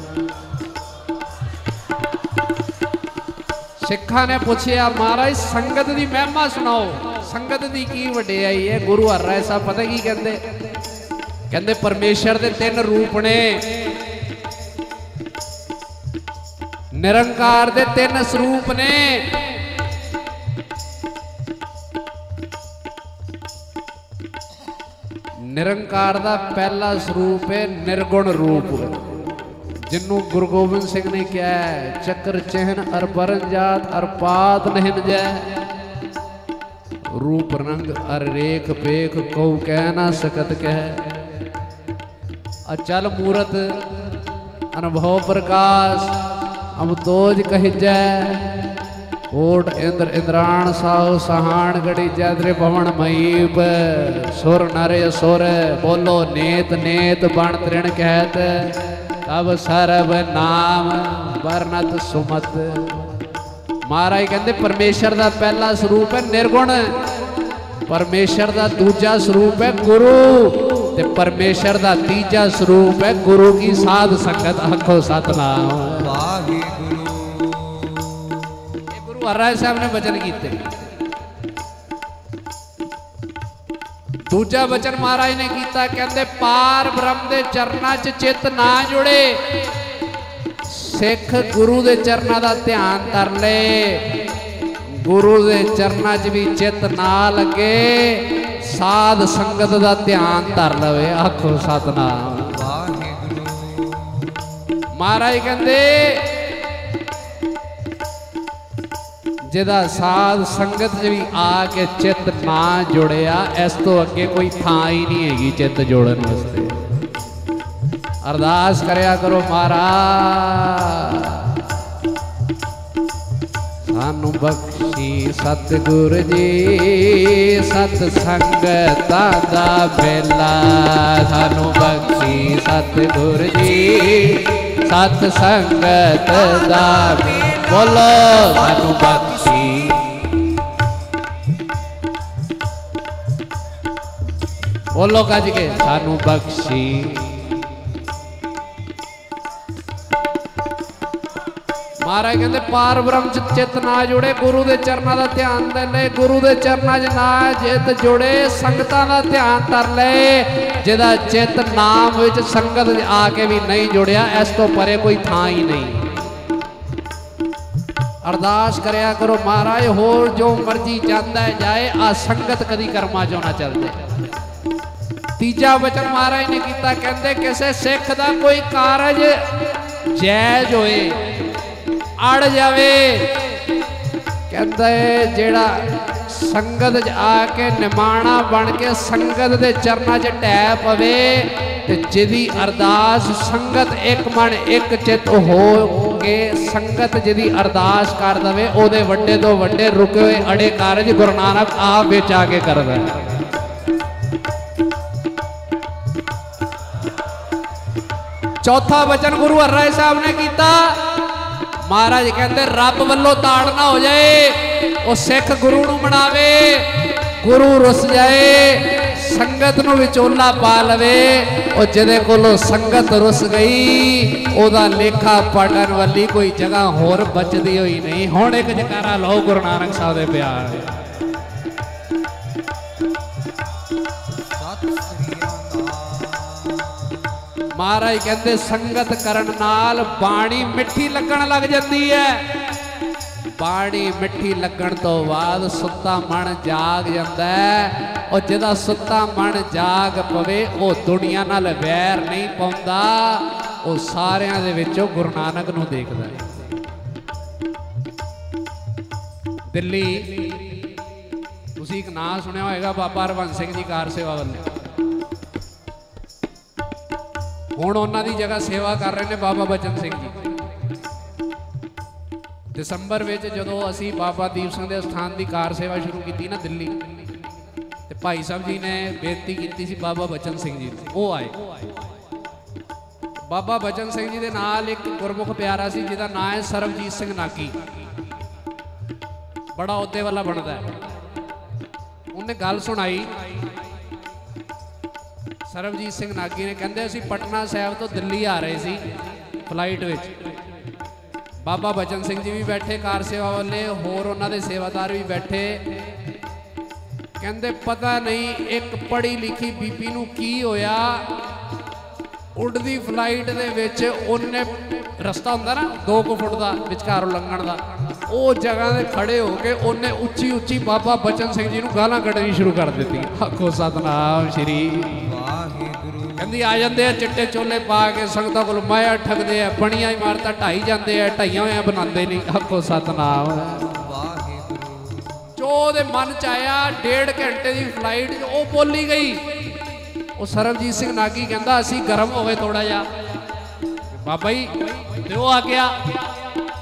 L: ਸਿੱਖਾਂ ਨੇ ਪੁੱਛਿਆ, ਮਹਾਰਾਜ, ਸੰਗਤ ਦੀ ਮਹਿਮਾ ਸੁਣਾਓ। ਸੰਗਤ ਦੀ ਕੀ ਵਡਿਆਈ ਹੈ? ਗੁਰੂ ਹਰਿਰਾਏ ਸਾਹਿਬ ਪਤਾ ਕੀ ਕਹਿੰਦੇ? ਕਹਿੰਦੇ, ਪਰਮੇਸ਼ਰ ਦੇ ਤਿੰਨ ਰੂਪ ਨੇ। ਨਿਰੰਕਾਰ ਦੇ ਤਿੰਨ ਸਰੂਪ ਨੇ। ਨਿਰੰਕਾਰ ਦਾ ਪਹਿਲਾ ਸਰੂਪ ਹੈ ਨਿਰਗੁਣ ਰੂਪ। ਜਿਨੂੰ ਗੁਰੂ ਗੋਬਿੰਦ ਸਿੰਘ ਨੇ ਕਿਹਾ ਹੈ, ਚੱਕਰ ਚਹਿਨ ਅਰ ਬਰਨ ਜਾਤ ਅਰ ਨਹਿਨ ਜੈ। ਰੂਪ ਰੰਗ ਅਰ ਰੇਖ ਪੇਖ ਕਉ ਕਹਿ ਨਾ ਸਕਤ ਕਹਿ। ਅਚਲ ਮੂਰਤ ਅਨੁਭਵ ਪ੍ਰਕਾਸ਼ ਅਮਤੋਜ ਕਹਿਜੈ ਓਟ ਇੰਦਰ ਇੰਦਰਾਣ ਸਾਉ ਸਹਾਣ ਗੜੀ ਜੈਦਰੇ ਭਵਨ ਮਈਬ ਸੁਰ ਨਰੇ ਸੁਰ, ਬੋਲੋ ਨੇਤ ਨੇਤ ਬਣ ਤ੍ਰਿਣ ਕਹਿਤ ਤਬ ਸਰਬ ਨਾਮ ਵਰਨਤ ਸੁਮਤ। ਮਹਾਰਾਜ ਕਹਿੰਦੇ, ਪਰਮੇਸ਼ਰ ਦਾ ਪਹਿਲਾ ਸਰੂਪ ਹੈ ਨਿਰਗੁਣ, ਪਰਮੇਸ਼ਰ ਦਾ ਦੂਜਾ ਸਰੂਪ ਹੈ ਗੁਰੂ, ਤੇ ਪਰਮੇਸ਼ਰ ਦਾ ਤੀਜਾ ਸਰੂਪ ਹੈ ਗੁਰੂ ਕੀ ਸਾਧ ਸੰਗਤ, ਆਖੋ ਸਤਨਾਮ।
M: ਵਾਹਿਗੁਰੂ
L: ਹਰਿਰਾਏ ਸਾਹਿਬ ਨੇ ਬਚਨ ਕੀਤੇ। ਦੂਜਾ ਬਚਨ ਮਹਾਰਾਜ ਨੇ ਕੀਤਾ ਕਹਿੰਦੇ ਪਾਰ ਬ੍ਰਹਮ ਦੇ ਚਰਨਾਂ 'ਚ ਚਿੱਤ ਨਾ ਜੁੜੇ ਸਿੱਖ ਗੁਰੂ ਦੇ ਚਰਨਾਂ ਦਾ ਧਿਆਨ ਕਰ ਲੈ ਗੁਰੂ ਦੇ ਚਰਨਾਂ 'ਚ ਵੀ ਚਿੱਤ ਨਾ ਲੱਗੇ ਸਾਧ ਸੰਗਤ ਦਾ ਧਿਆਨ ਧਰ ਲਵੇ ਆਖੋ ਸਤਨਾਮ।
M: ਵਾਹਿਗੁਰੂ।
L: ਮਹਾਰਾਜ ਕਹਿੰਦੇ ਜਿਹਦਾ ਸਾਧ ਸੰਗਤ 'ਚ ਵੀ ਆ ਕੇ ਚਿੱਤ ਨਾ ਜੁੜਿਆ, ਇਸ ਤੋਂ ਅੱਗੇ ਕੋਈ ਥਾਂ ਹੀ ਨਹੀਂ ਹੈਗੀ ਚਿੱਤ ਜੋੜਨ ਵਾਸਤੇ। ਅਰਦਾਸ ਕਰਿਆ ਕਰੋ ਮਹਾਰਾਜ। ਸਾਨੂੰ ਬਖਸ਼ੀ ਸਤਿਗੁਰ ਜੀ, ਸਤ ਸੰਗਤਾਂ ਦਾ ਬੇਲਾ ਸਾਨੂੰ ਬਖਸ਼ੀ ਸਤਿਗੁਰ ਜੀ, ਸਤ ਸੰਗਤ ਦਾ ਬੋਲੋ, ਸਾਨੂੰ ਬਖਸ਼ੀ ਬੋਲੋ ਗੱਜ ਕੇ ਸਾਨੂੰ ਬਖਸ਼ੀ ਮਹਾਰਾਜ ਕਹਿੰਦੇ ਪਾਰ ਬ੍ਰਹਮ ਚ ਚਿੱਤ ਨਾ ਜੁੜੇ ਗੁਰੂ ਦੇ ਚਰਨਾਂ ਦਾ ਧਿਆਨ ਦੇ ਲੈ ਗੁਰੂ ਦੇ ਚਰਨਾਂ 'ਚ ਨਾ ਚਿੱਤ ਜੁੜੇ ਸੰਗਤਾਂ ਦਾ ਧਿਆਨ ਕਰ ਲੈ ਜਿਹਦਾ ਚਿੱਤ ਨਾਮ ਵਿੱਚ ਸੰਗਤ 'ਚ ਆ ਕੇ ਵੀ ਨਹੀਂ ਜੁੜਿਆ ਇਸ ਤੋਂ ਪਰੇ ਕੋਈ ਥਾਂ ਹੀ ਨਹੀਂ ਅਰਦਾਸ ਕਰਿਆ ਕਰੋ ਮਹਾਰਾਜ ਹੋਰ ਜੋ ਮਰਜ਼ੀ ਜਾਂਦਾ ਹੈ ਜਾਏ ਆ ਸੰਗਤ ਕਦੀ ਕਰਮਾਂ ਚੋਂ ਨਾ ਚੱਲ ਜਾਏ ਤੀਜਾ ਵਚਨ ਮਹਾਰਾਜ ਨੇ ਕੀਤਾ, ਕਹਿੰਦੇ ਕਿਸੇ ਸਿੱਖ ਦਾ ਕੋਈ ਕਾਰਜ ਜਾਇਜ਼ ਹੋਏ, ਅੜ ਜਾਵੇ। ਕਹਿੰਦੇ ਜਿਹੜਾ ਸੰਗਤ 'ਚ ਆ ਕੇ ਨਿਮਾਣਾ ਬਣ ਕੇ ਸੰਗਤ ਦੇ ਚਰਨਾਂ 'ਚ ਟੈ ਪਵੇ, ਤੇ ਜਿਹਦੀ ਅਰਦਾਸ ਸੰਗਤ ਇੱਕ ਮਨ ਇੱਕ ਚਿੱਤ ਹੋ ਕੇ ਸੰਗਤ ਜਿਹਦੀ ਅਰਦਾਸ ਕਰ ਦਵੇ, ਉਹਦੇ ਵੱਡੇ ਤੋਂ ਵੱਡੇ ਰੁਕੇ ਹੋਏ ਅੜੇ ਕਾਰਜ ਗੁਰੂ ਨਾਨਕ ਆਪ ਵਿੱਚ ਆ ਕੇ ਕਰਦਾ ਚੌਥਾ ਬਚਨ ਗੁਰੂ ਹਰਿਰਾਏ ਸਾਹਿਬ ਨੇ ਕੀਤਾ। ਮਹਾਰਾਜ ਕਹਿੰਦੇ, ਰੱਬ ਵੱਲੋਂ ਤਾੜ ਨਾ ਹੋ ਜਾਏ, ਉਹ ਸਿੱਖ ਗੁਰੂ ਨੂੰ ਬਣਾਵੇ ਗੁਰੂ ਰੁੱਸ ਜਾਏ, ਸੰਗਤ ਨੂੰ ਵਿਚੋਲਾ ਪਾ ਲਵੇ। ਉਹ ਜਿਹਦੇ ਕੋਲੋਂ ਸੰਗਤ ਰੁੱਸ ਗਈ, ਉਹਦਾ ਲੇਖਾ ਪੜਨ ਵਾਲੀ ਕੋਈ ਜਗ੍ਹਾ ਹੋਰ ਬਚਦੀ ਹੋਈ ਨਹੀਂ। ਹੁਣ ਇੱਕ ਜਕਾਰਾ ਲਓ, ਗੁਰੂ ਨਾਨਕ ਸਾਹਿਬ ਦੇ ਪਿਆਰ। ਮਹਾਰਾਜ ਕਹਿੰਦੇ, ਸੰਗਤ ਕਰਨ ਨਾਲ ਬਾਣੀ ਮਿੱਠੀ ਲੱਗਣ ਲੱਗ ਜਾਂਦੀ ਹੈ। ਬਾਣੀ ਮਿੱਠੀ ਲੱਗਣ ਤੋਂ ਬਾਅਦ ਸੁੱਤਾ ਮਨ ਜਾਗ ਜਾਂਦਾ ਹੈ। ਉਹ ਜਿਹਦਾ ਸੁੱਤਾ ਮਨ ਜਾਗ ਪਵੇ, ਉਹ ਦੁਨੀਆ ਨਾਲ ਵੈਰ ਨਹੀਂ ਪਾਉਂਦਾ। ਉਹ ਸਾਰਿਆਂ ਦੇ ਵਿੱਚੋਂ ਗੁਰੂ ਨਾਨਕ ਨੂੰ ਦੇਖਦਾ ਹੈ। ਦਿੱਲੀ, ਤੁਸੀਂ ਇੱਕ ਨਾਂ ਸੁਣਿਆ ਹੋਵੇਗਾ ਬਾਬਾ ਹਰਵੰਸ ਸਿੰਘ ਜੀ ਕਾਰ ਸੇਵਾ ਵੱਲੋਂ। ਹੁਣ ਉਹਨਾਂ ਦੀ ਜਗ੍ਹਾ ਸੇਵਾ ਕਰ ਰਹੇ ਨੇ ਬਾਬਾ ਬਚਨ ਸਿੰਘ ਜੀ। ਦਸੰਬਰ ਵਿੱਚ ਜਦੋਂ ਅਸੀਂ ਬਾਬਾ ਦੀਪ ਸਿੰਘ ਦੇ ਸਥਾਨ ਦੀ ਕਾਰ ਸੇਵਾ ਸ਼ੁਰੂ ਕੀਤੀ ਨਾ ਦਿੱਲੀ, ਤੇ ਭਾਈ ਸਾਹਿਬ ਜੀ ਨੇ ਬੇਨਤੀ ਕੀਤੀ ਸੀ ਬਾਬਾ ਬਚਨ ਸਿੰਘ ਜੀ ਨੂੰ, ਉਹ ਆਏ। ਬਾਬਾ ਬਚਨ ਸਿੰਘ ਜੀ ਦੇ ਨਾਲ ਇੱਕ ਗੁਰਮੁਖ ਪਿਆਰਾ ਸੀ, ਜਿਹਦਾ ਨਾਮ ਹੈ ਸਰਬਜੀਤ ਸਿੰਘ ਨਾਗੀ। ਬੜਾ ਉਹਦੇ ਵਾਲਾ ਬਣਦਾ ਉਹਨੇ ਗੱਲ ਸੁਣਾਈ ਸਰਬਜੀਤ ਸਿੰਘ ਨਾਗੀ ਨੇ ਕਹਿੰਦੇ ਅਸੀਂ ਪਟਨਾ ਸਾਹਿਬ ਤੋਂ ਦਿੱਲੀ ਆ ਰਹੇ ਸੀ ਫਲਾਈਟ ਵਿੱਚ। ਬਾਬਾ ਬਚਨ ਸਿੰਘ ਜੀ ਵੀ ਬੈਠੇ, ਕਾਰ ਸੇਵਾ ਵਾਲੇ, ਹੋਰ ਉਹਨਾਂ ਦੇ ਸੇਵਾਦਾਰ ਵੀ ਬੈਠੇ। ਕਹਿੰਦੇ ਪਤਾ ਨਹੀਂ ਇੱਕ ਪੜ੍ਹੀ ਲਿਖੀ ਬੀਬੀ ਨੂੰ ਕੀ ਹੋਇਆ। ਉੱਡਦੀ ਫਲਾਈਟ ਦੇ ਵਿੱਚ ਉਹਨੇ ਰਸਤਾ ਹੁੰਦਾ ਨਾ 2 ਫੁੱਟ ਦਾ, ਵਿਚਕਾਰ ਲੰਘਣ ਦਾ, ਉਹ ਜਗ੍ਹਾ ਤੇ ਖੜੇ ਹੋ ਕੇ ਉਹਨੇ ਉੱਚੀ ਉੱਚੀ ਬਾਬਾ ਬਚਨ ਸਿੰਘ ਜੀ ਨੂੰ ਗਾਲਾਂ ਕੱਢਣੀ ਸ਼ੁਰੂ ਕਰ ਦਿੱਤੀ ਆਖੋ ਸਤਨਾਮ ਸ਼੍ਰੀ ਕਹਿੰਦੀ ਆ ਜਾਂਦੇ ਆ, ਚਿੱਟੇ ਚੋਲੇ ਪਾ ਕੇ ਸੰਗਤਾਂ ਕੋਲ ਮਾਇਆ ਠੱਗਦੇ ਆ, ਬਣੀਆਂ ਇਮਾਰਤਾਂ ਢਾਈ ਜਾਂਦੇ ਆ, ਢਾਈਆਂ ਹੋਇਆ ਬਣਾਉਂਦੇ ਨਹੀਂ। ਆਖੋ ਸਤਨਾਮ। ਜੋ ਉਹਦੇ ਮਨ ਚ ਆਇਆ, ਡੇਢ ਘੰਟੇ ਦੀ ਫਲਾਈਟ 'ਚ, ਉਹ ਬੋਲੀ ਗਈ। ਉਹ ਸਰਬਜੀਤ ਸਿੰਘ ਨਾਗੀ ਕਹਿੰਦਾ, ਅਸੀਂ ਗਰਮ ਹੋ ਗਏ ਥੋੜਾ ਜਿਹਾ ਬਾਬਾ ਜੀ ਉਹ ਆ ਗਿਆ।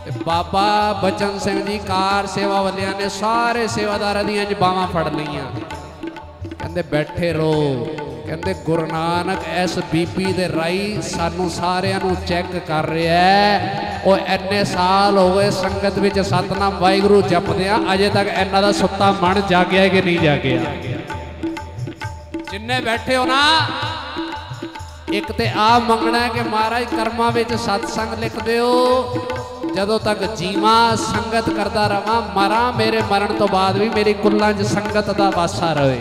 L: ਤੇ ਬਾਬਾ ਬਚਨ ਸਿੰਘ ਜੀ, ਕਾਰ ਸੇਵਾ ਵਾਲਿਆਂ ਨੇ ਸਾਰੇ ਸੇਵਾਦਾਰਾਂ ਦੀਆਂ ਜਬਾਵਾਂ ਫੜ ਲਈਆਂ। ਕਹਿੰਦੇ ਬੈਠੇ ਰਹੋ। ਕਹਿੰਦੇ, ਗੁਰੂ ਨਾਨਕ ਐਸ ਬੀਬੀ ਦੇ ਰਾਈ ਸਾਨੂੰ ਸਾਰਿਆਂ ਨੂੰ ਚੈੱਕ ਕਰ ਰਿਹਾ ਹੈ। ਉਹ ਐਨੇ ਸਾਲ ਹੋ ਗਏ ਸੰਗਤ ਵਿੱਚ ਸਤਨਾਮ ਵਾਹਿਗੁਰੂ ਜਪਦਿਆਂ ਅਜੇ ਤੱਕ ਇਹਨਾਂ ਦਾ ਸੁੱਤਾ ਮਨ ਜਾਗਿਆ ਕਿ ਨਹੀਂ ਜਾਗਿਆ? ਜਿੰਨੇ ਬੈਠੇ ਹੋ ਨਾ, ਇੱਕ ਤੇ ਆ ਮੰਗਣਾ ਹੈ ਕਿ ਮਹਾਰਾਜ ਕਰਮਾਂ ਵਿੱਚ ਸਤਸੰਗ ਲਿਖ ਦਿਓ। ਜਦੋਂ ਤੱਕ ਜੀਵਾਂ ਸੰਗਤ ਕਰਦਾ ਰਵਾਂ, ਮਰਾਂ ਮੇਰੇ ਮਰਨ ਤੋਂ ਬਾਅਦ ਵੀ ਮੇਰੀ ਕੁੱਲਾਂ 'ਚ ਸੰਗਤ ਦਾ ਵਾਸਾ ਰਹੇ।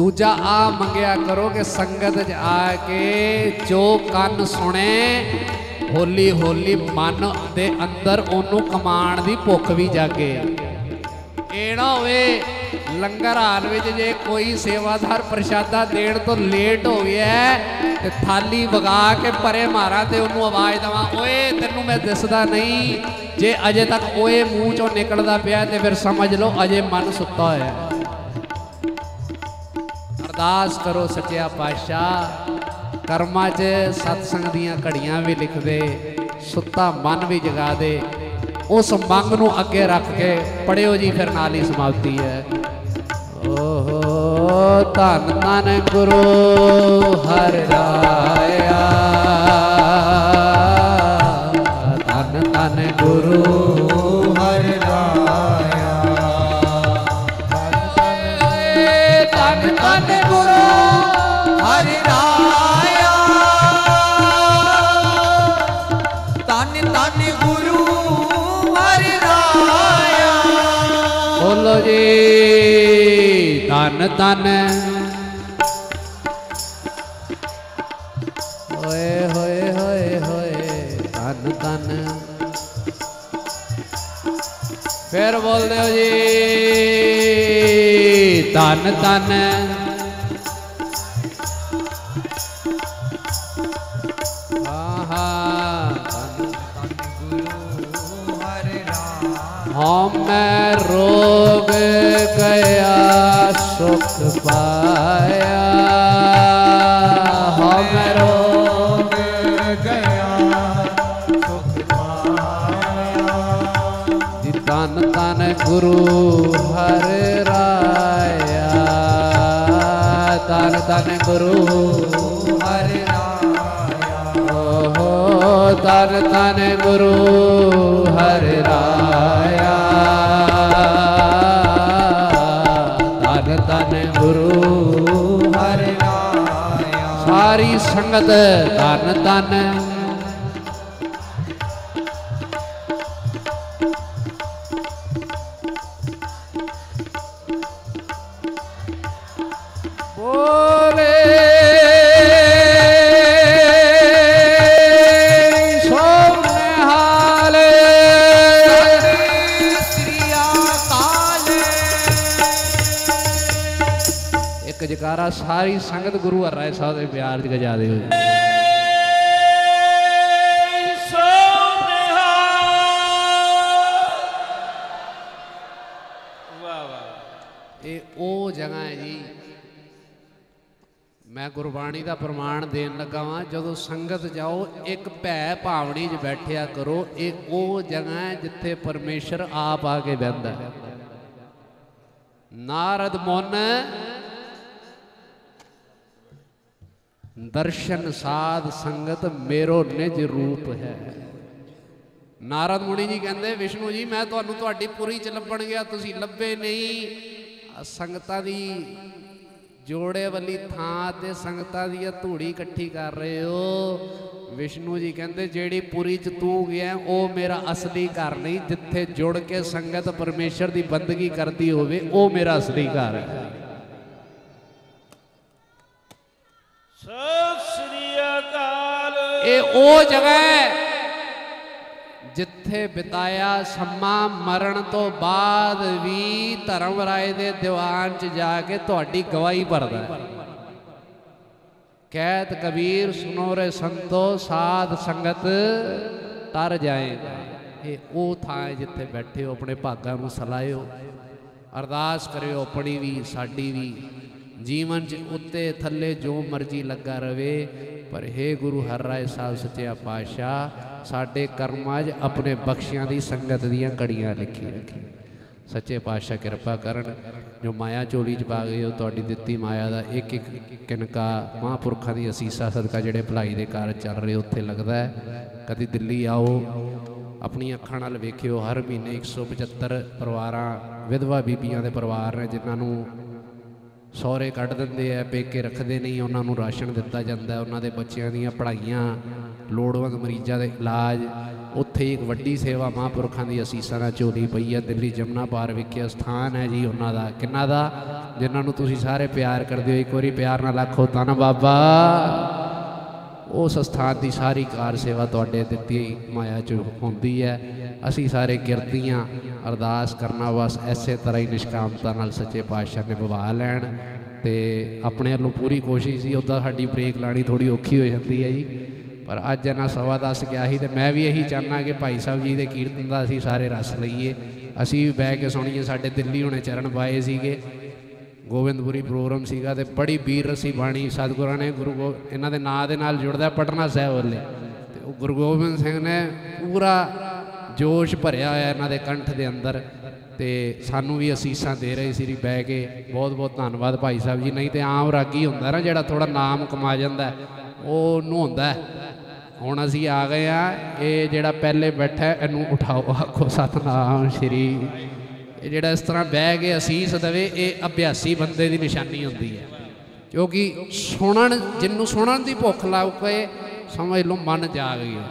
L: ਦੂਜਾ ਆ ਮੰਗਿਆ ਕਰੋ ਕਿ ਸੰਗਤ 'ਚ ਆ ਕੇ ਜੋ ਕੰਨ ਸੁਣੇ, ਹੋਲੀ ਹੋਲੀ ਮਨ ਦੇ ਅੰਦਰ ਉਹਨੂੰ ਕਮਾਣ ਦੀ ਭੁੱਖ ਵੀ ਜਾਗੇ। ਇਹ ਨਾ ਹੋਵੇ ਲੰਗਰ ਹਾਲ ਵਿੱਚ ਜੇ ਕੋਈ ਸੇਵਾਦਾਰ ਪ੍ਰਸ਼ਾਦਾ ਦੇਣ ਤੋਂ ਲੇਟ ਹੋ ਗਿਆ ਤੇ ਥਾਲੀ ਵਗਾ ਕੇ ਪਰੇ ਮਾਰਾਂ ਤੇ ਉਹਨੂੰ ਆਵਾਜ਼ ਦਵਾਂ, ਓਏ, ਤੈਨੂੰ ਮੈਂ ਦਿਸਦਾ ਨਹੀਂ। ਜੇ ਅਜੇ ਤੱਕ ਓਏ ਮੂੰਹ ਚੋਂ ਨਿਕਲਦਾ ਪਿਆ ਤੇ ਫਿਰ ਸਮਝ ਲਓ ਅਜੇ ਮਨ ਸੁੱਤਾ ਹੋਇਆ। ਅਰਦਾਸ ਕਰੋ ਸੱਚਿਆ ਪਾਤਸ਼ਾਹ। ਕਰਮਾਂ 'ਚ ਸਤਸੰਗ ਦੀਆਂ ਘੜੀਆਂ ਵੀ ਲਿਖ ਦੇ, ਸੁੱਤਾ ਮਨ ਵੀ ਜਗਾ ਦੇ। ਉਸ ਮੰਗ ਨੂੰ ਅੱਗੇ ਰੱਖ ਕੇ ਪੜਿਓ ਜੀ ਫਿਰ ਨਾਲ ਹੀ ਸਮਾਪਤੀ ਹੈ। ਓਹੋ, ਧੰਨ ਧੰਨ ਗੁਰੂ ਹਰ ਰਾਇਆ। ਧੰਨ ਧੰਨ ਗੁਰੂ ਧੰਨ ਧੰਨ ਓਏ ਹੋਏ ਹੋਏ ਹੋਏ। ਧੰਨ ਧੰਨ ਫਿਰ ਬੋਲਦੇ ਹੋ ਜੀ। ਧੰਨ ਧੰਨ ਓਹੋ ਤਨ ਗੁਰੂ ਹਰ ਰਾਇਆ। ਤਨ ਤਨ ਗੁਰੂ
M: ਹਰ ਰਾਇਆ।
L: ਸਾਰੀ ਸੰਗਤ ਧਨ ਧਨ ਇੱਕ ਸਾਰੀ ਸੰਗਤ ਗੁਰੂ ਹਰ ਹਰਿ ਸਾਹਿਬ ਦੇ ਪਿਆਰ ਚ ਗਜਾ ਦਿਓ ਜੀ। ਇਹ ਉਹ ਜਗ੍ਹਾ ਹੈ ਜੀ, ਮੈਂ ਗੁਰਬਾਣੀ ਦਾ ਪ੍ਰਮਾਣ ਦੇਣ ਲੱਗਾ ਵਾਂ, ਜਦੋਂ ਸੰਗਤ ਜਾਓ, ਇੱਕ ਭੈ ਭਾਵਣੀ 'ਚ ਬੈਠਿਆ ਕਰੋ, ਇਹ ਉਹ ਜਗ੍ਹਾ ਹੈ ਜਿੱਥੇ ਪਰਮੇਸ਼ਰ ਆਪ ਆ ਕੇ ਬਹਿੰਦਾ ਹੈ ਨਾਰਦ ਮੁਨ ਦਰਸ਼ਨ ਸਾਧ ਸੰਗਤ ਮੇਰੋ ਨਿਜ ਰੂਪ ਹੈ। ਨਾਰਦ ਮੁਨੀ ਜੀ ਕਹਿੰਦੇ, ਵਿਸ਼ਨੂੰ ਜੀ, ਮੈਂ ਤੁਹਾਨੂੰ ਤੁਹਾਡੀ ਪੁਰੀ ਚ ਲੱਭਣ ਗਿਆ, ਤੁਸੀਂ ਲੱਭੇ ਨਹੀਂ। ਸੰਗਤਾਂ ਦੀ ਜੋੜੇ ਵਾਲੀ ਥਾਂ ਤੇ ਸੰਗਤਾਂ ਦੀ ਧੂੜੀ ਇਕੱਠੀ ਕਰ ਰਹੇ ਹੋ। ਵਿਸ਼ਨੂੰ ਜੀ ਕਹਿੰਦੇ, ਜਿਹੜੀ ਪੁਰੀ ਚ ਤੂੰ ਗਿਆ, ਉਹ ਮੇਰਾ ਅਸਲੀ ਘਰ ਨਹੀਂ। ਜਿੱਥੇ ਜੁੜ ਕੇ ਸੰਗਤ ਪਰਮੇਸ਼ਰ ਦੀ ਬੰਦਗੀ ਕਰਦੀ ਹੋਵੇ, ਉਹ ਮੇਰਾ ਅਸਲੀ ਘਰ ਹੈ।
B: ਸਤਿ ਸ੍ਰੀ ਅਕਾਲ।
L: ਇਹ ਉਹ ਜਗ੍ਹਾ ਹੈ ਜਿੱਥੇ ਬਿਤਾਇਆ ਸਮਾਂ ਮਰਨ ਤੋਂ ਬਾਅਦ ਵੀ ਧਰਮ ਰਾਏ ਦੇ ਦੀਵਾਨ 'ਚ ਜਾ ਕੇ ਤੁਹਾਡੀ ਗਵਾਹੀ ਭਰਦਾ ਹੈ। ਕਹਿਤ ਕਬੀਰ ਸੁਨੋ ਰੇ ਸੰਤੋ, ਸਾਧ ਸੰਗਤ ਤਰ ਜਾਏਗਾ। ਇਹ ਉਹ ਥਾਂ ਹੈ ਜਿੱਥੇ ਬੈਠੇ ਹੋ, ਆਪਣੇ ਭਾਗਾਂ ਨੂੰ ਸਲਾਇਓ। ਅਰਦਾਸ ਕਰਿਓ, ਆਪਣੀ ਵੀ, ਸਾਡੀ ਵੀ। ਜੀਵਨ 'ਚ ਉੱਤੇ ਥੱਲੇ ਜੋ ਮਰਜ਼ੀ ਲੱਗਾ ਰਵੇ, ਪਰ हे ਗੁਰੂ ਹਰ ਰਾਏ ਸਾਹਿਬ ਸੱਚਿਆ ਪਾਤਸ਼ਾਹ, ਸਾਡੇ ਕਰਮਾਂ 'ਚ ਆਪਣੇ ਬਖਸ਼ਿਆਂ ਦੀ ਸੰਗਤ ਦੀਆਂ ਕੜੀਆਂ ਲਿਖੀ ਰੱਖੀ। ਸੱਚੇ ਪਾਤਸ਼ਾਹ ਕਿਰਪਾ ਕਰਨ, ਜੋ ਮਾਇਆ ਚੋਲੀ 'ਚ ਪਾ ਗਏ ਉਹ ਤੁਹਾਡੀ ਦਿੱਤੀ ਮਾਇਆ ਦਾ ਇੱਕ ਇੱਕ ਕਿਨਕਾ ਮਹਾਂਪੁਰਖਾਂ ਦੀ ਅਸੀਸਾ ਸਦਕਾ ਜਿਹੜੇ ਭਲਾਈ ਦੇ ਕਾਰਜ ਚੱਲ ਰਹੇ ਉੱਥੇ ਲੱਗਦਾ ਹੈ। ਕਦੀ ਦਿੱਲੀ ਆਓ ਆਪਣੀ ਅੱਖਾਂ ਨਾਲ ਵੇਖਿਓ, ਹਰ ਮਹੀਨੇ 175 ਪਰਿਵਾਰਾਂ, ਵਿਧਵਾ ਬੀਬੀਆਂ ਦੇ ਪਰਿਵਾਰ ਨੇ ਜਿਨ੍ਹਾਂ ਨੂੰ ਸਹੁਰੇ ਕੱਢ ਦਿੰਦੇ ਆ, ਪੇਕੇ ਰੱਖਦੇ ਨਹੀਂ, ਉਹਨਾਂ ਨੂੰ ਰਾਸ਼ਨ ਦਿੱਤਾ ਜਾਂਦਾ, ਉਹਨਾਂ ਦੇ ਬੱਚਿਆਂ ਦੀਆਂ ਪੜ੍ਹਾਈਆਂ, ਲੋੜਵੰਦ ਮਰੀਜ਼ਾਂ ਦੇ ਇਲਾਜ, ਉੱਥੇ ਇੱਕ ਵੱਡੀ ਸੇਵਾ ਮਹਾਂਪੁਰਖਾਂ ਦੀ ਅਸੀਸਾਂ ਨਾਲ ਝੋਲੀ ਪਈ ਹੈ ਦਿੱਲੀ ਜਮਨਾ ਪਾਰ ਵਿਖੇ ਸਥਾਨ ਹੈ ਜੀ ਉਹਨਾਂ ਦਾ। ਕਿੰਨਾ ਦਾ? ਜਿਨ੍ਹਾਂ ਨੂੰ ਤੁਸੀਂ ਸਾਰੇ ਪਿਆਰ ਕਰਦੇ ਹੋ, ਇੱਕ ਵਾਰੀ ਪਿਆਰ ਨਾਲ ਆਖੋ ਤਨ ਬਾਬਾ। ਉਸ ਸਥਾਨ ਦੀ ਸਾਰੀ ਕਾਰ ਸੇਵਾ ਤੁਹਾਡੇ ਦਿੱਤੀ ਮਾਇਆ 'ਚ ਹੁੰਦੀ ਹੈ। ਅਸੀਂ ਸਾਰੇ ਗਿਰਦੀਆਂ ਅਰਦਾਸ ਕਰਨਾ, ਬਸ ਐਸੇ ਤਰ੍ਹਾਂ ਹੀ ਨਿਸ਼ਕਾਮਤਾ ਨਾਲ ਸੱਚੇ ਪਾਤਸ਼ਾਹ ਨੇ ਨਿਭਾ ਲੈਣ ਤੇ ਆਪਣੇ ਵੱਲੋਂ ਪੂਰੀ ਕੋਸ਼ਿਸ਼ ਸੀ, ਉੱਦਾਂ ਸਾਡੀ ਬ੍ਰੇਕ ਲਾਣੀ ਥੋੜੀ ਔਖੀ ਹੋ ਜਾਂਦੀ ਹੈ ਜੀ। ਪਰ ਅੱਜ ਇਹਨਾਂ ਸਵਾ ਦਸ ਗਿਆ ਸੀ ਤੇ ਮੈਂ ਵੀ ਇਹੀ ਚਾਹਨਾ ਕਿ ਭਾਈ ਸਾਹਿਬ ਜੀ ਦੇ ਕੀਰਤਨ ਦਾ ਅਸੀਂ ਸਾਰੇ ਰਸ ਲਈਏ। ਅਸੀਂ ਵੀ ਬਹਿ ਕੇ ਸੁਣੀਏ, ਸਾਡੇ ਦਿੱਲੀ ਹੁਣੇ ਚਰਨ ਪਾਏ ਸੀਗੇ। ਗੋਬਿੰਦਪੁਰੀ ਪ੍ਰੋਗਰਾਮ ਸੀਗਾ ਤੇ ਬੜੀ ਵੀਰ ਰਸੀ ਬਾਣੀ ਸਤਿਗੁਰਾਂ ਨੇ, ਗੁਰੂ ਗੋ, ਇਹਨਾਂ ਦੇ ਨਾਂ ਦੇ ਨਾਲ ਜੁੜਦਾ ਪਟਨਾ ਸਾਹਿਬ ਵੱਲੇ। ਤੇ ਉਹ ਗੁਰੂ ਗੋਬਿੰਦ ਸਿੰਘ ਨੇ ਪੂਰਾ ਜੋਸ਼ ਭਰਿਆ ਹੋਇਆ ਇਹਨਾਂ ਦੇ ਕੰਠ ਦੇ ਅੰਦਰ ਤੇ ਸਾਨੂੰ ਵੀ ਅਸੀਸਾਂ ਦੇ ਰਹੇ ਸੀ ਬਹਿ ਕੇ ਬਹੁਤ ਬਹੁਤ ਧੰਨਵਾਦ ਭਾਈ ਸਾਹਿਬ ਜੀ। ਨਹੀਂ ਤੇ ਆਮ ਰਾਗੀ ਹੁੰਦਾ ਨਾ ਜਿਹੜਾ ਥੋੜਾ ਨਾਮ ਕਮਾ ਜਾਂਦਾ ਉਹ ਨੂੰ ਹੁੰਦਾ ਹੁਣ ਅਸੀਂ ਆ ਗਏ ਆ ਇਹ ਜਿਹੜਾ ਪਹਿਲੇ ਬੈਠਾ ਇਹਨੂੰ ਉਠਾਓ, ਆਖੋ ਸਤਨਾਮ ਸ਼੍ਰੀ ਇਹ ਜਿਹੜਾ ਇਸ ਤਰ੍ਹਾਂ ਬਹਿ ਕੇ ਅਸੀਸ ਦੇਵੇ, ਇਹ ਅਭਿਆਸੀ ਬੰਦੇ ਦੀ ਨਿਸ਼ਾਨੀ ਹੁੰਦੀ ਹੈ। ਕਿਉਂਕਿ ਸੁਣਨ, ਜਿੰਨੂੰ ਸੁਣਨ ਦੀ ਭੁੱਖ ਲੱਗ ਪਏ ਸਮਝ ਲਓ ਮਨ ਜਾਗ ਗਿਆ।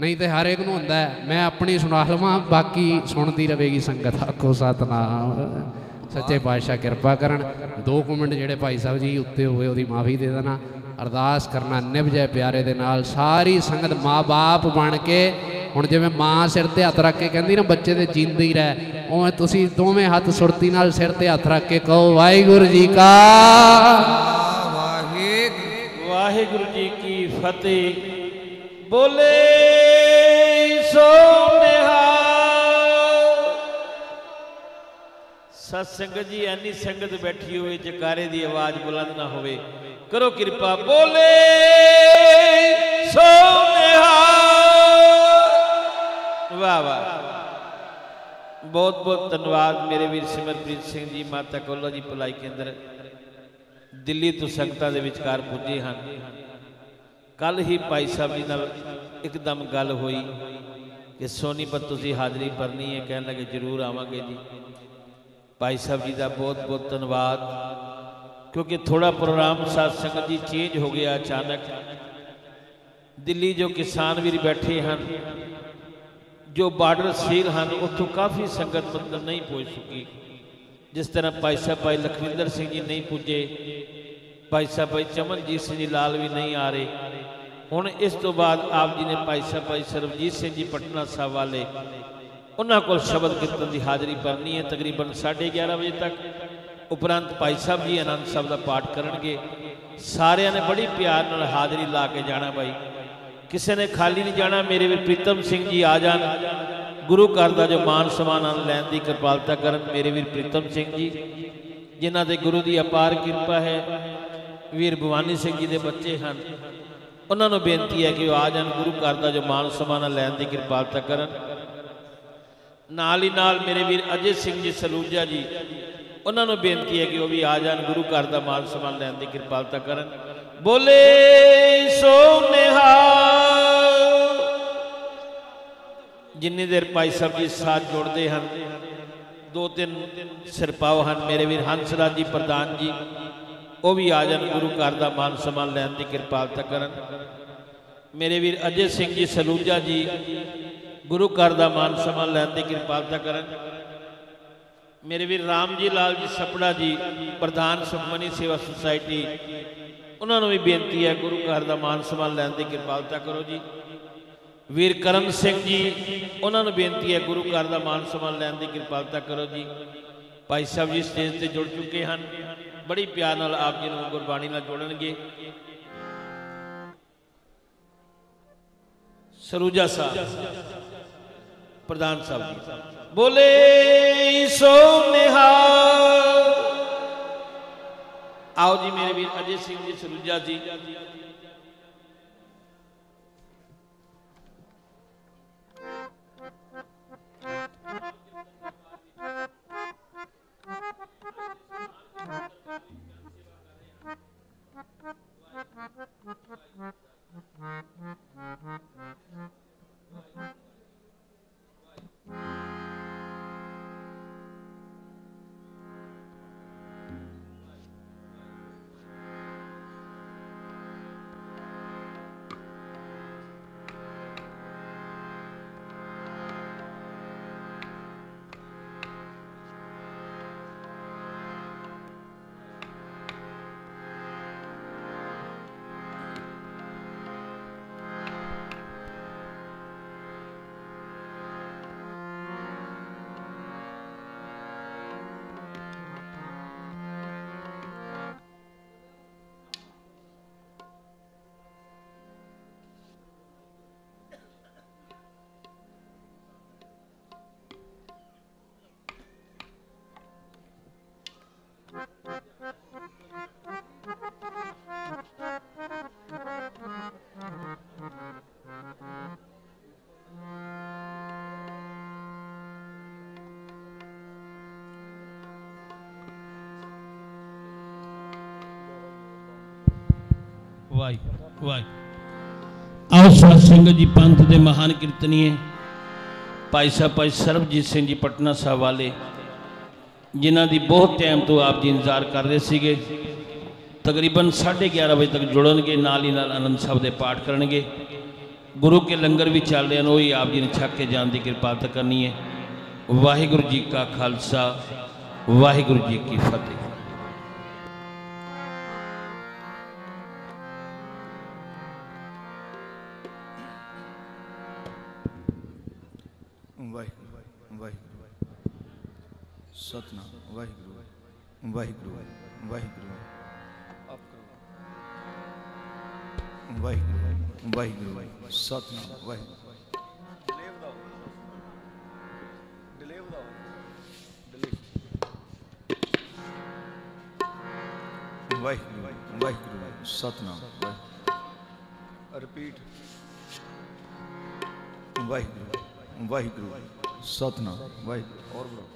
L: ਨਹੀਂ ਤੇ ਹਰ ਇੱਕ ਨੂੰ ਹੁੰਦਾ ਮੈਂ ਆਪਣੀ ਸੁਣਾ ਲਵਾਂ, ਬਾਕੀ ਸੁਣਦੀ ਰਹੇਗੀ ਸੰਗਤ। ਆਖੋ ਸਤਨਾਮ। ਸੱਚੇ ਪਾਤਸ਼ਾਹ ਕਿਰਪਾ ਕਰਨ। ਦੋ ਕੁ ਮਿੰਟ ਜਿਹੜੇ ਭਾਈ ਸਾਹਿਬ ਜੀ ਉੱਤੇ ਹੋਏ, ਉਹਦੀ ਮਾਫੀ ਦੇ ਦੇਣਾ। ਅਰਦਾਸ ਕਰਨਾ ਨਿਭ ਜਾਏ ਪਿਆਰੇ ਦੇ ਨਾਲ। ਸਾਰੀ ਸੰਗਤ ਮਾਂ-ਬਾਪ ਬਣ ਕੇ ਹੁਣ ਜਿਵੇਂ ਮਾਂ ਸਿਰ ਤੇ ਹੱਥ ਰੱਖ ਕੇ ਕਹਿੰਦੀ ਨਾ ਬੱਚੇ ਦੇ ਜਿੰਦੀ ਰਹਿ। ਉਵੇਂ ਤੁਸੀਂ ਦੋਵੇਂ ਹੱਥ ਸੁਰਤੀ ਨਾਲ ਸਿਰ ਤੇ ਹੱਥ ਰੱਖ ਕੇ ਕਹੋ ਵਾਹਿਗੁਰੂ ਜੀ ਕਾ
M: ਵਾਹਿਗੁਰੂ।
B: ਵਾਹਿਗੁਰੂ ਜੀ ਕੀ ਫਤਿਹ। ਬੋਲੇ ਸੋ ਨਿਹਾਲ। ਸਤ ਸੰਗਤ ਜੀ, ਐਨੀ ਸੰਗਤ ਬੈਠੀ ਹੋਵੇ, ਜਕਾਰੇ ਦੀ ਆਵਾਜ਼ ਬੁਲੰਦ ਨਾ ਹੋਵੇ। ਕਰੋ ਕਿਰਪਾ, ਬੋਲੇ ਸੋ ਨਿਹਾਲ ਵਾਹ ਵਾਹ। ਬਹੁਤ ਬਹੁਤ ਧੰਨਵਾਦ ਮੇਰੇ ਵੀਰ ਸਿਮਰਪ੍ਰੀਤ ਸਿੰਘ ਜੀ, ਮਾਤਾ ਕੋਲਾ ਜੀ, ਭਲਾਈ ਕੇਂਦਰ। ਦਿੱਲੀ ਤੋਂ ਸੰਗਤਾਂ ਦੇ ਵਿਚਕਾਰ ਪੁੱਜੇ ਹਨ। ਕੱਲ ਹੀ ਭਾਈ ਸਾਹਿਬ ਜੀ ਨਾਲ ਇੱਕਦਮ ਗੱਲ ਹੋਈ ਕਿ ਸੋਨੀਪਤ ਤੁਸੀਂ ਹਾਜ਼ਰੀ ਭਰਨੀ ਹੈ। ਕਹਿਣ ਲੱਗੇ, ਜ਼ਰੂਰ ਆਵਾਂਗੇ ਜੀ। ਭਾਈ ਸਾਹਿਬ ਜੀ ਦਾ ਬਹੁਤ ਬਹੁਤ ਧੰਨਵਾਦ ਕਿਉਂਕਿ ਥੋੜਾ ਪ੍ਰੋਗਰਾਮ ਸਾਧ ਸੰਗਤ ਜੀ ਚੇਂਜ ਹੋ ਗਿਆ ਅਚਾਨਕ ਦਿੱਲੀ ਜੋ ਕਿਸਾਨ ਵੀਰ ਬੈਠੇ ਹਨ ਜੋ ਬਾਰਡਰ ਸੀਲ ਹਨ ਉੱਥੋਂ ਕਾਫੀ ਸੰਗਤ ਮਤਲਬ ਨਹੀਂ ਪਹੁੰਚ ਸਕੀ ਜਿਸ ਤਰ੍ਹਾਂ ਭਾਈ ਸਾਹਿਬ ਭਾਈ ਲਖਵਿੰਦਰ ਸਿੰਘ ਜੀ ਨਹੀਂ ਪੁੱਜੇ ਭਾਈ ਸਾਹਿਬ ਭਾਈ ਚਮਨਜੀਤ ਸਿੰਘ ਜੀ ਲਾਲ ਵੀ ਨਹੀਂ ਆ ਰਹੇ ਹੁਣ ਇਸ ਤੋਂ ਬਾਅਦ ਆਪ ਜੀ ਨੇ ਭਾਈ ਸਾਹਿਬ ਭਾਈ ਸਰਬਜੀਤ ਸਿੰਘ ਜੀ ਪਟਨਾ ਸਾਹਿਬ ਵਾਲੇ ਉਹਨਾਂ ਕੋਲ ਸ਼ਬਦ ਕੀਰਤਨ ਦੀ ਹਾਜ਼ਰੀ ਭਰਨੀ ਹੈ, ਤਕਰੀਬਨ 11:30 ਵਜੇ ਤੱਕ। ਉਪਰੰਤ ਭਾਈ ਸਾਹਿਬ ਜੀ ਆਨੰਦ ਸਾਹਿਬ ਦਾ ਪਾਠ ਕਰਨਗੇ। ਸਾਰਿਆਂ ਨੇ ਬੜੀ ਪਿਆਰ ਨਾਲ ਹਾਜ਼ਰੀ ਲਾ ਕੇ ਜਾਣਾ ਭਾਈ। ਕਿਸੇ ਨੇ ਖਾਲੀ ਨਹੀਂ ਜਾਣਾ, ਮੇਰੇ ਵੀਰ ਪ੍ਰੀਤਮ ਸਿੰਘ ਜੀ ਆ ਜਾਣ। ਗੁਰੂ ਘਰ ਦਾ ਜੋ ਮਾਨ ਸਮਾਨ ਲੈਣ ਦੀ ਕਿਰਪਾਲਤਾ ਕਰਨ, ਮੇਰੇ ਵੀਰ ਪ੍ਰੀਤਮ ਸਿੰਘ ਜੀ, ਜਿਨ੍ਹਾਂ ਦੇ ਗੁਰੂ ਦੀ ਅਪਾਰ ਕਿਰਪਾ ਹੈ, ਵੀਰ ਭਵਾਨੀ ਸਿੰਘ ਜੀ ਦੇ ਬੱਚੇ ਹਨ। ਉਹਨਾਂ ਨੂੰ ਬੇਨਤੀ ਹੈ ਕਿ ਉਹ ਆ ਜਾਣ, ਗੁਰੂ ਘਰ ਦਾ ਜੋ ਮਾਨ ਸਨਮਾਨ ਲੈਣ ਦੀ ਕਿਰਪਾਲਤਾ ਕਰਨ। ਨਾਲ ਹੀ ਨਾਲ ਮੇਰੇ ਵੀਰ ਅਜੇ ਸਿੰਘ ਜੀ, ਸਲੂਜਾ ਜੀ, ਉਹਨਾਂ ਨੂੰ ਬੇਨਤੀ ਹੈ ਕਿ ਉਹ ਵੀ ਆ ਜਾਣ, ਗੁਰੂ ਘਰ ਦਾ ਮਾਨ ਸਮਾਨ ਲੈਣ ਦੀ ਕਿਰਪਾਲਤਾ ਕਰਨ। ਬੋਲੇ ਸੋ ਨਿਹਾਲ ਜਿੰਨੀ ਦੇਰ ਭਾਈ ਸਾਹਿਬ ਜੀ ਸਾਥ ਜੋੜਦੇ ਹਨ, ਦੋ ਤਿੰਨ ਸਿਰਪਾਵ ਹਨ ਮੇਰੇ ਵੀਰ ਹੰਸਰਾਜ ਜੀ, ਪ੍ਰਧਾਨ ਜੀ, ਉਹ ਵੀ ਆ ਜਾਣ, ਗੁਰੂ ਘਰ ਦਾ ਮਾਨ ਸਮਾਨ ਲੈਣ ਦੀ ਕਿਰਪਾਲਤਾ ਕਰਨ। ਮੇਰੇ ਵੀਰ ਅਜੇ ਸਿੰਘ ਜੀ, ਸਲੂਜਾ ਜੀ ਗੁਰੂ ਘਰ ਦਾ ਮਾਨ ਸਮਾਨ ਲੈਣ ਦੀ ਕਿਰਪਾਲਤਾ ਕਰਨ। ਮੇਰੇ ਵੀਰ ਰਾਮ ਜੀ, ਲਾਲ ਜੀ, ਸਪੜਾ ਜੀ, ਪ੍ਰਧਾਨ ਸੁਖਮਨੀ ਸੇਵਾ ਸੁਸਾਇਟੀ, ਉਹਨਾਂ ਨੂੰ ਵੀ ਬੇਨਤੀ ਹੈ ਗੁਰੂ ਘਰ ਦਾ ਮਾਨ ਸਮਾਨ ਲੈਣ ਦੀ ਕਿਰਪਾਲਤਾ ਕਰੋ ਜੀ। ਵੀਰ ਕਰਮ ਸਿੰਘ ਜੀ, ਉਹਨਾਂ ਨੂੰ ਬੇਨਤੀ ਹੈ ਗੁਰੂ ਘਰ ਦਾ ਮਾਨ ਸਮਾਨ ਲੈਣ ਦੀ ਕਿਰਪਾਲਤਾ ਕਰੋ ਜੀ। ਭਾਈ ਸਾਹਿਬ ਜੀ ਸਟੇਜ ਤੇ ਜੁੜ ਚੁੱਕੇ ਹਨ। ਬੜੀ ਪਿਆਰ ਨਾਲ ਆਪ ਜੀ ਨੂੰ ਗੁਰਬਾਣੀ ਨਾਲ ਜੋੜਨਗੇ। ਸਰੂਜਾ ਸਾਹਿਬ। ਪ੍ਰਧਾਨ ਸਾਹਿਬ ਬੋਲੇ ਸੋ ਨਿਹਾਲ। ਆਓ ਜੀ ਮੇਰੇ ਵੀਰ ਅਜੇ ਸਿੰਘ ਜੀ ਸਰੂਜਾ ਜੀ। ਵਾਹਿਗੁਰੂ। ਆਓ ਸਾਧ ਸੰਗਤ ਜੀ, ਪੰਥ ਦੇ ਮਹਾਨ ਕੀਰਤਨੀਏ। ਭਾਈ ਸਾਹਿਬ, ਭਾਈ ਸਰਬਜੀਤ ਸਿੰਘ ਜੀ, ਪਟਨਾ ਸਾਹਿਬ ਵਾਲੇ, ਜਿਨ੍ਹਾਂ ਦੀ ਬਹੁਤ ਟਾਈਮ ਤੋਂ ਆਪ ਜੀ ਇੰਤਜ਼ਾਰ ਕਰ ਰਹੇ ਸੀਗੇ। ਤਕਰੀਬਨ 11:30 ਵਜੇ ਤੱਕ ਜੁੜਨਗੇ, ਨਾਲ ਹੀ ਨਾਲ ਆਨੰਦ ਸਾਹਿਬ ਦੇ ਪਾਠ ਕਰਨਗੇ। ਗੁਰੂ ਕੇ ਲੰਗਰ ਵੀ ਚੱਲ ਰਹੇ ਹਨ ਉਹ ਹੀ ਆਪ ਜੀ ਨੇ ਛੱਕ ਕੇ ਜਾਣ ਦੀ ਕਿਰਪਾਲਤਾ ਕਰਨੀ ਹੈ। ਵਾਹਿਗੁਰੂ ਜੀ ਕਾ ਖਾਲਸਾ, ਵਾਹਿਗੁਰੂ ਜੀ ਕੀ ਫਤਿਹ।
N: सतनाम। वाहिगुरु। वाहिगुरु वाहिगुरु। वाहिगुरु वाहिगुरु सतना वाहिगुरु। वाहिगुरु वाहिगुरु सतनाम रिपीट। वाहिगुरु वाहिगुरु सतनाम वाहिगुरु। और ब्रो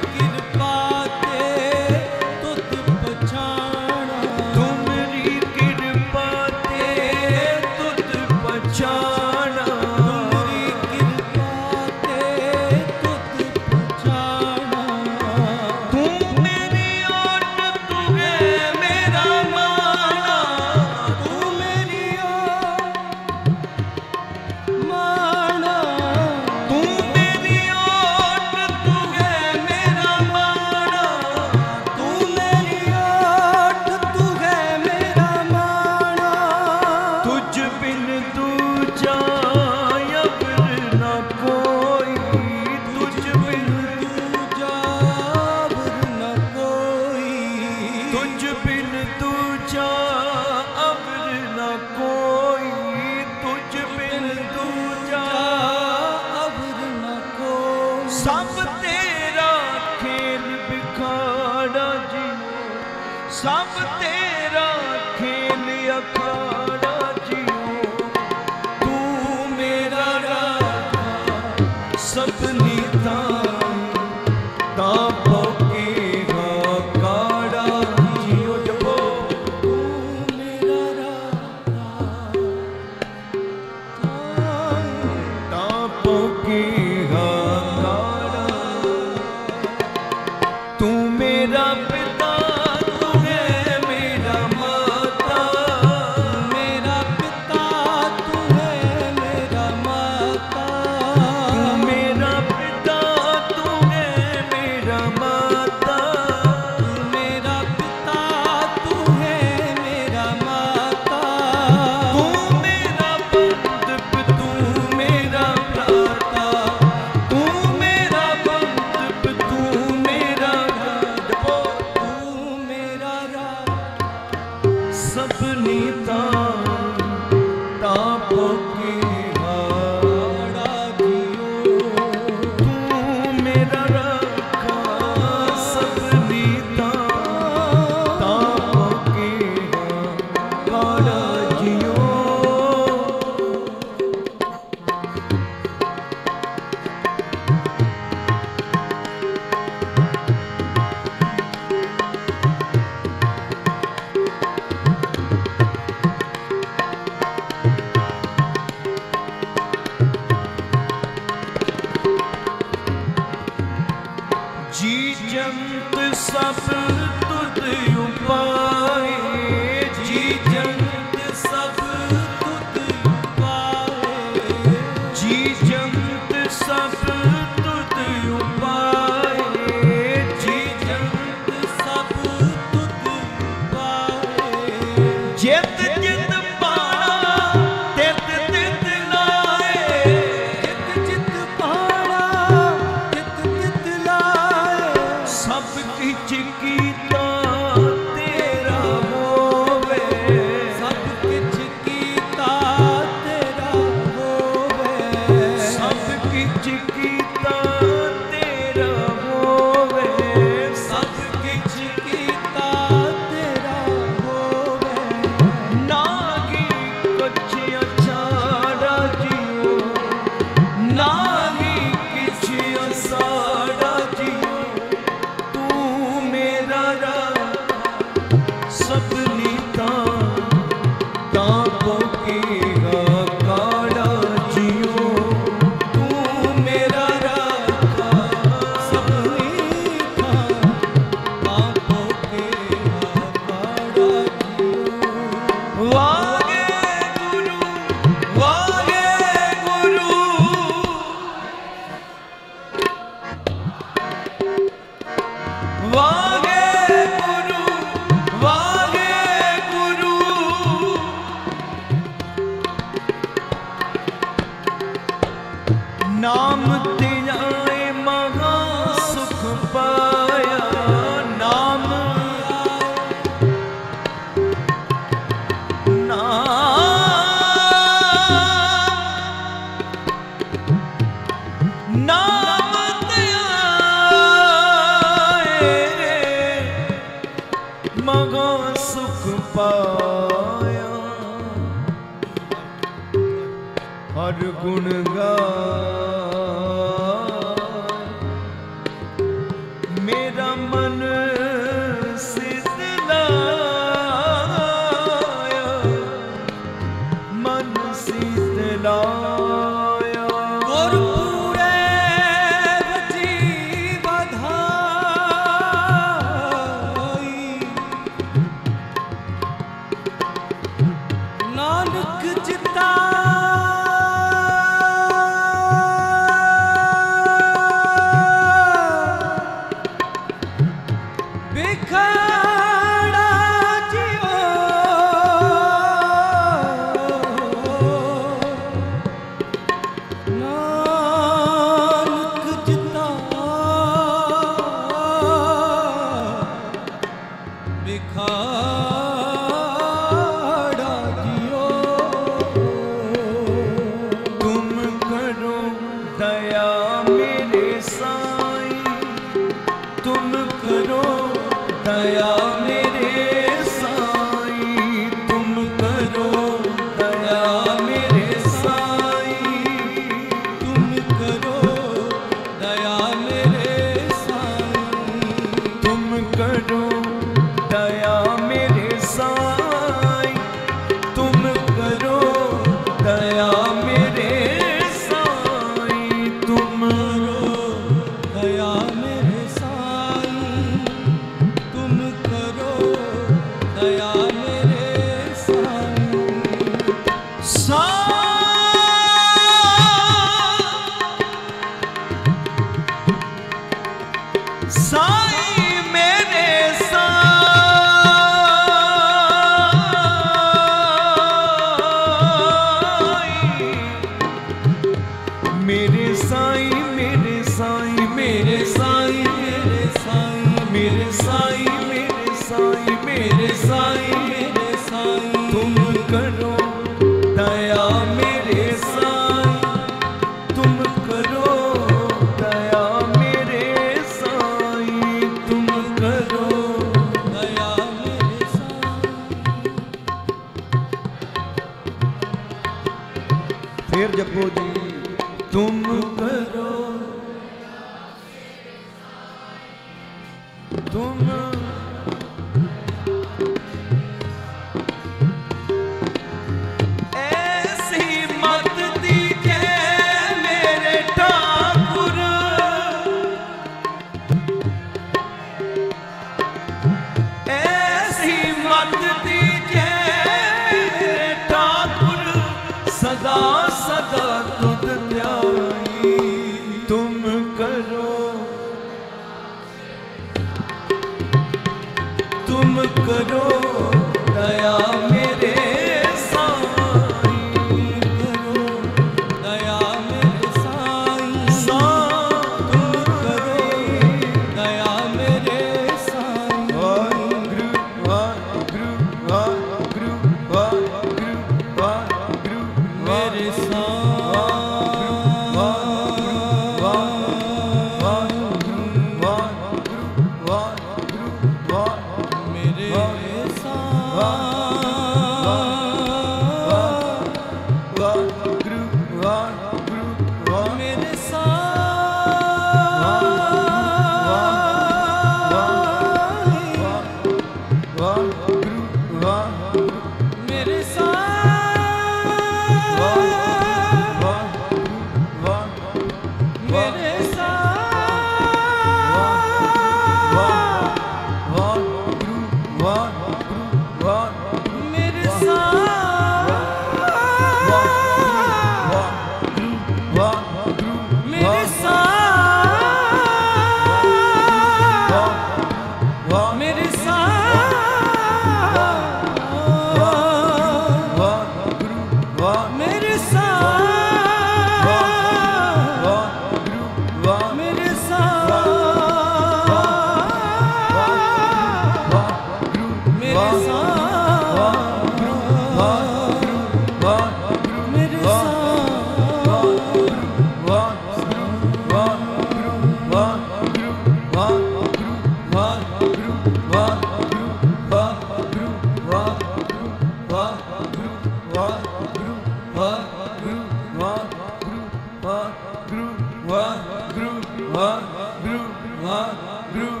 O: ਵਾਹਿਗੁਰੂ ਵਾਹਿਗੁਰੂ ਵਾਹਿਗੁਰੂ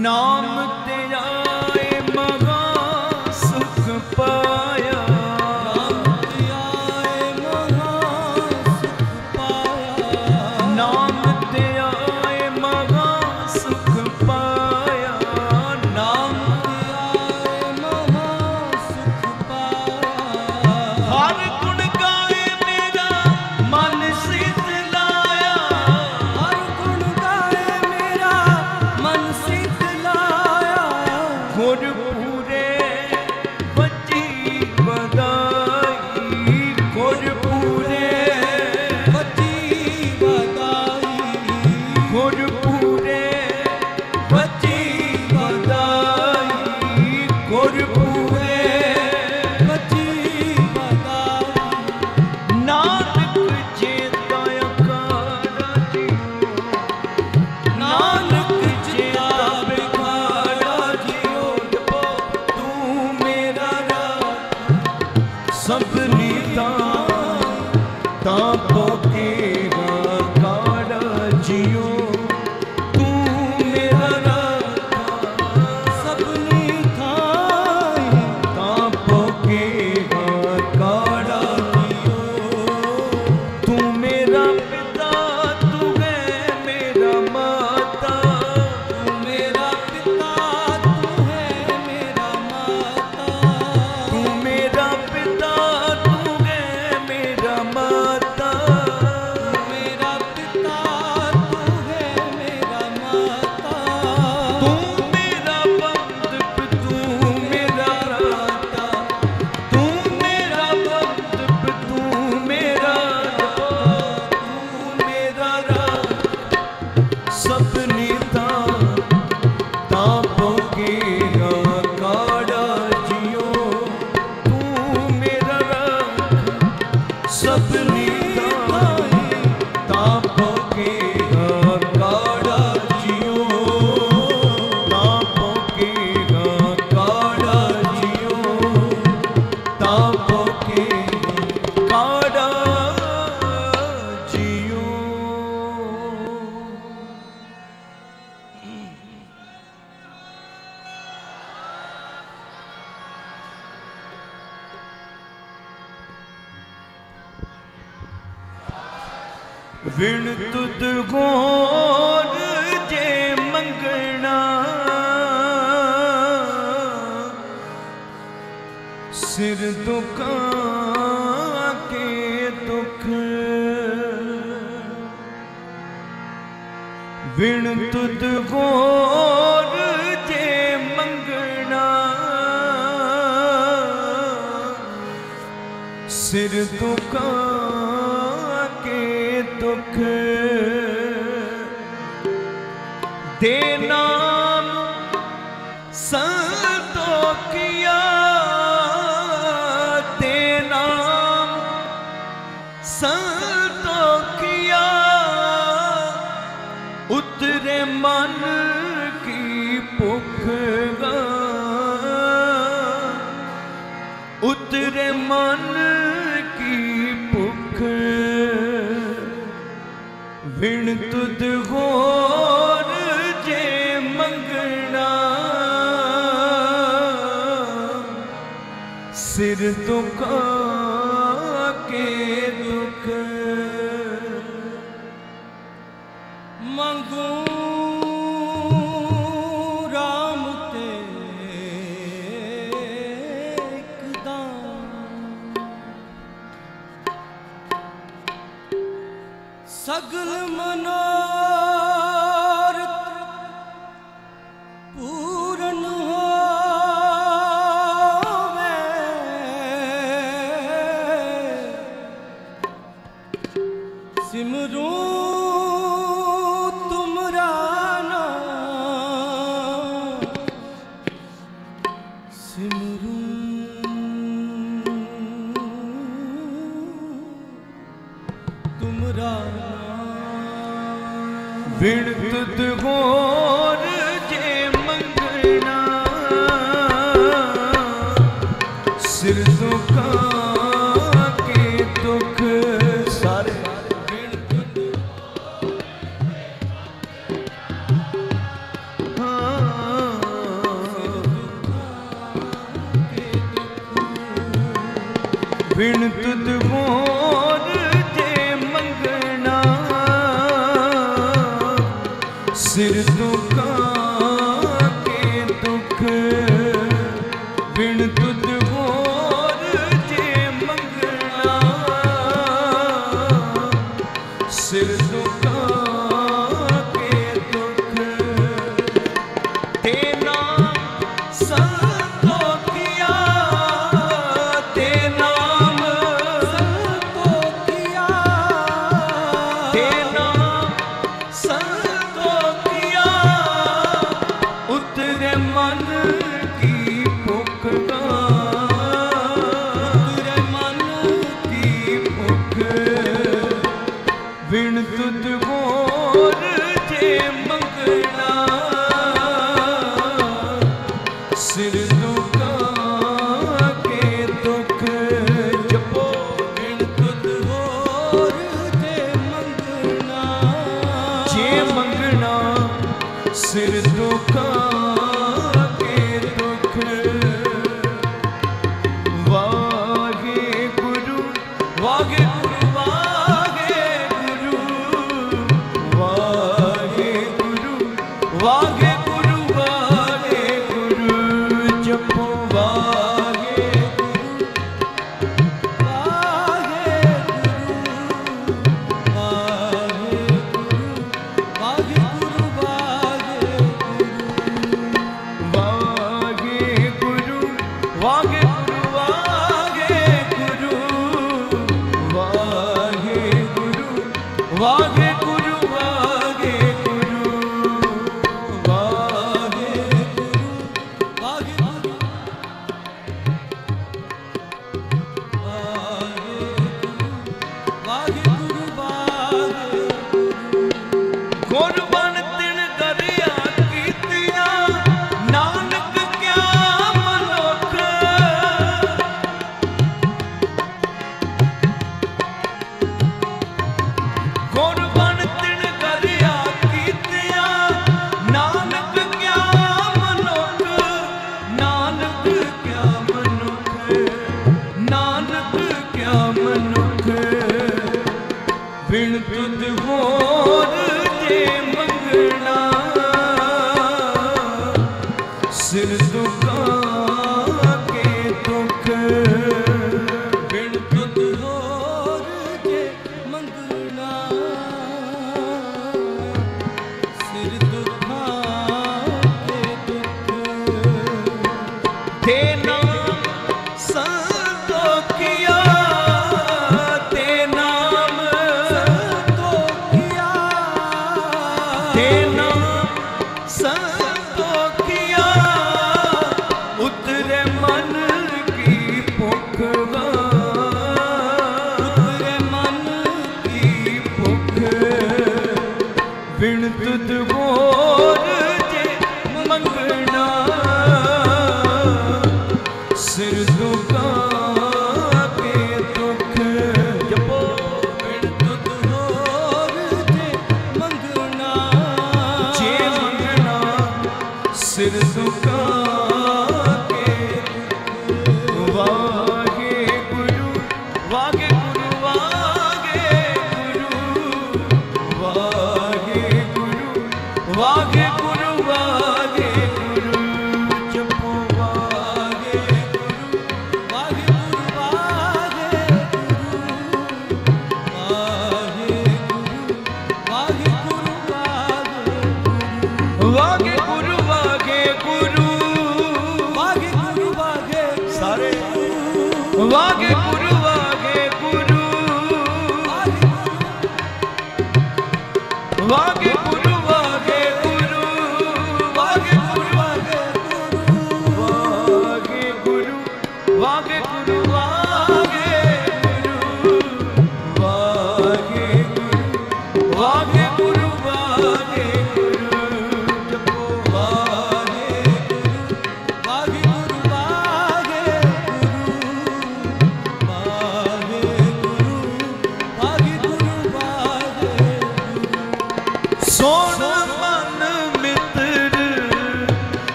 O: ਨਾਮ ਤੇਰਾ ਏ ਮਗਾ ਸੁਖ ਪਾਇਆ।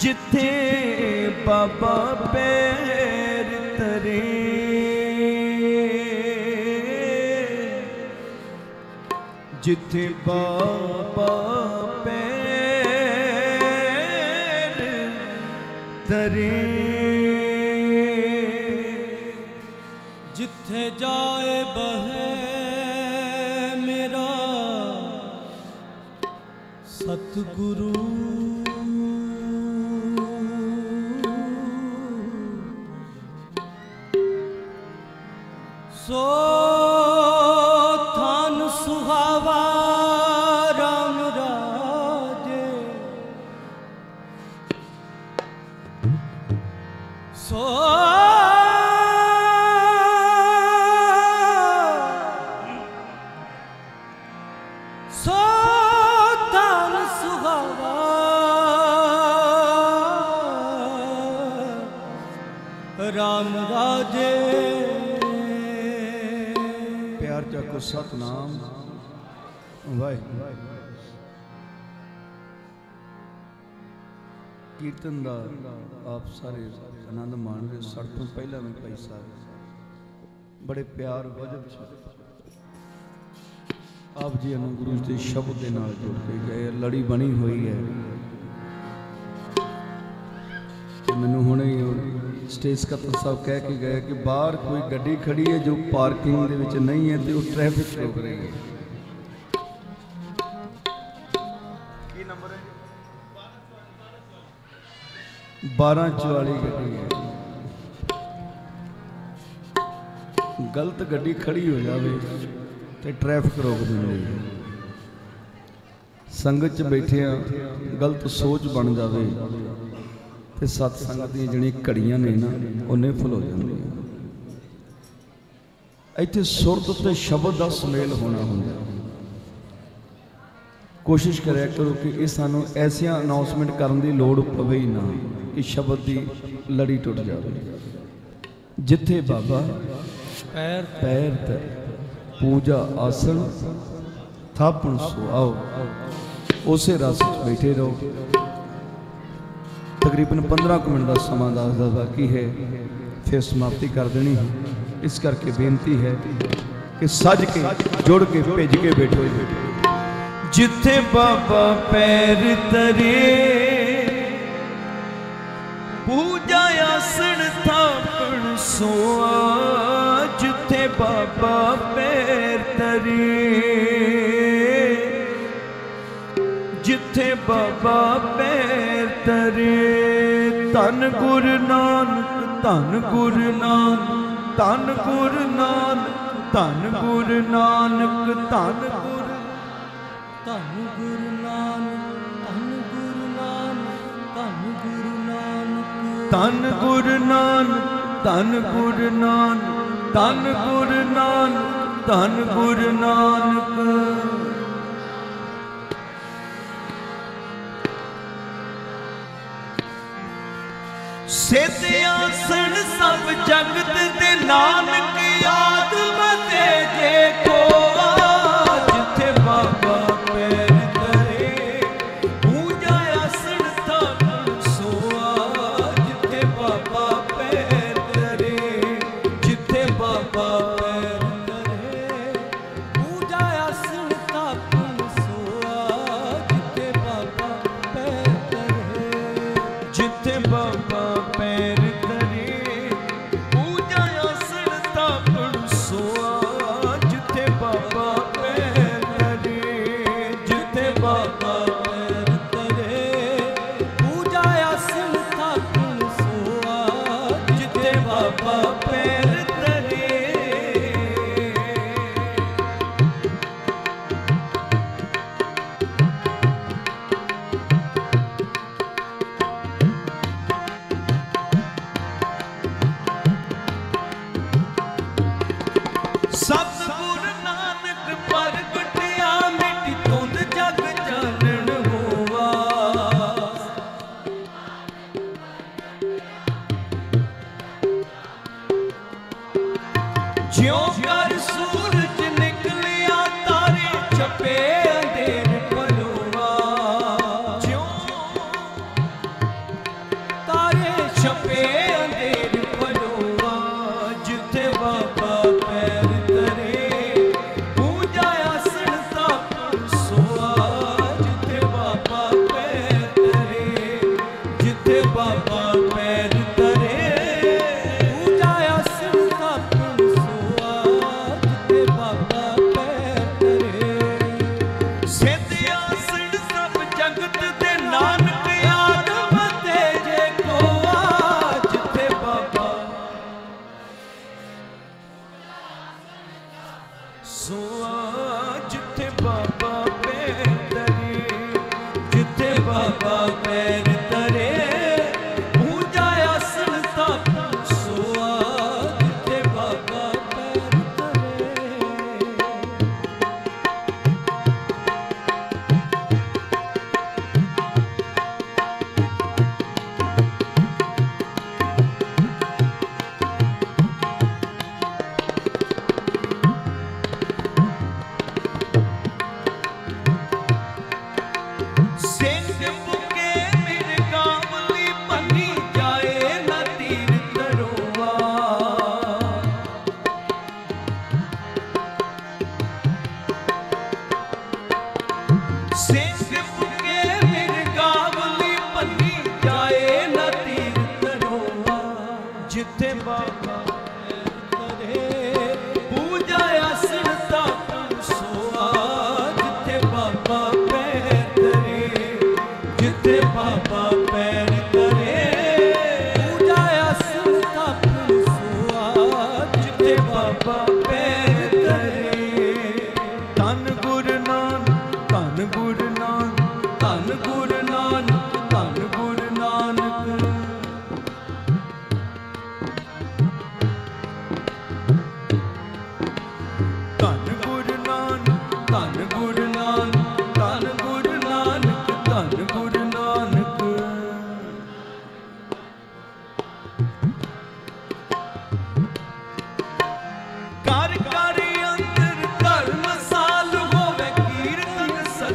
O: ਜਿੱਥੇ ਬਾਬਾ ਪੈਰ ਧਰੇ ਜਿੱਥੇ ਬਾਬਾ
C: ਸਾਰੇ ਆਨੰਦ ਮਾਣ ਰਹੇ ਸੜ ਤੋਂ ਪਹਿਲਾਂ ਵੀ ਭਾਈ ਸਾਹਿਬ। ਬੜੇ ਪਿਆਰ ਵਜਬ ਆਪ ਜੀ ਨੂੰ ਗੁਰੂ ਦੇ ਸ਼ਬਦ ਦੇ ਨਾਲ ਜੋੜ ਕੇ ਗਏ। ਲੜੀ ਬਣੀ ਹੋਈ ਹੈ। ਮੈਨੂੰ ਹੁਣੇ ਸਟੇਜ ਸਕੱਤਰ ਸਾਹਿਬ ਕਹਿ ਕੇ ਗਏ ਕਿ ਬਾਹਰ ਕੋਈ ਗੱਡੀ ਖੜੀ ਹੈ ਜੋ ਪਾਰਕਿੰਗ ਦੇ ਵਿੱਚ ਨਹੀਂ ਹੈ ਤੇ ਉਹ ਟ੍ਰੈਫਿਕ ਰੋਕ ਰਹੀ ਹੈ। 1244 ਗੱਡੀ ਹੈ। ਗਲਤ ਗੱਡੀ ਖੜੀ ਹੋ ਜਾਵੇ ਤੇ ਟ੍ਰੈਫਿਕ ਰੋਕ ਦਿੰਦੀ ਹੈ ਸੰਗਤ 'ਚ ਬੈਠਿਆਂ ਗਲਤ ਸੋਚ ਬਣ ਜਾਵੇ ਤੇ ਸਤ ਸੰਗਤ ਦੀਆਂ ਜਿਹੜੀਆਂ ਘੜੀਆਂ ਨੇ ਨਾ ਉਹ ਨਿਫਲ ਹੋ ਜਾਂਦੀਆਂ। ਇੱਥੇ ਸੁਰਤ ਤੇ ਸ਼ਬਦ ਦਾ ਸੁਮੇਲ ਹੋਣਾ ਹੁੰਦਾ। ਕੋਸ਼ਿਸ਼ ਕਰਿਆ ਕਰੋ ਕਿ ਇਹ ਸਾਨੂੰ ਐਸੀਆਂ ਅਨਾਉਂਸਮੈਂਟ ਕਰਨ ਦੀ ਲੋੜ ਪਵੇ ਹੀ ਨਾ। ਕਿ ਸ਼ਬਦ ਦੀ ਲੜੀ ਟੁੱਟ ਜਾਵੇ। ਜਿੱਥੇ ਬਾਬਾ
E: ਪੈਰ
C: ਪੈਰ ਤੇ ਪੂਜਾ ਆਸਣ ਥਾਪਣ ਸੋ ਆਓ। ਉਸੇ ਰਸ ਵਿੱਚ ਬੈਠੇ ਰਹੋ। ਤਕਰੀਬਨ 15 ਕੁ ਮਿੰਟ ਦਾ ਸਮਾਂ ਦੱਸਦਾ ਬਾਕੀ ਹੈ ਫਿਰ ਸਮਾਪਤੀ ਕਰ ਦੇਣੀ ਹੈ। ਇਸ ਕਰਕੇ ਬੇਨਤੀ ਹੈ ਕਿ ਸੱਜ ਕੇ ਜੁੜ ਕੇ ਭਿੱਜ ਕੇ ਬੈਠੋ।
O: ਜਿੱਥੇ ਬਾਬਾ ਪੈਰ ਧਰੇ ਪੂਜਾ ਆਸਣ ਥਾਪਣ ਸੋਆ, ਜਿੱਥੇ ਬਾਬਾ ਪੈਰ ਧਰੇ ਜਿੱਥੇ ਬਾਬਾ ਪੈਰ ਤਰੇ, ਧੰਨ ਗੁਰੂ ਨਾਨਕ, ਧੰਨ ਗੁਰੂ ਨਾਨਕ, ਧੰਨ ਗੁਰੂ ਨਾਨਕ, ਧੰਨ ਗੁਰੂ ਨਾਨਕ, ਧੰਨ ਗੁਰੂ
E: ਧੰਨ ਗੁਰੂ ਧੰਨ ਗੁਰੂ ਨਾਨਕ, ਧੰਨ ਗੁਰੂ ਨਾਨਕ,
O: ਧੰਨ ਗੁਰੂ ਨਾਨਕ, ਧੰਨ ਗੁਰੂ ਨਾਨਕ। ਧੰਨ ਗੁਰੂ ਸਭ ਜਗਤ ਦੇ ਨਾਨਕ ਯਾਦ ਤੇ ਜੇ ਕੋਆ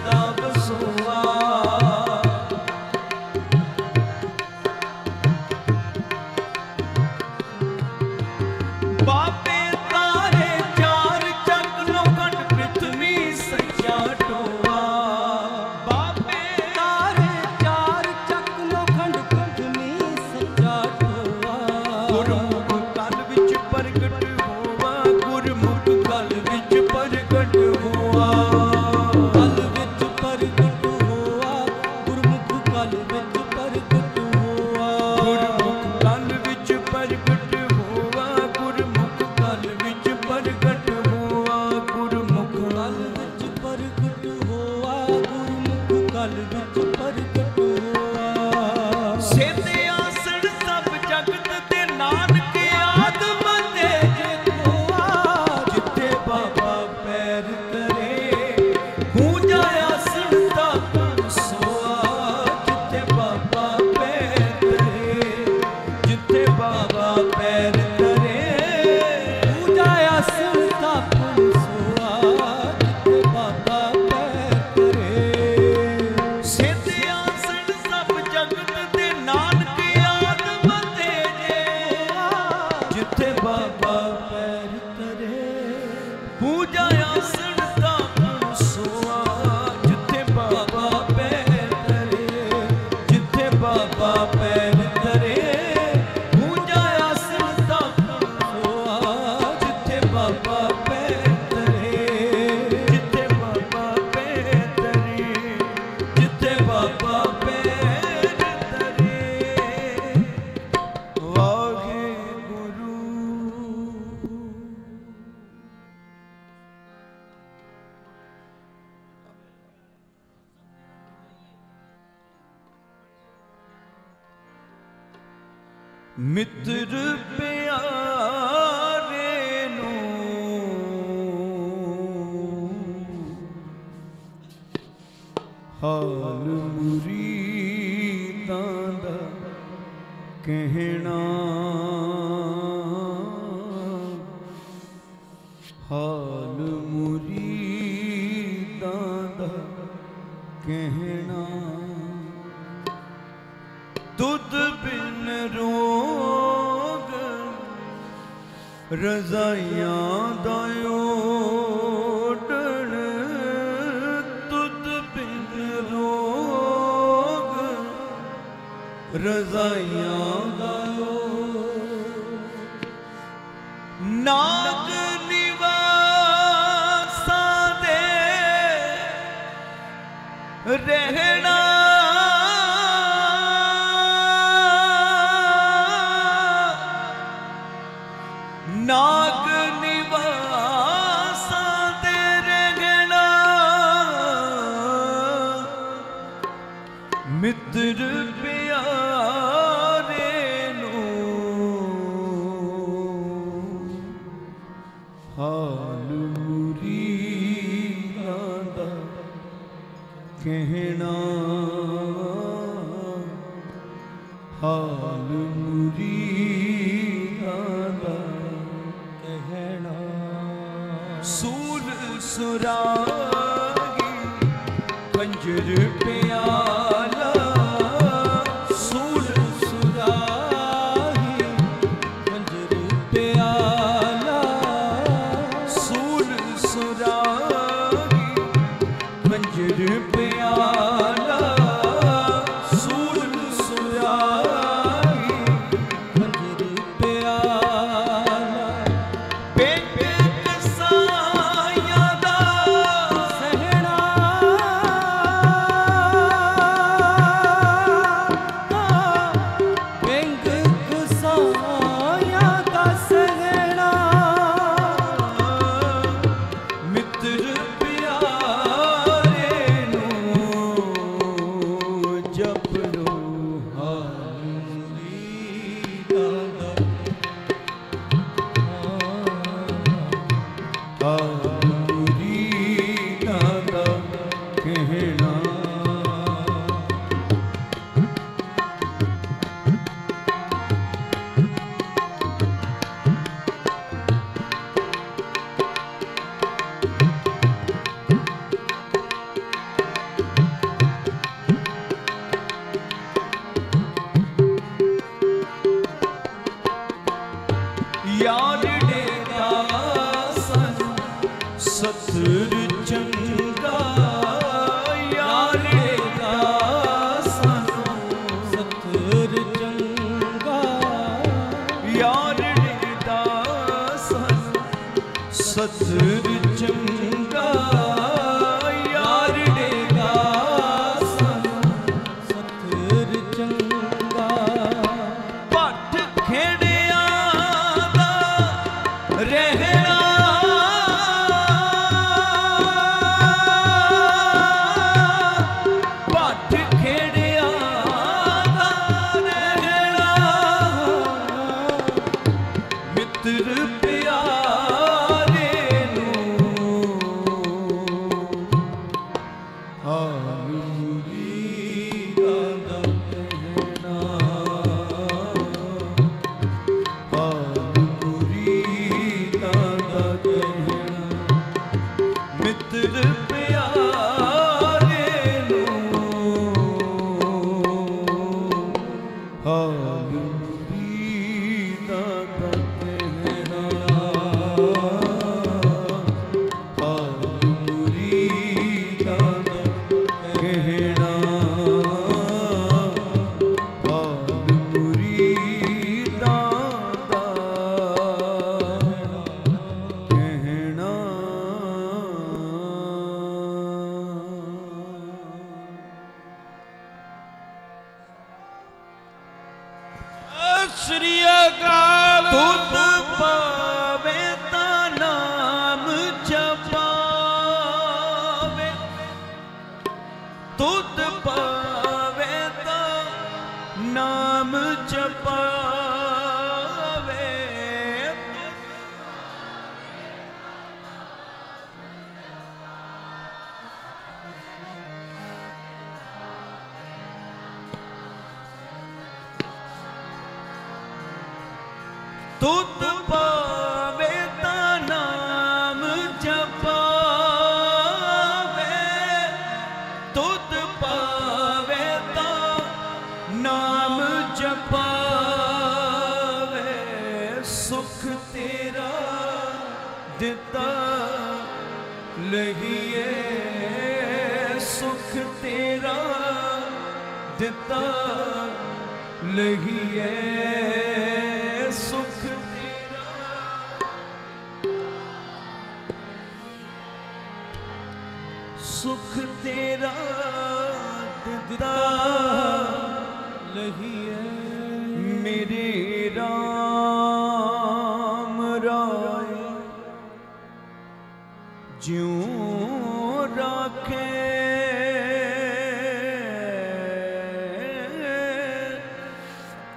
O: Without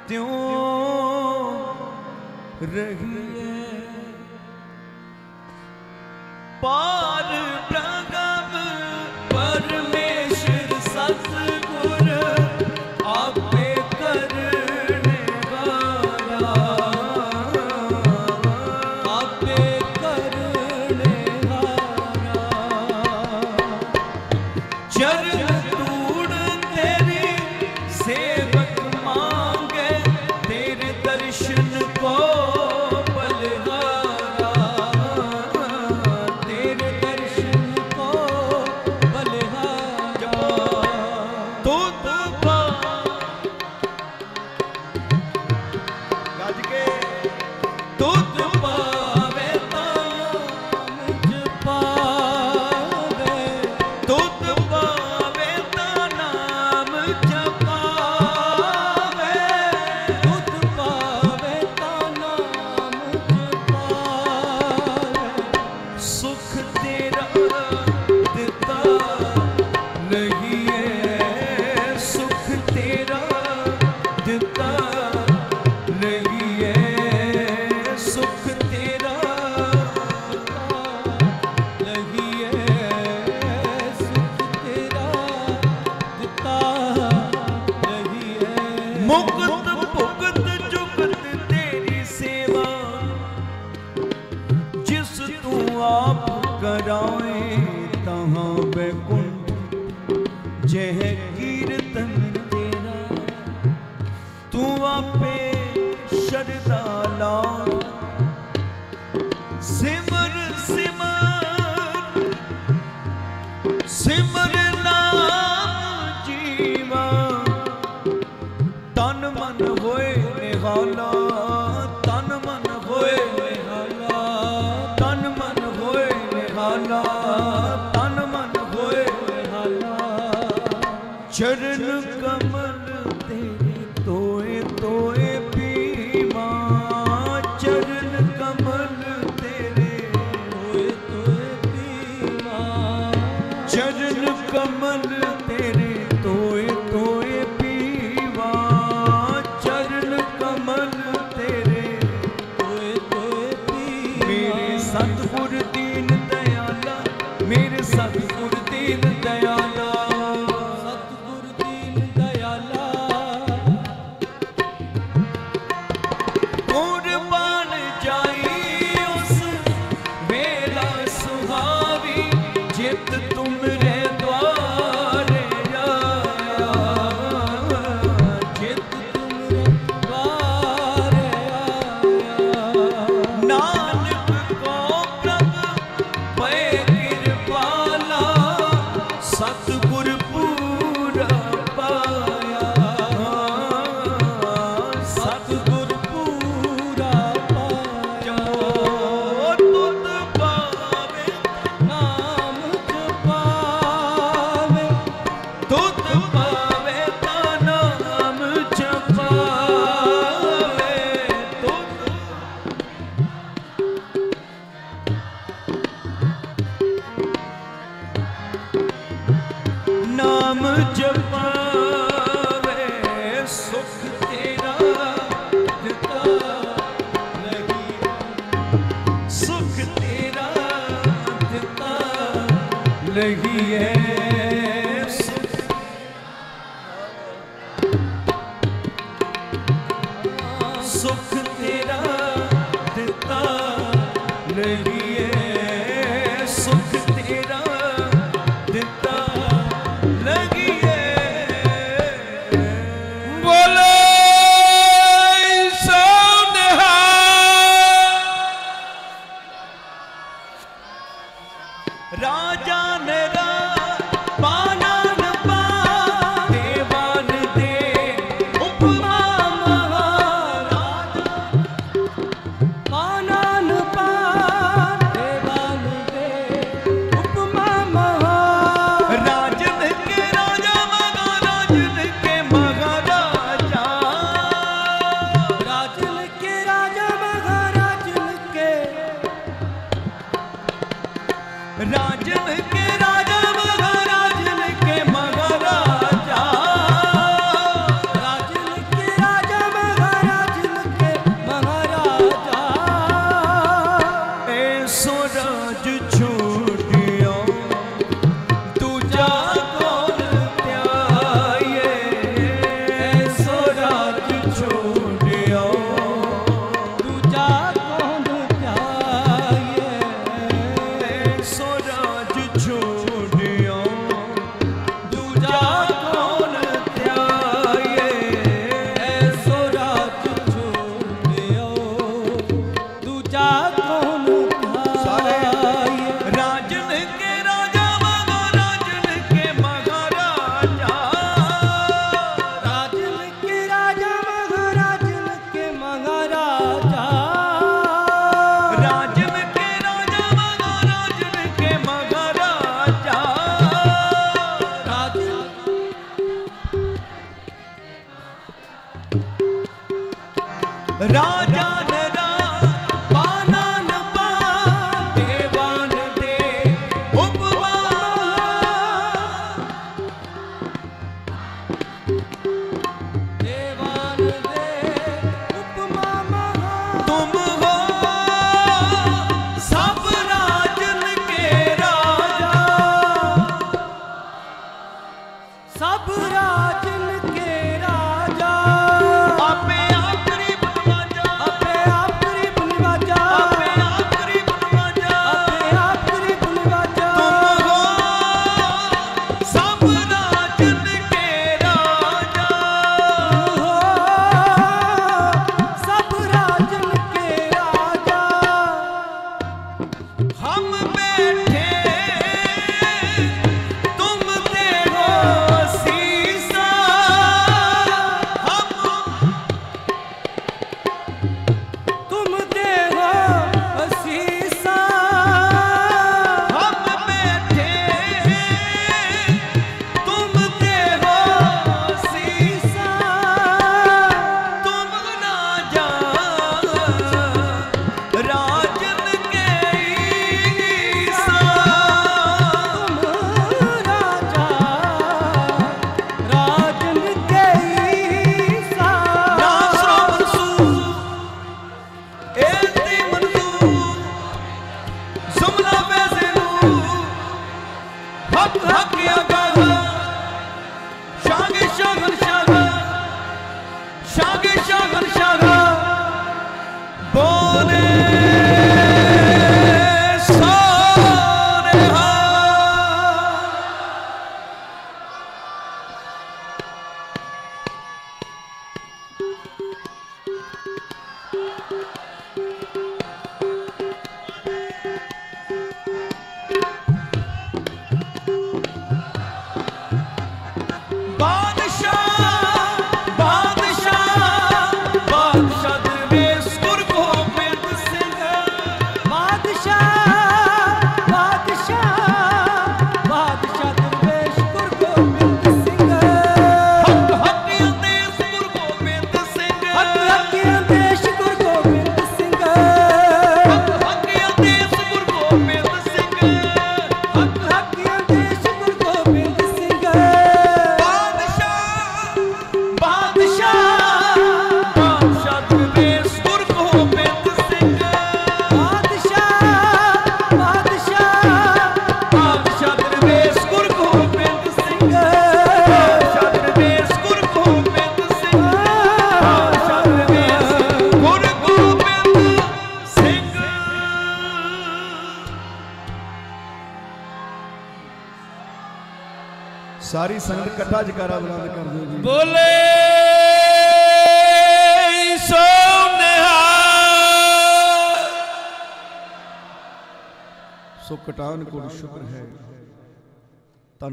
O: ਤਿਉ ਰਹੀਏ?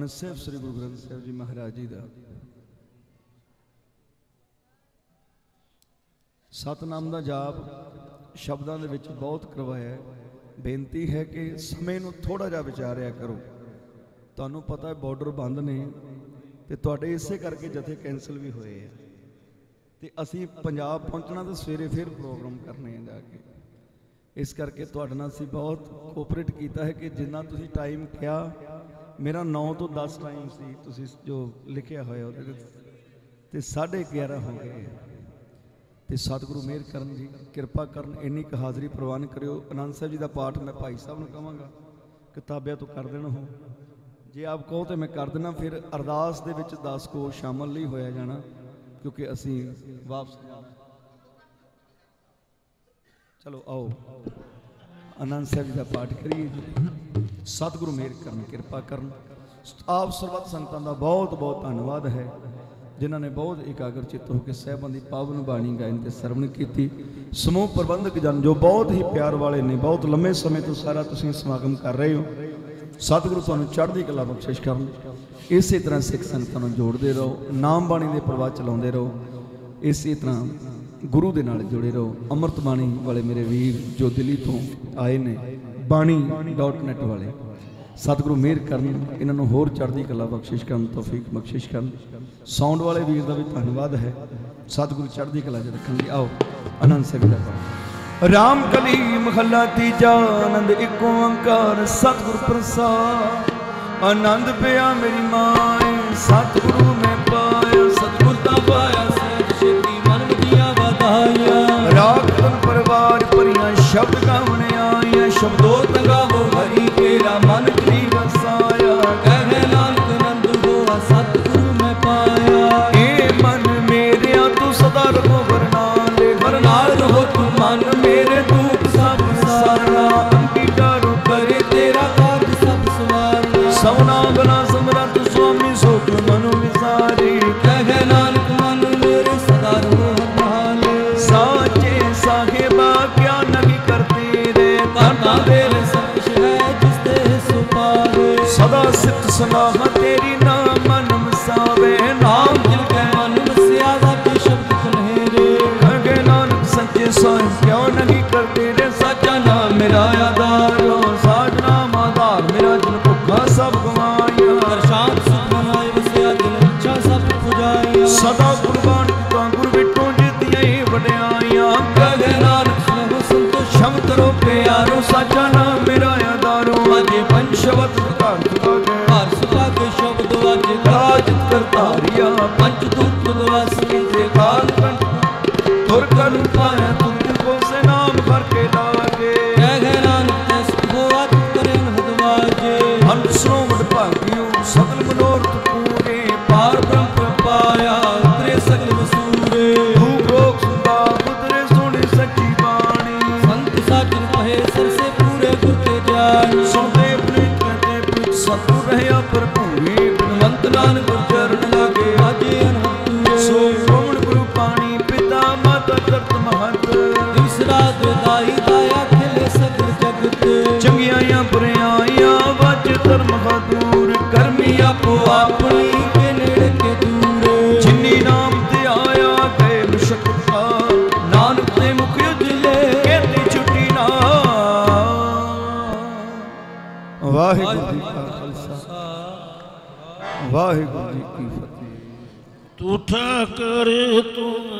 O: ਤਨ ਸਾਹਿਬ, ਸ੍ਰੀ ਗੁਰੂ ਗ੍ਰੰਥ ਸਾਹਿਬ ਜੀ ਮਹਾਰਾਜ ਜੀ ਦਾ। ਸਤਨਾਮ ਦਾ ਜਾਪ ਸ਼ਬਦਾਂ ਦੇ ਵਿੱਚ ਬਹੁਤ ਕਰਵਾਇਆ ਹੈ। ਬੇਨਤੀ ਹੈ ਕਿ ਸਮੇਂ ਨੂੰ ਥੋੜਾ ਜਿਹਾ ਵਿਚਾਰਿਆ ਕਰੋ। ਤੁਹਾਨੂੰ ਪਤਾ ਹੈ ਬਾਰਡਰ ਬੰਦ ਨੇ ਤੇ ਤੁਹਾਡੇ ਇਸੇ ਕਰਕੇ ਜਥੇ ਕੈਨਸਲ ਵੀ ਹੋਏ ਆ। ਤੇ ਅਸੀਂ ਪੰਜਾਬ ਪਹੁੰਚਣਾ ਤੇ ਸਵੇਰੇ ਫਿਰ ਪ੍ਰੋਗਰਾਮ ਕਰਨੇ ਆ ਜਾ ਕੇ। ਇਸ ਕਰਕੇ ਤੁਹਾਡੇ ਨਾਲ ਅਸੀਂ ਬਹੁਤ ਕੋਆਪਰੇਟ ਕੀਤਾ ਹੈ ਕਿ ਜਿੰਨਾ ਤੁਸੀਂ ਟਾਈਮ ਕਿਹਾ ਮੇਰਾ 9 ਤੋਂ 10 ਟਾਈਮ ਸੀ, ਤੁਸੀਂ ਜੋ ਲਿਖਿਆ ਹੋਇਆ ਉਹਦੇ ਵਿੱਚ। ਤੇ 11:30 ਹੋ ਗਏ। ਤੇ ਸਤਿਗੁਰੂ ਮਿਹਰ ਕਰਨ ਜੀ, ਕਿਰਪਾ ਕਰਨ, ਇੰਨੀ ਕੁ ਹਾਜ਼ਰੀ ਪ੍ਰਵਾਨ ਕਰਿਓ। ਅਨੰਦ ਸਾਹਿਬ ਜੀ ਦਾ ਪਾਠ ਮੈਂ ਭਾਈ ਸਾਹਿਬ ਨੂੰ ਕਹਾਂਗਾ, ਕਿਤਾਬਿਆਂ ਤੋਂ ਕਰ ਦੇਣਾ ਹੋ ਜੇ ਆਪ ਕਹੋ ਤੇ ਮੈਂ ਕਰ ਦੇਣਾ ਫਿਰ ਅਰਦਾਸ ਦੇ ਵਿੱਚ 10 ਕੋ ਸ਼ਾਮਲ ਨਹੀਂ ਹੋਇਆ ਜਾਣਾ, ਕਿਉਂਕਿ ਅਸੀਂ ਵਾਪਸ ਜਾਣਾ। ਚਲੋ ਆਓ। ਆਨੰਦ ਸਾਹਿਬ ਜੀ ਦਾ ਪਾਠ ਕਰੀਏ ਜੀ। ਸਤਿਗੁਰੂ ਮਿਹਰ ਕਰਨ, ਕਿਰਪਾ ਕਰਨ। ਆਪ ਸਰਬੱਤ ਸੰਗਤਾਂ ਦਾ ਬਹੁਤ ਬਹੁਤ ਧੰਨਵਾਦ ਹੈ, ਜਿਨ੍ਹਾਂ ਨੇ ਬਹੁਤ ਇਕਾਗਰ ਚਿੱਤ ਹੋ ਕੇ ਸਹਿਬਾਂ ਦੀ ਪਾਵਨ ਬਾਣੀ ਗਾਇਨ ਤੇ ਸਰਵਣ ਕੀਤੀ। ਸਮੂਹ ਪ੍ਰਬੰਧਕ ਜਨ ਜੋ ਬਹੁਤ ਹੀ ਪਿਆਰ ਵਾਲੇ ਨੇ, ਬਹੁਤ ਲੰਮੇ ਸਮੇਂ ਤੋਂ ਸਾਰਾ ਤੁਸੀਂ ਸਮਾਗਮ ਕਰ ਰਹੇ ਹੋ। ਸਤਿਗੁਰੂ ਤੁਹਾਨੂੰ ਚੜ੍ਹਦੀ ਕਲਾ ਬਖਸ਼ਿਸ਼ ਕਰਨ। ਇਸੇ ਤਰ੍ਹਾਂ ਸਿੱਖ ਸੰਗਤਾਂ ਨੂੰ ਜੋੜਦੇ ਰਹੋ, ਨਾਮ ਬਾਣੀ ਦੇ ਪ੍ਰਵਾਹ ਚਲਾਉਂਦੇ ਰਹੋ। ਇਸੇ ਤਰ੍ਹਾਂ
C: ਗੁਰੂ ਦੇ ਨਾਲ ਜੁੜੇ ਰਹੋ। ਅੰਮ੍ਰਿਤ ਬਾਣੀ ਵਾਲੇ ਮੇਰੇ ਵੀਰ ਜੋ ਦਿੱਲੀ ਤੋਂ ਆਏ ਨੇ ਬਾਣੀ.net ਵਾਲੇ। ਸਤਿਗੁਰੂ ਮਿਹਰ ਕਰਨ, ਇਹਨਾਂ ਨੂੰ ਹੋਰ ਚੜ੍ਹਦੀ ਕਲਾ ਬਖਸ਼ਿਸ਼ ਕਰਨ, ਤੌਫੀਕ ਬਖਸ਼ਿਸ਼ ਕਰਨ। ਸਾਊਂਡ ਵਾਲੇ ਵੀਰ ਦਾ ਵੀ ਧੰਨਵਾਦ ਹੈ। ਸਤਿਗੁਰੂ ਚੜ੍ਹਦੀ ਕਲਾ ਚ ਰੱਖਣ ਲਈ ਆਓ, ਆਨੰਦ ਸੇ ਵਿਦਾ ਕਰੋ
O: ਰਾਮ ਕਲੀ ਮਹੱਲਾ ਤੀਜਾ, ਆਨੰਦ ਇੱਕ ਓੰਕਾਰ ਸਤਿਗੁਰ ਪ੍ਰਸਾਦ। ਆਨੰਦ ਪਿਆ ਮੇਰੀ ਮਾਂ ਸਤਿਗੁਰੂ ਸ਼ਬਦ ਗਾਉਣ ਸਲਾਹ ਤੇਰੀ ਨਾਮ ਮਨ ਵਸਾਵੇ ਨਾਮ ਦਿਲ ਕੇ ਮਨ ਵਸਿਆ ਸਭ ਸ਼ਬਦ ਸੁਨਹਿਰੇ ਕਹੇ ਨਾਨਕ ਸੱਚੇ ਸਾਹਿਬ ਕਿਉ ਨਹੀਂ ਕਰਤੇ ਰੇ? ਸਾਚਾ ਨਾਮ ਮੇਰਾ ਆਧਾਰੋ ਸਾਜਨਾ ਮਾਧਾਰ ਮੇਰਾ ਜਨ ਭੁੱਖਾ ਸਭ ਗਵਾਇਆ। ਕਰ ਸ਼ਾਂਤ ਸੁਖ ਮਨਾਏ ਵਸਿਆ ਦਿਲ ਇੱਛਾ ਸਭ ਪੁਜਾਈਆਂ ਸਦਾ ਕੁਰਬਾਨ ਕੀਤਾ ਗੁਰ ਵਿਟੋ ਜਿਤੀਆਂ ਹੀ ਵਡਿਆਈਆਂ। ਕਹੇ ਨਾਨਕ ਸੁਨੋ ਸੰਤੋ ਸ਼ਬਦ ਰੋ ਪਿਆਰੋ ਸਾਚਾ ਨਾਮ ਮੇਰਾ ਆਧਾਰੋ ਅਜੇ ਪੰਜ ਕਾਜਿਤ ਪੰਜ ਦੂਤ ਕਰ ਤੂੰ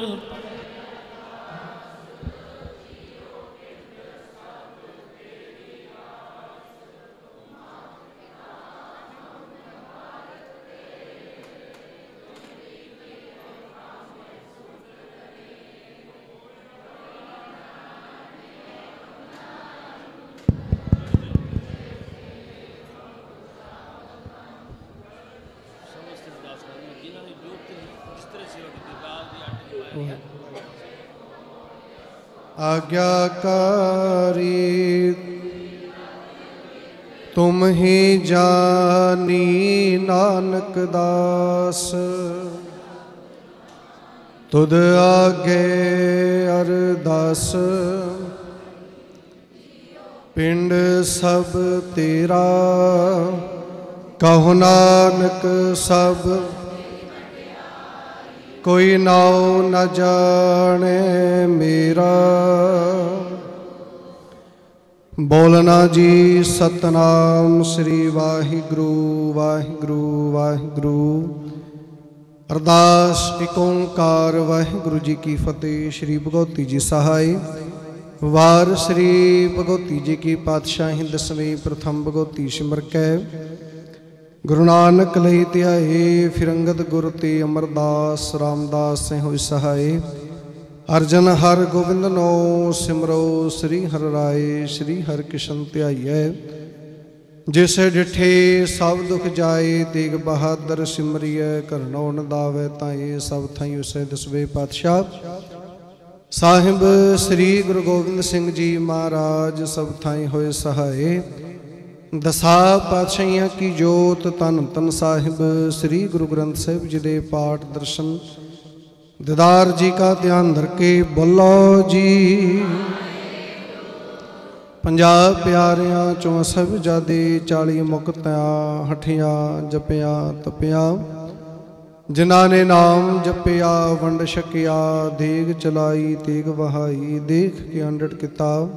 A: ਸਭ ਤੇਰਾ। ਕਹੋ ਨਾਨਕ ਸਭ ਕੋਈ ਨਾਉ ਨ ਜਾਣੇ ਮੇਰਾ। ਬੋਲਣਾ ਜੀ ਸਤਨਾਮ ਸ੍ਰੀ ਵਾਹਿਗੁਰੂ ਵਾਹਿਗੁਰੂ ਵਾਹਿਗੁਰੂ। ਅਰਦਾਸ ਏਕ ਓੰਕਾਰ, ਵਾਹਿਗੁਰੂ ਜੀ ਕੀ ਫਤਿਹ। ਸ੍ਰੀ ਭਗਵਤੀ ਜੀ ਸਹਾਈ। ਵਾਰ ਸ੍ਰੀ ਭਗਵਤੀ ਜੀ ਕੀ ਪਾਤਸ਼ਾਹੀ ਦਸਵੀਂ ਪ੍ਰਥਮ ਭਗਵਤੀ ਸਿਮਰ ਕੈ। ਗੁਰੂ ਨਾਨਕ ਲਈ ਧਿਆਏ ਫਿਰੰਗਤ ਗੁਰ ਤੇ ਅਮਰਦਾਸ ਰਾਮਦਾਸ ਸੇ ਹੋਇ ਸਹਾਏ। ਅਰਜਨ ਹਰ ਗੋਬਿੰਦ ਨੋ ਸਿਮਰੋ, ਸ੍ਰੀ ਹਰਿ ਰਾਏ, ਸ੍ਰੀ ਹਰਿ ਕ੍ਰਿਸ਼ਨ ਧਿਆਈਐ। ਜਿਸ ਡਿਠੇ ਸਭ ਦੁਖ ਜਾਏ, ਤੇਗ ਬਹਾਦਰ ਸਿਮਰਿਐ ਕਰਨੋ ਨਦਾਵੇ ਤਾਏ ਸਭ ਥਾਈ ਉਸੇ ਦਸਵੇ ਪਾਤਸ਼ਾਹ। ਸਾਹਿਬ ਸ੍ਰੀ ਗੁਰੂ ਗੋਬਿੰਦ ਸਿੰਘ ਜੀ ਮਹਾਰਾਜ ਸਭ ਥਾਈ ਹੋਏ ਸਹਾਏ। ਦਸਾ ਪਾਤਸ਼ਾਹੀਆਂ ਕੀ ਜੋਤ ਤਨ ਤਨ ਸਾਹਿਬ, ਸ੍ਰੀ ਗੁਰੂ ਗ੍ਰੰਥ ਸਾਹਿਬ ਜੀ ਦੇ ਪਾਠ ਦਰਸ਼ਨ। ਦਿਦਾਰ ਜੀ ਕਾ ਧਿਆਨ ਧਰ ਕੇ ਬੋਲੋ ਜੀ। ਪੰਜਾਬ ਪਿਆਰਿਆਂ ਚੋਂ ਸਭ ਜਾਦੇ 40 ਮੁਕਤਿਆਂ, ਹਠਿਆਂ ਜਪਿਆਂ, ਤਪਿਆਂ। ਜਿਨ੍ਹਾਂ ਨੇ ਨਾਮ ਜਪਿਆ, ਵੰਡ ਛਕਿਆ, ਦੇਗ ਚਲਾਈ, ਤੇਗ ਵਹਾਈ, ਦੇਖ ਕੇ ਅੰਡਟ ਕੀਤਾ।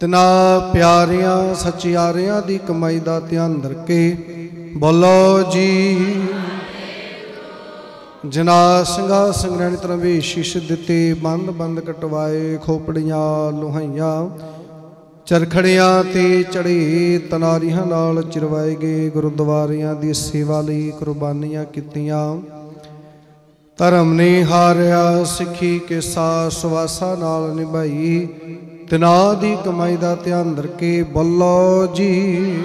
A: ਤਿਨਾ ਪਿਆਰਿਆਂ, ਸਚਿਆਰਿਆਂ ਦੀ ਕਮਾਈ ਦਾ ਧਿਆਨ ਧਰਕੇ ਬੋਲੋ ਜੀ। ਜਨਾ ਸਿੰਘਾ ਸੰਗ੍ਰਹਿਣ ਤਰਵੇ ਸ਼ੀਸ਼ ਦਿੱਤੇ ਬੰਦ ਬੰਦ ਕਟਵਾਏ, ਖੋਪੜੀਆਂ, ਲੋਹਾਈਆਂ। ਚਰਖੜਿਆਂ ਤੇ ਚੜੇ ਤਨਾਰੀਆਂ ਨਾਲ ਚਿਰਵਾਏ ਗਏ ਗੁਰਦੁਆਰਿਆਂ ਦੀ ਸੇਵਾ ਲਈ ਕੁਰਬਾਨੀਆਂ ਕੀਤੀਆਂ। ਧਰਮ ਨੇ ਹਾਰਿਆ, ਸਿੱਖੀ ਕੇ ਸਾਥ ਸਵਾਸਾ ਨਾਲ ਨਿਭਾਈ। ਤਿਨਾ ਦੀ ਕਮਾਈ ਦਾ ਧਿਆਨ ਕੇ ਬੱਲੋ ਜੀ।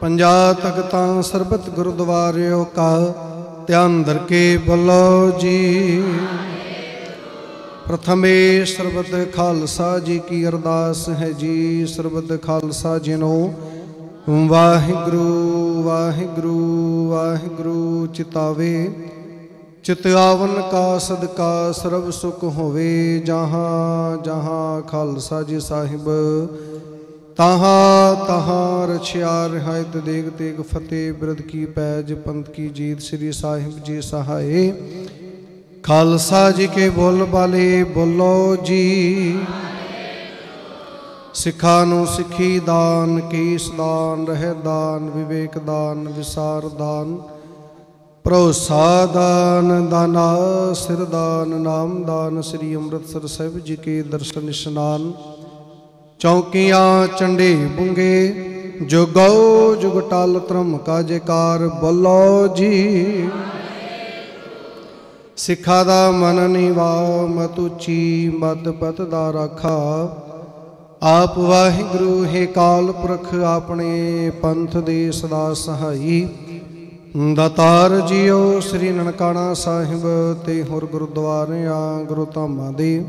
A: ਪੰਜਾ ਤਖਤਾਂ ਸਰਬਤ ਗੁਰਦੁਆਰਿਓ ਕਾ ਧਿਆਨ ਕੇ ਬੱਲੋ ਜੀ। ਪ੍ਰਥਮੇ ਸਰਬਤ ਖਾਲਸਾ ਜੀ ਕੀ ਅਰਦਾਸ ਹੈ ਜੀ, ਸਰਬਤ ਖਾਲਸਾ ਜਿਨੋ। ਵਾਹਿਗੁਰੂ ਵਾਹਿਗੁਰੂ ਵਾਹਿਗੁਰੂ, ਚਿਤਾਵੇ। ਚਿਤਾਵਨ ਕਾ ਸਦਕਾ, ਸਰਬ ਸੁਖ ਹੋਵੇ, ਜਹਾਂ ਜਹਾਂ ਖਾਲਸਾ ਜੀ ਸਾਹਿਬ। ਤਹਾਂ ਤਹਾਂ ਰਛਿਆ ਰਹਿਤ ਦੇਗ ਤੇਗ ਫਤਿਹ, ਬਿਰਦ ਕੀ ਪੈਜ, ਪੰਥ ਕੀ ਜੀਤ, ਸ੍ਰੀ ਸਾਹਿਬ ਜੀ ਸਹਾਏ। ਖਾਲਸਾ ਜੀ ਕੇ ਬੋਲ ਬਾਲੇ ਬੋਲੋ ਜੀ। ਸਿੱਖਾਂ ਨੂੰ ਸਿੱਖੀ ਦਾਨ, ਕੀਸ ਦਾਨ, ਰਹਿ ਦਾਨ, ਵਿਵੇਕ ਦਾਨ, ਵਿਸਾਰ ਦਾਨ। ਭਰੋਸਾ ਦਾਨ, ਦਾਨਾ, ਸਿਰ ਦਾਨ, ਨਾਮ ਦਾਨ, ਸ੍ਰੀ ਅੰਮ੍ਰਿਤਸਰ ਸਾਹਿਬ ਜੀ ਕੇ ਦਰਸ਼ਨ ਇਸ਼ਨਾਨ। ਚੌਕੀਆਂ ਚੰਡੇ ਬੁੰਗੇ ਜੁਗੋ ਜੁਗ ਟਲ ਧਰਮ ਕਾ ਜੇਕਾਰ ਬੋਲੋ ਜੀ। ਸਿੱਖਾ ਦਾ ਮਨ ਨੀਵਾ ਮਤ ਉੱਚੀ ਮਤ ਪਤ ਦਾ ਰਾਖਾ। ਆਪ ਵਾਹਿਗੁਰੂ, ਹੈ ਕਾਲ ਪੁਰਖ, ਆਪਣੇ ਪੰਥ ਦੇ ਸਦਾ ਸਹਾਈ। ਦਾਤਾਰ ਜੀਓ, ਸ੍ਰੀ ਨਨਕਾਣਾ ਸਾਹਿਬ ਤੇ ਹੋਰ ਗੁਰਦੁਆਰਿਆਂ, ਗੁਰੂ ਧਾਮਾਂ ਦੇ।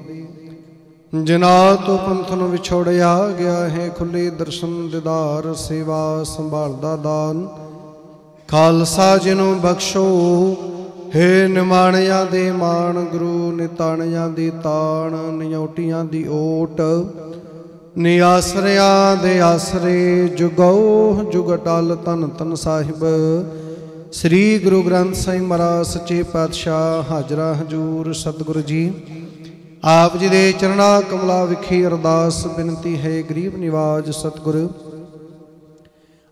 A: ਜਿਨ੍ਹਾਂ ਤੋਂ ਪੰਥ ਨੂੰ ਵਿਛੋੜਿਆ ਗਿਆ ਹੈ, ਖੁੱਲੇ ਦਰਸ਼ਨ, ਦਿਦਾਰ ਸੇਵਾ ਸੰਭਾਲਦਾ ਦਾਨ। ਖਾਲਸਾ ਜਿਹਨੂੰ ਬਖਸ਼ੋ ਹੇ ਨਿਮਾਣਿਆਂ ਦੇ ਮਾਣ, ਗੁਰੂ ਨਿਤਾਣਿਆਂ ਦੀ ਤਾਣ, ਨਿਉਟੀਆਂ ਦੀ ਓਟ, ਨਿਆਸਰਿਆਂ ਦੇ ਆਸਰੇ ਜੁਗੋ ਜੁਗ ਟਲ ਤਨ ਤਨ ਸਾਹਿਬ। ਸ੍ਰੀ ਗੁਰੂ ਗ੍ਰੰਥ ਸਾਹਿਬ ਮਹਾਰਾਜ, ਸੱਚੇ ਪਾਤਸ਼ਾਹ, ਹਾਜ਼ਰਾ ਹਜੂਰ ਸਤਿਗੁਰੂ ਜੀ। ਆਪ ਜੀ ਦੇ ਚਰਣਾ ਕਮਲਾ ਵਿਖੇ ਅਰਦਾਸ ਬੇਨਤੀ ਹੈ, ਗਰੀਬ ਨਿਵਾਜ ਸਤਿਗੁਰੂ।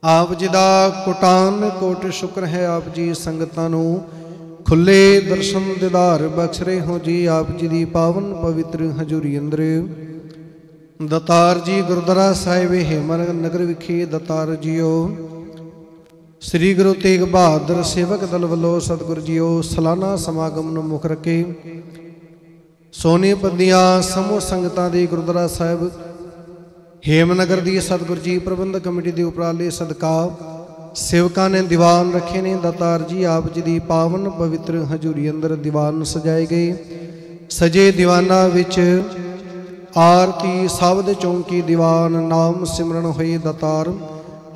A: ਆਪ ਜੀ ਦਾ ਕੋਟਾਨ ਕੋਟ ਸ਼ੁਕਰ ਹੈ, ਆਪ ਜੀ ਸੰਗਤਾਂ ਨੂੰ ਖੁੱਲੇ ਦਰਸ਼ਨ ਦਿਦਾਰ ਬਖਸ਼ ਰਹੇ ਹੋ ਜੀ ਆਪ ਜੀ ਦੀ ਪਾਵਨ ਪਵਿੱਤਰ ਹਜ਼ੂਰੀ ਅੰਦਰ। ਦਤਾਰ ਜੀ ਗੁਰਦੁਆਰਾ ਸਾਹਿਬ ਹੇਮਨ ਨਗਰ ਵਿਖੇ ਦਤਾਰ ਜੀਓ। ਸ੍ਰੀ ਗੁਰੂ ਤੇਗ ਬਹਾਦਰ ਸੇਵਕ ਦਲ ਵੱਲੋਂ ਸਤਿਗੁਰ ਜੀਓ ਸਾਲਾਨਾ ਸਮਾਗਮ ਨੂੰ ਮੁੱਖ ਰੱਖੇ। ਸੋਨੀ ਪੰਦੀਆਂ ਸਮੂਹ ਸੰਗਤਾਂ ਦੇ ਗੁਰਦੁਆਰਾ ਸਾਹਿਬ ਹੇਮਨਗਰ ਦੀ ਸਤਿਗੁਰ ਜੀ ਪ੍ਰਬੰਧਕ ਕਮੇਟੀ ਦੇ ਉਪਰਾਲੇ ਸਦਕਾ ਸੇਵਕਾਂ ਨੇ ਦੀਵਾਨ ਰੱਖੇ ਨੇ। ਦਤਾਰ ਜੀ, ਆਪ ਜੀ ਦੀ ਪਾਵਨ ਪਵਿੱਤਰ ਹਜ਼ੂਰੀ ਅੰਦਰ ਦੀਵਾਨ ਸਜਾਏ ਗਏ। ਸਜੇ ਦੀਵਾਨਾਂ ਵਿੱਚ ਆਰਤੀ ਸ਼ਬਦ ਚੌਂਕੀ, ਦੀਵਾਨ, ਨਾਮ ਸਿਮਰਨ ਹੋਏ ਦਤਾਰ।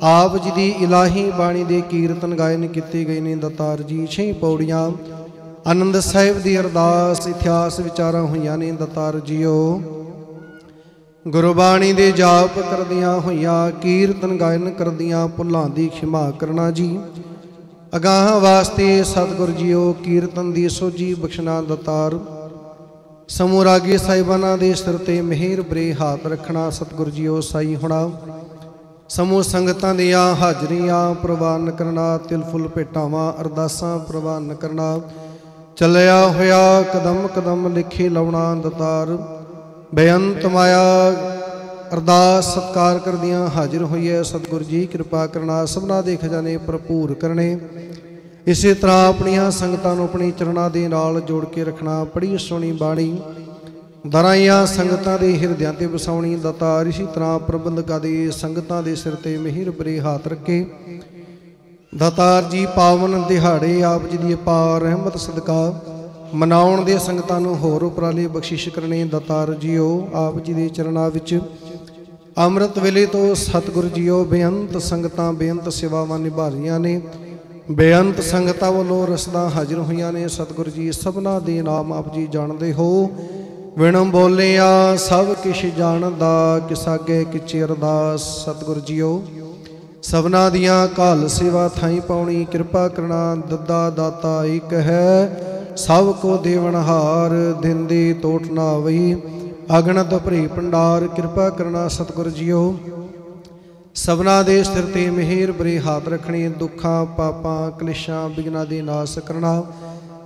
A: ਆਪ ਜੀ ਦੀ ਇਲਾਹੀ ਬਾਣੀ ਦੇ ਕੀਰਤਨ ਗਾਇਨ ਕੀਤੇ ਗਏ ਨੇ ਦਤਾਰ ਜੀ। ਛੇ ਪੌੜੀਆਂ, ਆਨੰਦ ਸਾਹਿਬ ਦੀ ਅਰਦਾਸ, ਇਤਿਹਾਸ ਵਿਚਾਰਾਂ ਹੋਈਆਂ ਨੇ ਦਤਾਰ ਜੀਓ। ਗੁਰਬਾਣੀ ਦੇ ਜਾਪ ਕਰਦੀਆਂ ਹੋਈਆਂ ਕੀਰਤਨ ਗਾਇਨ ਕਰਦੀਆਂ ਭੁੱਲਾਂ ਦੀ ਖਿਮਾ ਕਰਨਾ ਜੀ। ਅਗਾਹ ਵਾਸਤੇ ਸਤਿਗੁਰ ਜੀਓ ਕੀਰਤਨ ਦੀ ਸੋਜੀ ਬਖਸ਼ਣਾ ਦਤਾਰ। ਸਮੂਹ ਰਾਗੀ ਸਾਹਿਬਾਨਾਂ ਦੇ ਸਿਰ ਤੇ ਮਿਹਰ ਬਰੇ ਹੱਥ ਰੱਖਣਾ ਸਤਿਗੁਰ ਜੀਓ ਸਾਈ ਹੋਣਾ। ਸਮੂਹ ਸੰਗਤਾਂ ਦੀਆਂ ਹਾਜ਼ਰੀਆਂ ਪ੍ਰਵਾਨ ਕਰਨਾ, ਤਿਲ ਫੁੱਲ ਭੇਟਾਵਾਂ, ਅਰਦਾਸਾਂ ਪ੍ਰਵਾਨ ਕਰਨਾ। ਚੱਲਿਆ ਹੋਇਆ ਕਦਮ ਕਦਮ ਲਿਖੇ ਲਾਉਣਾ ਦਤਾਰ। ਬੇਅੰਤ ਮਾਇਆ, ਅਰਦਾਸ, ਸਤਕਾਰ ਕਰਦੀਆਂ ਹਾਜ਼ਰ ਹੋਈ ਹੈ ਸਤਿਗੁਰ ਜੀ, ਕਿਰਪਾ ਕਰਨਾ ਸਭਨਾ ਦੇ ਖਜ਼ਾਨੇ ਭਰਪੂਰ ਕਰਨੇ। ਇਸੇ ਤਰ੍ਹਾਂ ਆਪਣੀਆਂ ਸੰਗਤਾਂ ਨੂੰ ਆਪਣੀ ਚਰਨਾਂ ਦੇ ਨਾਲ ਜੋੜ ਕੇ ਰੱਖਣਾ ਬੜੀ ਸੋਹਣੀ ਬਾਣੀ। ਦਰਾਈਆਂ ਸੰਗਤਾਂ ਦੇ ਹਿਰਦਿਆਂ ਤੇ ਵਸਾਉਣੀ ਦਤਾਰ ਇਸੇ ਤਰ੍ਹਾਂ ਪ੍ਰਬੰਧਕਾਂ ਦੇ ਸੰਗਤਾਂ ਦੇ ਸਿਰ ਤੇ ਮਿਹਰ ਬਰੇ ਹੱਥ ਰੱਖੇ। ਦਾਤਾਰ ਜੀ, ਪਾਵਨ ਦਿਹਾੜੇ, ਆਪ ਜੀ ਦੀ ਅਪਾਰ ਰਹਿਮਤ, ਸਦਕਾ ਮਨਾਉਣ ਦੇ ਸੰਗਤਾਂ ਨੂੰ ਹੋਰ ਉਪਰਾਲੇ ਬਖਸ਼ਿਸ਼ ਕਰਨੇ ਦਾਤਾਰ ਜੀਓ, ਆਪ ਜੀ ਦੇ ਚਰਨਾਂ ਵਿੱਚ। ਅੰਮ੍ਰਿਤ ਵੇਲੇ ਤੋਂ ਸਤਿਗੁਰ ਜੀਓ, ਬੇਅੰਤ ਸੰਗਤਾਂ ਬੇਅੰਤ ਸੇਵਾਵਾਂ ਨਿਭਾ ਰਹੀਆਂ ਨੇ। ਬੇਅੰਤ ਸੰਗਤਾਂ ਵੱਲੋਂ ਰਸਦਾਂ ਹਾਜ਼ਰ ਹੋਈਆਂ ਨੇ। ਸਤਿਗੁਰ ਜੀ ਸਭਨਾ ਦੇ ਨਾਮ ਆਪ ਜੀ ਜਾਣਦੇ ਹੋ। ਵਿਣਮ ਬੋਲਿਆ, ਸਭ ਕਿਛ ਜਾਣਦਾ ਕਿਸਾਗੇ ਕਿਚੇ ਅਰਦਾਸ, ਸਤਿਗੁਰ ਜੀਓ। ਸਭਨਾ ਦੀਆਂ ਕਾਲ ਸੇਵਾ ਥਾਈ ਪਾਉਣੀ, ਕਿਰਪਾ ਕਰਨਾ, ਦੱਦਾ ਦਾਤਾ ਇੱਕ ਹੈ। ਸਭ ਕੋ ਦੇਵਨਹਾਰ ਦਿਨ ਦੀ ਟੋਟ ਨਾ ਵਈ। ਅਗਣਤ ਭਰੀ ਭੰਡਾਰ, ਕਿਰਪਾ ਕਰਨਾ ਸਤਿਗੁਰ ਜੀਓ। ਸਭਨਾ ਦੇ ਸਿਰ ਤੇ ਮਿਹਰ ਬਰੀ ਹਾਥ ਰੱਖਣੀ, ਦੁੱਖਾਂ, ਪਾਪਾਂ, ਕਲੇਸ਼ਾਂ, ਬਿਗਨਾ ਦੀ ਨਾਸ ਕਰਨਾ।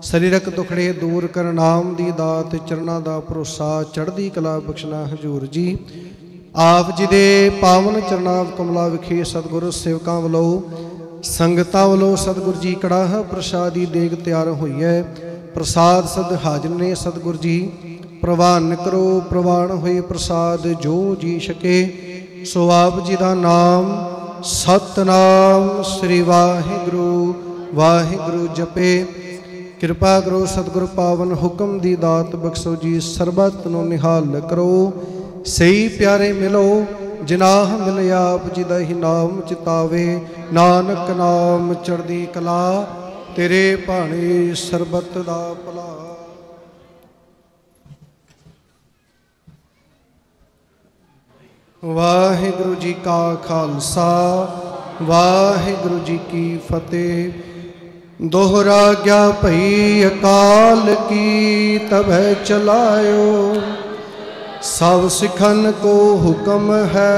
A: ਸਰੀਰਕ ਦੁਖੜੇ ਦੂਰ ਕਰਨ ਨਾਮ ਦੀ ਦਾਤ, ਚਰਨਾਂ ਦਾ ਭਰੋਸਾ, ਚੜ੍ਹਦੀ ਕਲਾ ਬਖਸ਼ਣਾ ਹਜੂਰ ਜੀ। ਆਪ ਜੀ ਦੇ ਪਾਵਨ ਚਰਨਾਂ ਕਮਲਾ ਵਿਖੇ ਸਤਿਗੁਰ ਸੇਵਕਾਂ ਵੱਲੋਂ ਸੰਗਤਾਂ ਵੱਲੋਂ ਸਤਿਗੁਰ ਜੀ ਕੜਾਹ ਪ੍ਰਸਾਦੀ ਦੇਗ ਤਿਆਰ ਹੋਈ ਹੈ। ਪ੍ਰਸਾਦ ਸਦ ਹਾਜ਼ਰ ਨੇ ਸਤਿਗੁਰ ਜੀ, ਪ੍ਰਵਾਨ ਕਰੋ, ਪ੍ਰਵਾਨ ਹੋਏ ਪ੍ਰਸਾਦ ਜੋ ਜੀ ਛਕੇ, ਸੋ ਆਪ ਜੀ ਦਾ ਨਾਮ ਸਤਨਾਮ ਸ੍ਰੀ ਵਾਹਿਗੁਰੂ ਵਾਹਿਗੁਰੂ ਜਪੇ। ਕਿਰਪਾ ਕਰੋ ਸਤਿਗੁਰ ਪਾਵਨ ਹੁਕਮ ਦੀ ਦਾਤ ਬਖਸ਼ੋ ਜੀ, ਸਰਬਤ ਨੂੰ ਨਿਹਾਲ ਕਰੋ। ਸਹੀ ਪਿਆਰੇ ਮਿਲੋ, ਜਿਨਾਹ ਮਿਲ ਆਪ ਜੀ ਦਾ ਹੀ ਨਾਮ ਚਿਤਾਵੇ ਨਾਨਕ ਨਾਮ ਚੜਦੀ ਕਲਾ ਤੇਰੇ ਭਾਣੇ ਸਰਬਤ ਦਾ ਭਲਾ। ਵਾਹਿਗੁਰੂ ਜੀ ਕਾ ਖਾਲਸਾ, ਵਾਹਿਗੁਰੂ ਜੀ ਕੀ ਫਤਿਹ। ਦੋਹਰਾ ਗਿਆ ਭਈ ਅਕਾਲ ਕੀ ਤਬੈ ਚਲਾਇਓ। ਸਭ ਸਿਖਨ ਕੋ ਹੁਕਮ ਹੈ।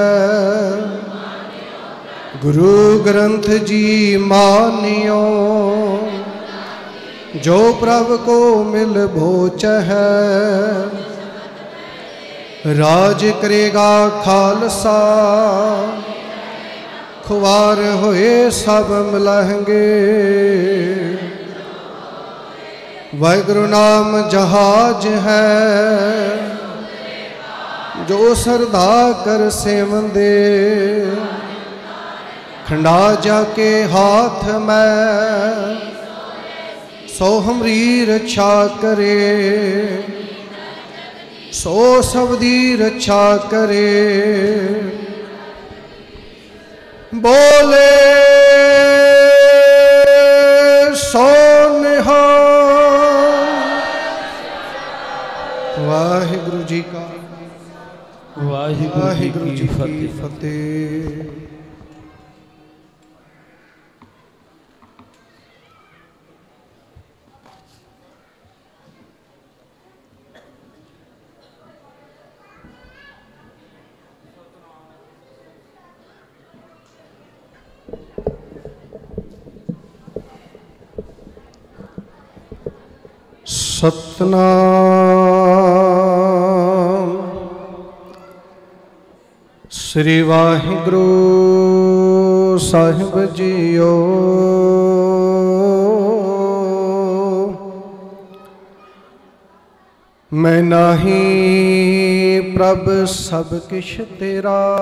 A: ਗੁਰੂ ਗ੍ਰੰਥ ਜੀ ਮਾਨਿਓ, ਜੋ ਪ੍ਰਭ ਕੋ ਮਿਲ ਭੋਚ ਹੈ ਰਾਜ ਕਰੇਗਾ ਖਾਲਸਾ ਖੁਆਰ ਹੋਏ ਸਭ ਮਿਲਾਂਗੇ ਵਾਹਿਗੁਰੂ ਨਾਮ ਜਹਾਜ ਹੈ, ਜੋ ਸਰਦਾ ਕਰ ਸੇਵੰਦੇ ਖੰਡਾ ਜਾ ਕੇ ਹਾਥ ਮੈਂ ਸੋ ਹਮਰੀ ਰੱਛਾ ਕਰੇ। ਸੋ ਸਭ ਦੀ ਰੱਛਾ ਕਰੇ। ਬੋਲੇ ਸੋ ਨਿਹਾਲ। ਵਾਹਿਗੁਰੂ ਜੀ ਕਾ
B: ਵਾਹਿਗੁਰੂ ਜੀ ਕੀ
A: ਕੀ ਫਤਿਹ। ਸਤਨਾਮ। ਸ੍ਰੀ ਵਾਹਿਗੁਰੂ ਸਾਹਿਬ ਜੀਓ। ਮੈਂ ਨਾਹੀ ਪ੍ਰਭ ਸਭ ਕਿਛ ਤੇਰਾ।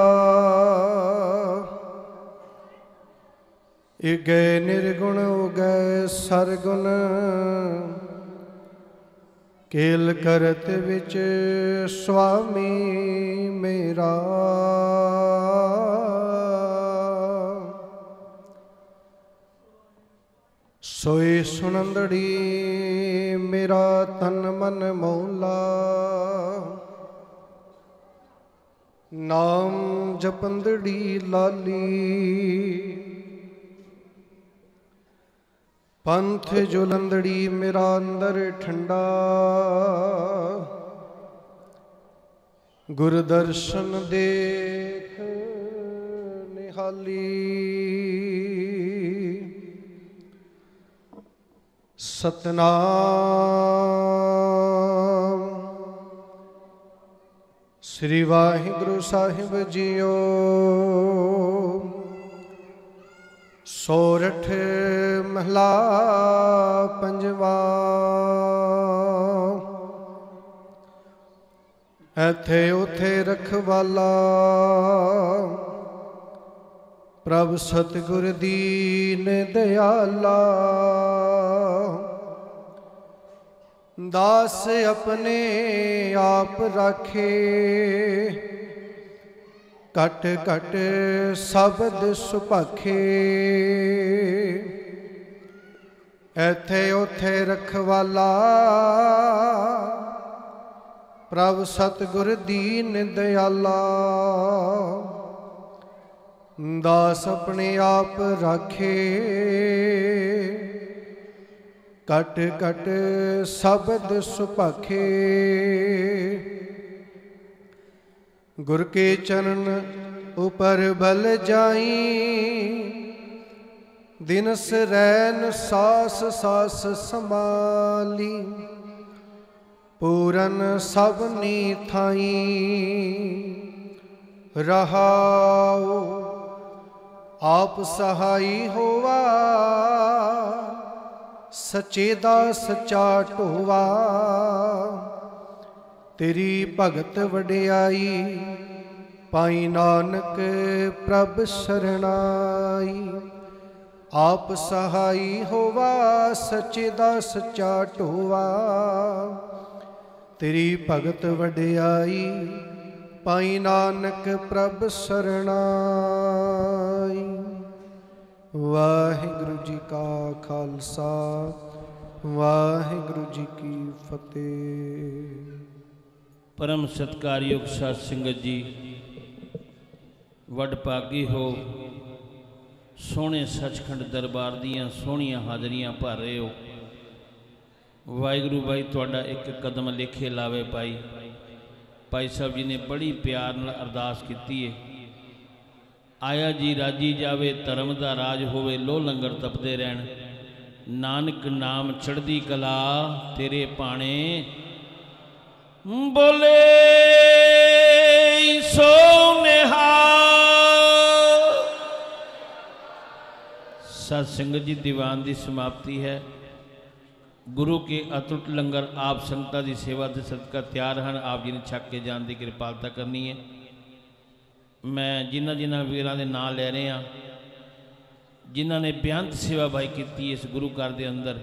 A: ਇਗੈ ਨਿਰਗੁਣ ਉਗੈ ਸਰਗੁਣ। ਕੇਲ ਕਰਤ ਵਿੱਚ ਸੁਆਮੀ ਮੇਰਾ। ਸੋਈ ਸੁਨੰਦੜੀ ਮੇਰਾ ਤਨ ਮਨ ਮੌਲਾ। ਨਾਮ ਜਪੰਦੜੀ ਲਾਲੀ ਪੰਥ ਜੁਲੰਦੜੀ ਮੇਰਾ ਅੰਦਰ ਠੰਡਾ। ਗੁਰਦਰਸ਼ਨ ਦੇਖ ਨਿਹਾਲੀ। ਸਤਨਾਮ। ਸ੍ਰੀ ਵਾਹਿਗੁਰੂ ਸਾਹਿਬ ਜੀਓ। ਸੋਰਠ ਮਹਲਾ ਪੰਜਵਾ। ਐਥੇ ਉਥੇ ਰਖਵਾਲਾ ਪ੍ਰਭ ਸਤਿਗੁਰ ਦੀਨ ਦਿਆਲਾ। ਦਾਸ ਆਪਣੇ ਆਪ ਰਾਖੇ ਕਟ ਕਟ ਸ਼ਬਦ ਸੁਭਾਖੇ। ਐਥੇ ਉਥੇ ਰਖਵਾਲਾ, ਪ੍ਰਭ ਸਤਿਗੁਰ ਦੀਨ ਦਿਆਲਾ। ਦਾਸ ਆਪਣੇ ਆਪ ਰਾਖੇ। ਕਟ ਕਟ ਸ਼ਬਦ ਸੁਭਾਖੇ। ਗੁਰ ਕੇ ਚਰਨ ਉਪਰ ਬਲ ਜਾਈ। ਦਿਨਸ ਰੈਨ ਸਾਸ ਸਾਸ ਸੰਭਾਲੀ। ਪੂਰਨ ਸਭਨੀ ਥਾਈ। ਰਹਾਉ, ਆਪ ਸਹਾਈ ਹੋਵਾ ਸਚੇ ਦਾ ਸਚਾ ਢੋਵਾ ਤੇਰੀ ਭਗਤ ਵਡਿਆਈ, ਪਾਈ ਨਾਨਕ ਪ੍ਰਭ ਸਰਣਾਈ। ਆਪ ਸਹਾਈ ਹੋਵਾ, ਸਚੇ ਦਾ ਸਚਾ ਢੋਵਾ ਤੇਰੀ ਭਗਤ ਵਡਿਆਈ, ਪਾਈ ਨਾਨਕ ਪ੍ਰਭ ਸਰਣਾਈ। ਵਾਹਿਗੁਰੂ ਜੀ ਕਾ ਖਾਲਸਾ, ਵਾਹਿਗੁਰੂ ਜੀ ਕੀ ਫਤਿਹ।
B: ਪਰਮ ਸਤਕਾਰਯੋਗ ਸਾਧ ਸੰਗਤ ਜੀ, ਵੱਡ ਭਾਗੀ ਹੋ, ਸੋਹਣੇ ਸੱਚਖੰਡ ਦਰਬਾਰ ਦੀਆਂ ਸੋਹਣੀਆਂ ਹਾਜ਼ਰੀਆਂ ਭਰ ਰਹੇ ਹੋ। ਵਾਹਿਗੁਰੂ ਭਾਈ ਤੁਹਾਡਾ ਇੱਕ ਕਦਮ ਲੇਖੇ ਲਾਵੇ ਭਾਈ। ਭਾਈ ਸਾਹਿਬ ਜੀ ਨੇ ਬੜੀ ਪਿਆਰ ਨਾਲ ਅਰਦਾਸ ਕੀਤੀ ਏ। ਆਇਆ ਜੀ, ਰਾਜੀ ਜਾਵੇ, ਧਰਮ ਦਾ ਰਾਜ ਹੋਵੇ ਲੋ ਲੰਗਰ ਤਪਦੇ ਰਹਿਣ। ਨਾਨਕ ਨਾਮ ਚੜ੍ਹਦੀ ਕਲਾ, ਤੇਰੇ ਪਾਣੇ ਬੋਲੇ ਸੋ ਨਿਹਾਲ। ਸਤ ਸੰਗਤ ਜੀ, ਦੀਵਾਨ ਦੀ ਸਮਾਪਤੀ ਹੈ। ਗੁਰੂ ਕੇ ਅਤੁੱਟ ਲੰਗਰ ਆਪ ਸੰਗਤਾਂ ਦੀ ਸੇਵਾ ਦੇ ਸਦਕਾ ਤਿਆਰ ਹਨ। ਆਪ ਜੀ ਨੇ ਛੱਕ ਕੇ ਜਾਣ ਦੀ ਕਿਰਪਾਲਤਾ ਕਰਨੀ ਹੈ। ਮੈਂ ਜਿਨ੍ਹਾਂ ਜਿਨ੍ਹਾਂ ਵੀਰਾਂ ਦੇ ਨਾਂ ਲੈ ਰਿਹਾ, ਜਿਨ੍ਹਾਂ ਨੇ ਬੇਅੰਤ ਸੇਵਾ ਬਾਈ ਕੀਤੀ ਇਸ ਗੁਰੂ ਘਰ ਦੇ ਅੰਦਰ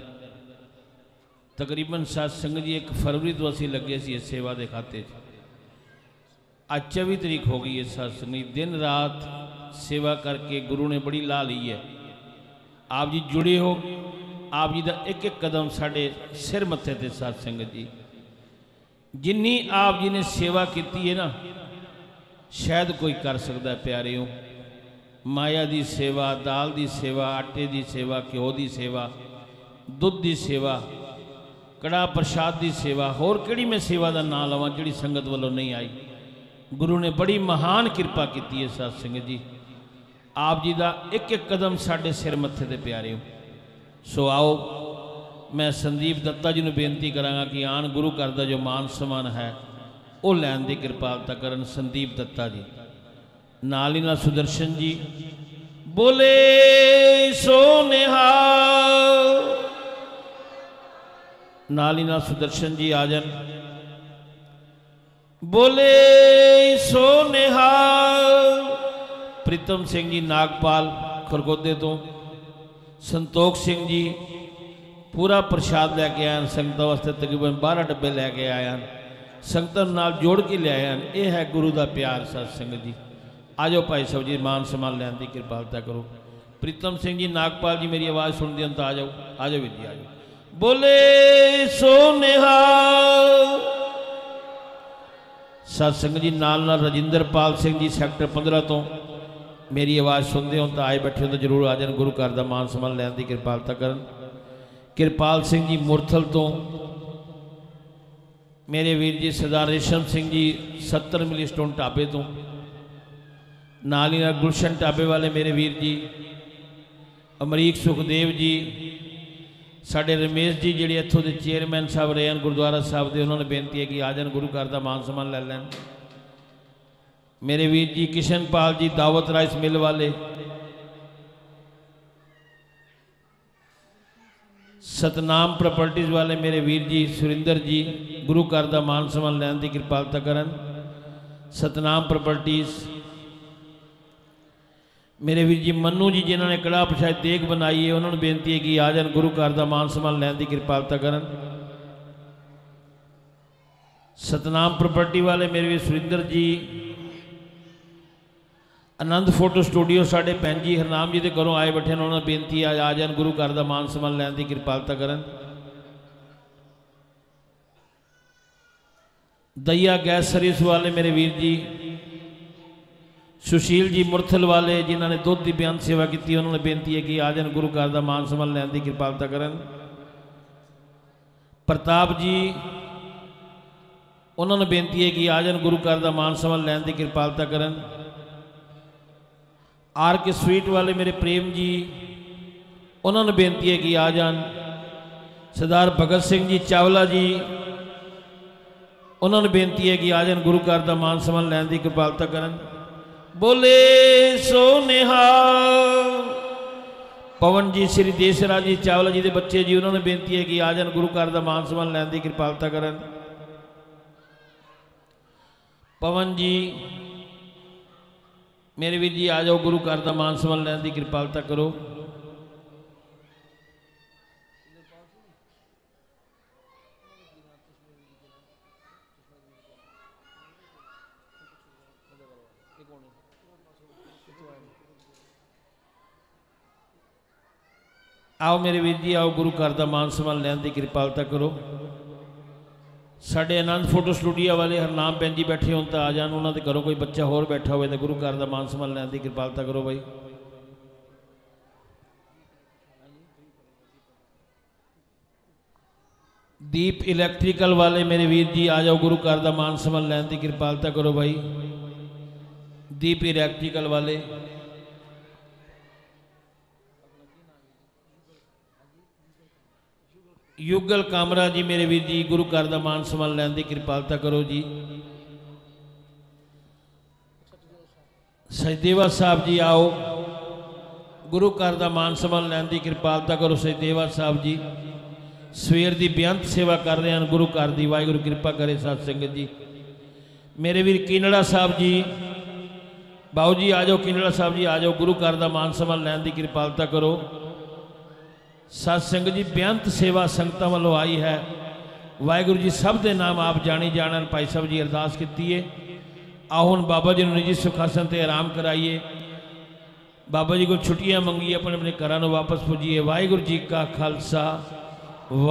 B: ਤਕਰੀਬਨ ਸਾਧ ਸੰਗਤ ਜੀ 1 ਫਰਵਰੀ ਤੋਂ ਅਸੀਂ ਲੱਗੇ ਸੀ ਇਸ ਸੇਵਾ ਦੇ ਖਾਤੇ 'ਚ ਅੱਜ 24 ਤਰੀਕ ਹੋ ਗਈ ਹੈ ਸਾਧ ਸੰਗਤ ਜੀ ਦਿਨ ਰਾਤ ਸੇਵਾ ਕਰਕੇ ਗੁਰੂ ਨੇ ਬੜੀ ਲਾ ਲਈ ਹੈ ਆਪ ਜੀ ਜੁੜੇ ਹੋ ਆਪ ਜੀ ਦਾ ਇੱਕ ਇੱਕ ਕਦਮ ਸਾਡੇ ਸਿਰ ਮੱਥੇ ਤੇ ਸਾਧ ਸੰਗਤ ਜੀ ਜਿੰਨੀ ਆਪ ਜੀ ਨੇ ਸੇਵਾ ਕੀਤੀ ਹੈ ਨਾ ਸ਼ਾਇਦ ਕੋਈ ਕਰ ਸਕਦਾ ਹੈ ਪਿਆਰਿਓ ਮਾਇਆ ਦੀ ਸੇਵਾ ਦਾਲ ਦੀ ਸੇਵਾ ਆਟੇ ਦੀ ਕੜਾ ਪ੍ਰਸ਼ਾਦ ਦੀ ਸੇਵਾ, ਹੋਰ ਕਿਹੜੀ ਮੈਂ ਸੇਵਾ ਦਾ ਨਾਮ ਲਵਾਂ ਜਿਹੜੀ ਸੰਗਤ ਵੱਲੋਂ ਨਹੀਂ ਆਈ? ਗੁਰੂ ਨੇ ਬੜੀ ਮਹਾਨ ਕਿਰਪਾ ਕੀਤੀ ਹੈ ਸਾਧ ਸੰਗਤ ਜੀ। ਆਪ ਜੀ ਦਾ ਇੱਕ ਇੱਕ ਕਦਮ ਸਾਡੇ ਸਿਰ ਮੱਥੇ ਤੇ ਪਿਆਰਿਓ ਸੋ ਆਓ, ਮੈਂ ਸੰਦੀਪ ਦੱਤਾ ਜੀ ਨੂੰ ਬੇਨਤੀ ਕਰਾਂਗਾ ਕਿ ਆਣ ਗੁਰੂ ਘਰ ਦਾ ਜੋ ਮਾਨ ਸਮਾਨ ਹੈ, ਉਹ ਲੈਣ ਦੀ ਕਿਰਪਾਲਤਾ ਕਰਨ ਸੰਦੀਪ ਦੱਤਾ ਜੀ। ਨਾਲ ਹੀ ਨਾਲ ਸੁਦਰਸ਼ਨ ਜੀ, ਬੋਲੇ ਸੋ ਨਿਹਾਲ। ਨਾਲ ਹੀ ਨਾਲ ਸੁਦਰਸ਼ਨ ਜੀ ਆ ਜਾਣ। ਬੋਲੇ, ਸੋ ਨਿਹਾਲ। ਪ੍ਰੀਤਮ ਸਿੰਘ ਜੀ ਨਾਗਪਾਲ ਖਰਗੋਦੇ ਤੋਂ। ਸੰਤੋਖ ਸਿੰਘ ਜੀ ਪੂਰਾ ਪ੍ਰਸ਼ਾਦ ਲੈ ਕੇ ਆਏ ਹਨ। ਸੰਗਤਾਂ ਵਾਸਤੇ ਤਕਰੀਬਨ 12 ਡੱਬੇ ਲੈ ਕੇ ਆਏ ਹਨ। ਸੰਗਤਾਂ ਨਾਲ ਜੋੜ ਕੇ ਲਿਆਏ ਹਨ। ਇਹ ਹੈ ਗੁਰੂ ਦਾ ਪਿਆਰ, ਸਤ ਸੰਗਤ ਜੀ। ਆਜੋ ਭਾਈ ਸਾਹਿਬ ਜੀ, ਮਾਨ ਸਮਾਨ ਲੈਣ ਦੀ ਕਿਰਪਾਲਤਾ ਕਰੋ। ਪ੍ਰੀਤਮ ਸਿੰਘ ਜੀ, ਨਾਗਪਾਲ ਜੀ, ਮੇਰੀ ਆਵਾਜ਼ ਸੁਣਦੇ ਹਨ ਤਾਂ ਆ ਜਾਓ। ਆ ਜਾਓ ਵੀਰ ਜੀ, ਆ ਜਾਓ। ਬੋਲੇ ਸੋ ਨਿਹਾਲ ਸਤ ਸੰਗਤ ਜੀ, ਨਾਲ ਨਾਲ ਰਜਿੰਦਰਪਾਲ ਸਿੰਘ ਜੀ, ਸੈਕਟਰ 15 ਤੋਂ। ਮੇਰੀ ਆਵਾਜ਼ ਸੁਣਦੇ ਹੋ ਤਾਂ ਆਏ ਬੈਠੇ ਹੋ ਤਾਂ ਜਰੂਰ ਆ ਜਾਣ, ਗੁਰੂ ਘਰ ਦਾ ਮਾਨ ਸਨਮਾਨ ਲੈਣ ਦੀ ਕਿਰਪਾਲਤਾ ਕਰਨ। ਕਿਰਪਾਲ ਸਿੰਘ ਜੀ ਮੁਰਥਲ ਤੋਂ। ਮੇਰੇ ਵੀਰ ਜੀ ਸਰਦਾਰ ਰੇਸ਼ਮ ਸਿੰਘ ਜੀ 70 ਮਿਲੀ ਸਟੋਨ ਢਾਬੇ ਤੋਂ। ਨਾਲ ਹੀ ਨਾਲ ਗੁਲਸ਼ਨ ਢਾਬੇ ਵਾਲੇ ਮੇਰੇ ਵੀਰ ਜੀ, ਅਮਰੀਕ ਸੁਖਦੇਵ ਜੀ ਸਾਡੇ ਰਮੇਸ਼ ਜੀ ਜਿਹੜੇ ਇੱਥੋਂ ਦੇ ਚੇਅਰਮੈਨ ਸਾਹਿਬ ਰਹੇ ਹਨ, ਗੁਰਦੁਆਰਾ ਸਾਹਿਬ ਦੇ, ਉਹਨਾਂ ਨੇ ਬੇਨਤੀ ਹੈ ਕਿ ਆ ਜਾਣ, ਗੁਰੂ ਘਰ ਦਾ ਮਾਨ ਸਨਮਾਨ ਲੈ ਲੈਣ। ਮੇਰੇ ਵੀਰ ਜੀ ਕਿਸ਼ਨਪਾਲ ਜੀ, ਦਾਵਤ ਰਾਈਸ ਮਿਲ ਵਾਲੇ। ਸਤਨਾਮ ਪ੍ਰਾਪਰਟੀਆਂ ਵਾਲੇ ਮੇਰੇ ਵੀਰ ਜੀ, ਸੁਰਿੰਦਰ ਜੀ, ਗੁਰੂ ਘਰ ਦਾ ਮਾਨ ਸਨਮਾਨ ਲੈਣ ਦੀ ਕਿਰਪਾਲਤਾ ਕਰਨ। ਸਤਨਾਮ ਪ੍ਰਾਪਰਟੀਆਂ ਮੇਰੇ ਵੀਰ ਜੀ, ਮੰਨੂ ਜੀ, ਜਿਨ੍ਹਾਂ ਨੇ ਕੜਾ ਪ੍ਰਸ਼ਾਦ ਦੇਗ ਬਣਾਈ ਹੈ, ਉਹਨਾਂ ਨੂੰ ਬੇਨਤੀ ਹੈ ਕਿ ਆ ਜਾਣ, ਗੁਰੂ ਘਰ ਦਾ ਮਾਨ ਸਨਮਾਨ ਲੈਣ ਦੀ ਕਿਰਪਾਲਤਾ ਕਰਨ। ਸਤਨਾਮ ਪ੍ਰਾਪਰਟੀ ਵਾਲੇ ਮੇਰੇ ਵੀਰ ਸੁਰਿੰਦਰ ਜੀ, ਆਨੰਦ ਫੋਟੋ ਸਟੂਡੀਓ ਸਾਡੇ ਭੈਣ ਜੀ ਹਰਨਾਮ ਜੀ ਦੇ ਘਰੋਂ ਆਏ ਬੈਠੇ ਨੇ, ਉਹਨਾਂ ਨੂੰ ਬੇਨਤੀ ਹੈ, ਆ ਜਾਣ, ਗੁਰੂ ਘਰ ਦਾ ਮਾਨ ਸਨਮਾਨ ਲੈਣ ਦੀ ਕਿਰਪਾਲਤਾ ਕਰਨ। ਦਈਆ ਗੈਸ ਸਰਵਿਸ ਵਾਲੇ ਮੇਰੇ ਵੀਰ ਜੀ ਸੁਸ਼ੀਲ ਜੀ ਮੁਰਥਲ ਵਾਲੇ ਜਿਨ੍ਹਾਂ ਨੇ ਦੁੱਧ ਦੀ ਬਿਆਨ ਸੇਵਾ ਕੀਤੀ, ਉਹਨਾਂ ਨੇ ਬੇਨਤੀ ਹੈ ਕਿ ਆ ਜਾਣ ਗੁਰੂ ਘਰ ਦਾ ਮਾਨ ਸਨਮਾਨ ਲੈਣ ਦੀ ਕਿਰਪਾਲਤਾ ਕਰਨ। ਪ੍ਰਤਾਪ ਜੀ, ਉਹਨਾਂ ਨੂੰ ਬੇਨਤੀ ਹੈ ਕਿ ਆ ਜਾਣ ਗੁਰੂ ਘਰ ਦਾ ਮਾਨ ਸਨਮਾਨ ਲੈਣ ਦੀ ਕਿਰਪਾਲਤਾ ਕਰਨ। ਆਰ ਕੇ ਸਵੀਟ ਵਾਲੇ ਮੇਰੇ ਪ੍ਰੇਮ ਜੀ, ਉਹਨਾਂ ਨੂੰ ਬੇਨਤੀ ਹੈ ਕਿ ਆ ਜਾਣ। ਸਰਦਾਰ ਭਗਤ ਸਿੰਘ ਜੀ ਚਾਵਲਾ ਜੀ, ਉਹਨਾਂ ਨੂੰ ਬੇਨਤੀ ਹੈ ਕਿ ਆ ਜਾਣ ਗੁਰੂ ਘਰ ਦਾ ਮਾਨ ਸਨਮਾਨ ਲੈਣ ਦੀ ਕਿਰਪਾਲਤਾ ਕਰਨ। ਬੋਲੇ ਸੋ ਨਿਹਾਲ ਪਵਨ ਜੀ, ਸ੍ਰੀ ਦੇਸਰਾ ਜੀ, ਚਾਵਲਾ ਜੀ ਦੇ ਬੱਚੇ ਜੀ, ਉਹਨਾਂ ਨੂੰ ਬੇਨਤੀ ਹੈ ਕਿ ਆ ਜਾਣ, ਗੁਰੂ ਘਰ ਦਾ ਮਾਨ ਸਨਮਾਨ ਲੈਣ ਦੀ ਕਿਰਪਾਲਤਾ ਕਰਨ। ਪਵਨ ਜੀ, ਮੇਰੇ ਵੀਰ ਜੀ, ਆ ਜਾਓ, ਗੁਰੂ ਘਰ ਦਾ ਮਾਨ ਸਨਮਾਨ ਲੈਣ ਦੀ ਕਿਰਪਾਲਤਾ ਕਰੋ। ਆਓ ਮੇਰੇ ਵੀਰ ਜੀ, ਆਓ ਗੁਰੂ ਘਰ ਦਾ ਮਾਨ ਸਨਮਾਨ ਲੈਣ ਦੀ ਕਿਰਪਾਲਤਾ ਕਰੋ। ਸਾਡੇ ਆਨੰਦ ਫੋਟੋ ਸਟੂਡੀਓ ਵਾਲੇ ਹਰਨਾਮ ਪੈਨ ਜੀ ਬੈਠੇ ਹੋਣ ਤਾਂ ਆ ਜਾਣ, ਉਹਨਾਂ ਦੇ ਘਰੋਂ ਕੋਈ ਬੱਚਾ ਹੋਰ ਬੈਠਾ ਹੋਵੇ ਤਾਂ ਗੁਰੂ ਘਰ ਦਾ ਮਾਨ ਸਨਮਾਨ ਲੈਣ ਦੀ ਕਿਰਪਾਲਤਾ ਕਰੋ ਬਾਈ। ਦੀਪ ਇਲੈਕਟ੍ਰੀਕਲ ਵਾਲੇ ਮੇਰੇ ਵੀਰ ਜੀ, ਆ ਜਾਓ ਗੁਰੂ ਘਰ ਦਾ ਮਾਨ ਸਨਮਾਨ ਲੈਣ ਦੀ ਕਿਰਪਾਲਤਾ ਕਰੋ ਬਾਈ। ਦੀਪ ਇਲੈਕਟ੍ਰੀਕਲ ਵਾਲੇ। ਯੁਗਲ ਕਾਮਰਾ ਜੀ, ਮੇਰੇ ਵੀਰ ਜੀ, ਗੁਰੂ ਘਰ ਦਾ ਮਾਨ ਸਨਮਾਨ ਲੈਣ ਦੀ ਕਿਰਪਾਲਤਾ ਕਰੋ ਜੀ। ਸਚਦੇਵਾ ਸਾਹਿਬ ਜੀ, ਆਓ। ਗੁਰੂ ਘਰ ਦਾ ਮਾਨ ਸਨਮਾਨ ਲੈਣ ਦੀ ਕਿਰਪਾਲਤਾ ਕਰੋ, ਸਚਦੇਵਾ ਸਾਹਿਬ ਜੀ। ਸਵੇਰ ਦੀ ਬੇਅੰਤ ਸੇਵਾ ਕਰ ਰਹੇ ਹਨ, ਗੁਰੂ ਘਰ ਦੀ। ਵਾਹਿਗੁਰੂ ਕਿਰਪਾ ਕਰੇ ਸਾਧ ਸੰਗਤ ਜੀ। ਮੇਰੇ ਵੀਰ ਕਿਨੜਾ ਸਾਹਿਬ ਜੀ ਬਾਉ ਜੀ, ਆ ਜਾਓ। ਕੀਨੜਾ ਸਾਹਿਬ ਜੀ, ਆ ਜਾਓ। ਗੁਰੂ ਘਰ ਦਾ ਮਾਨ ਸਨਮਾਨ ਲੈਣ ਦੀ ਕਿਰਪਾਲਤਾ ਕਰੋ। ਸਤ ਸੰਗਤ ਜੀ, ਬੇਅੰਤ ਸੇਵਾ ਸੰਗਤਾਂ ਵੱਲੋਂ ਆਈ ਹੈ। ਵਾਹਿਗੁਰੂ ਜੀ ਸਭ ਦੇ ਨਾਮ ਆਪ ਜਾਣੀ ਜਾਣਨ। ਭਾਈ ਸਾਹਿਬ ਜੀ ਅਰਦਾਸ ਕੀਤੀ ਹੈ ਆਓ ਹੁਣ ਬਾਬਾ ਜੀ ਨੂੰ ਨਿੱਜੀ ਸੁਖਾਸਨ ਤੇ ਆਰਾਮ ਕਰਾਈਏ। ਬਾਬਾ ਜੀ ਕੋਲ ਛੁੱਟੀਆਂ ਮੰਗੀਏ, ਆਪਣੇ ਆਪਣੇ ਘਰਾਂ ਨੂੰ ਵਾਪਸ ਪੁੱਜੀਏ। ਵਾਹਿਗੁਰੂ ਜੀ ਕਾ ਖਾਲਸਾ।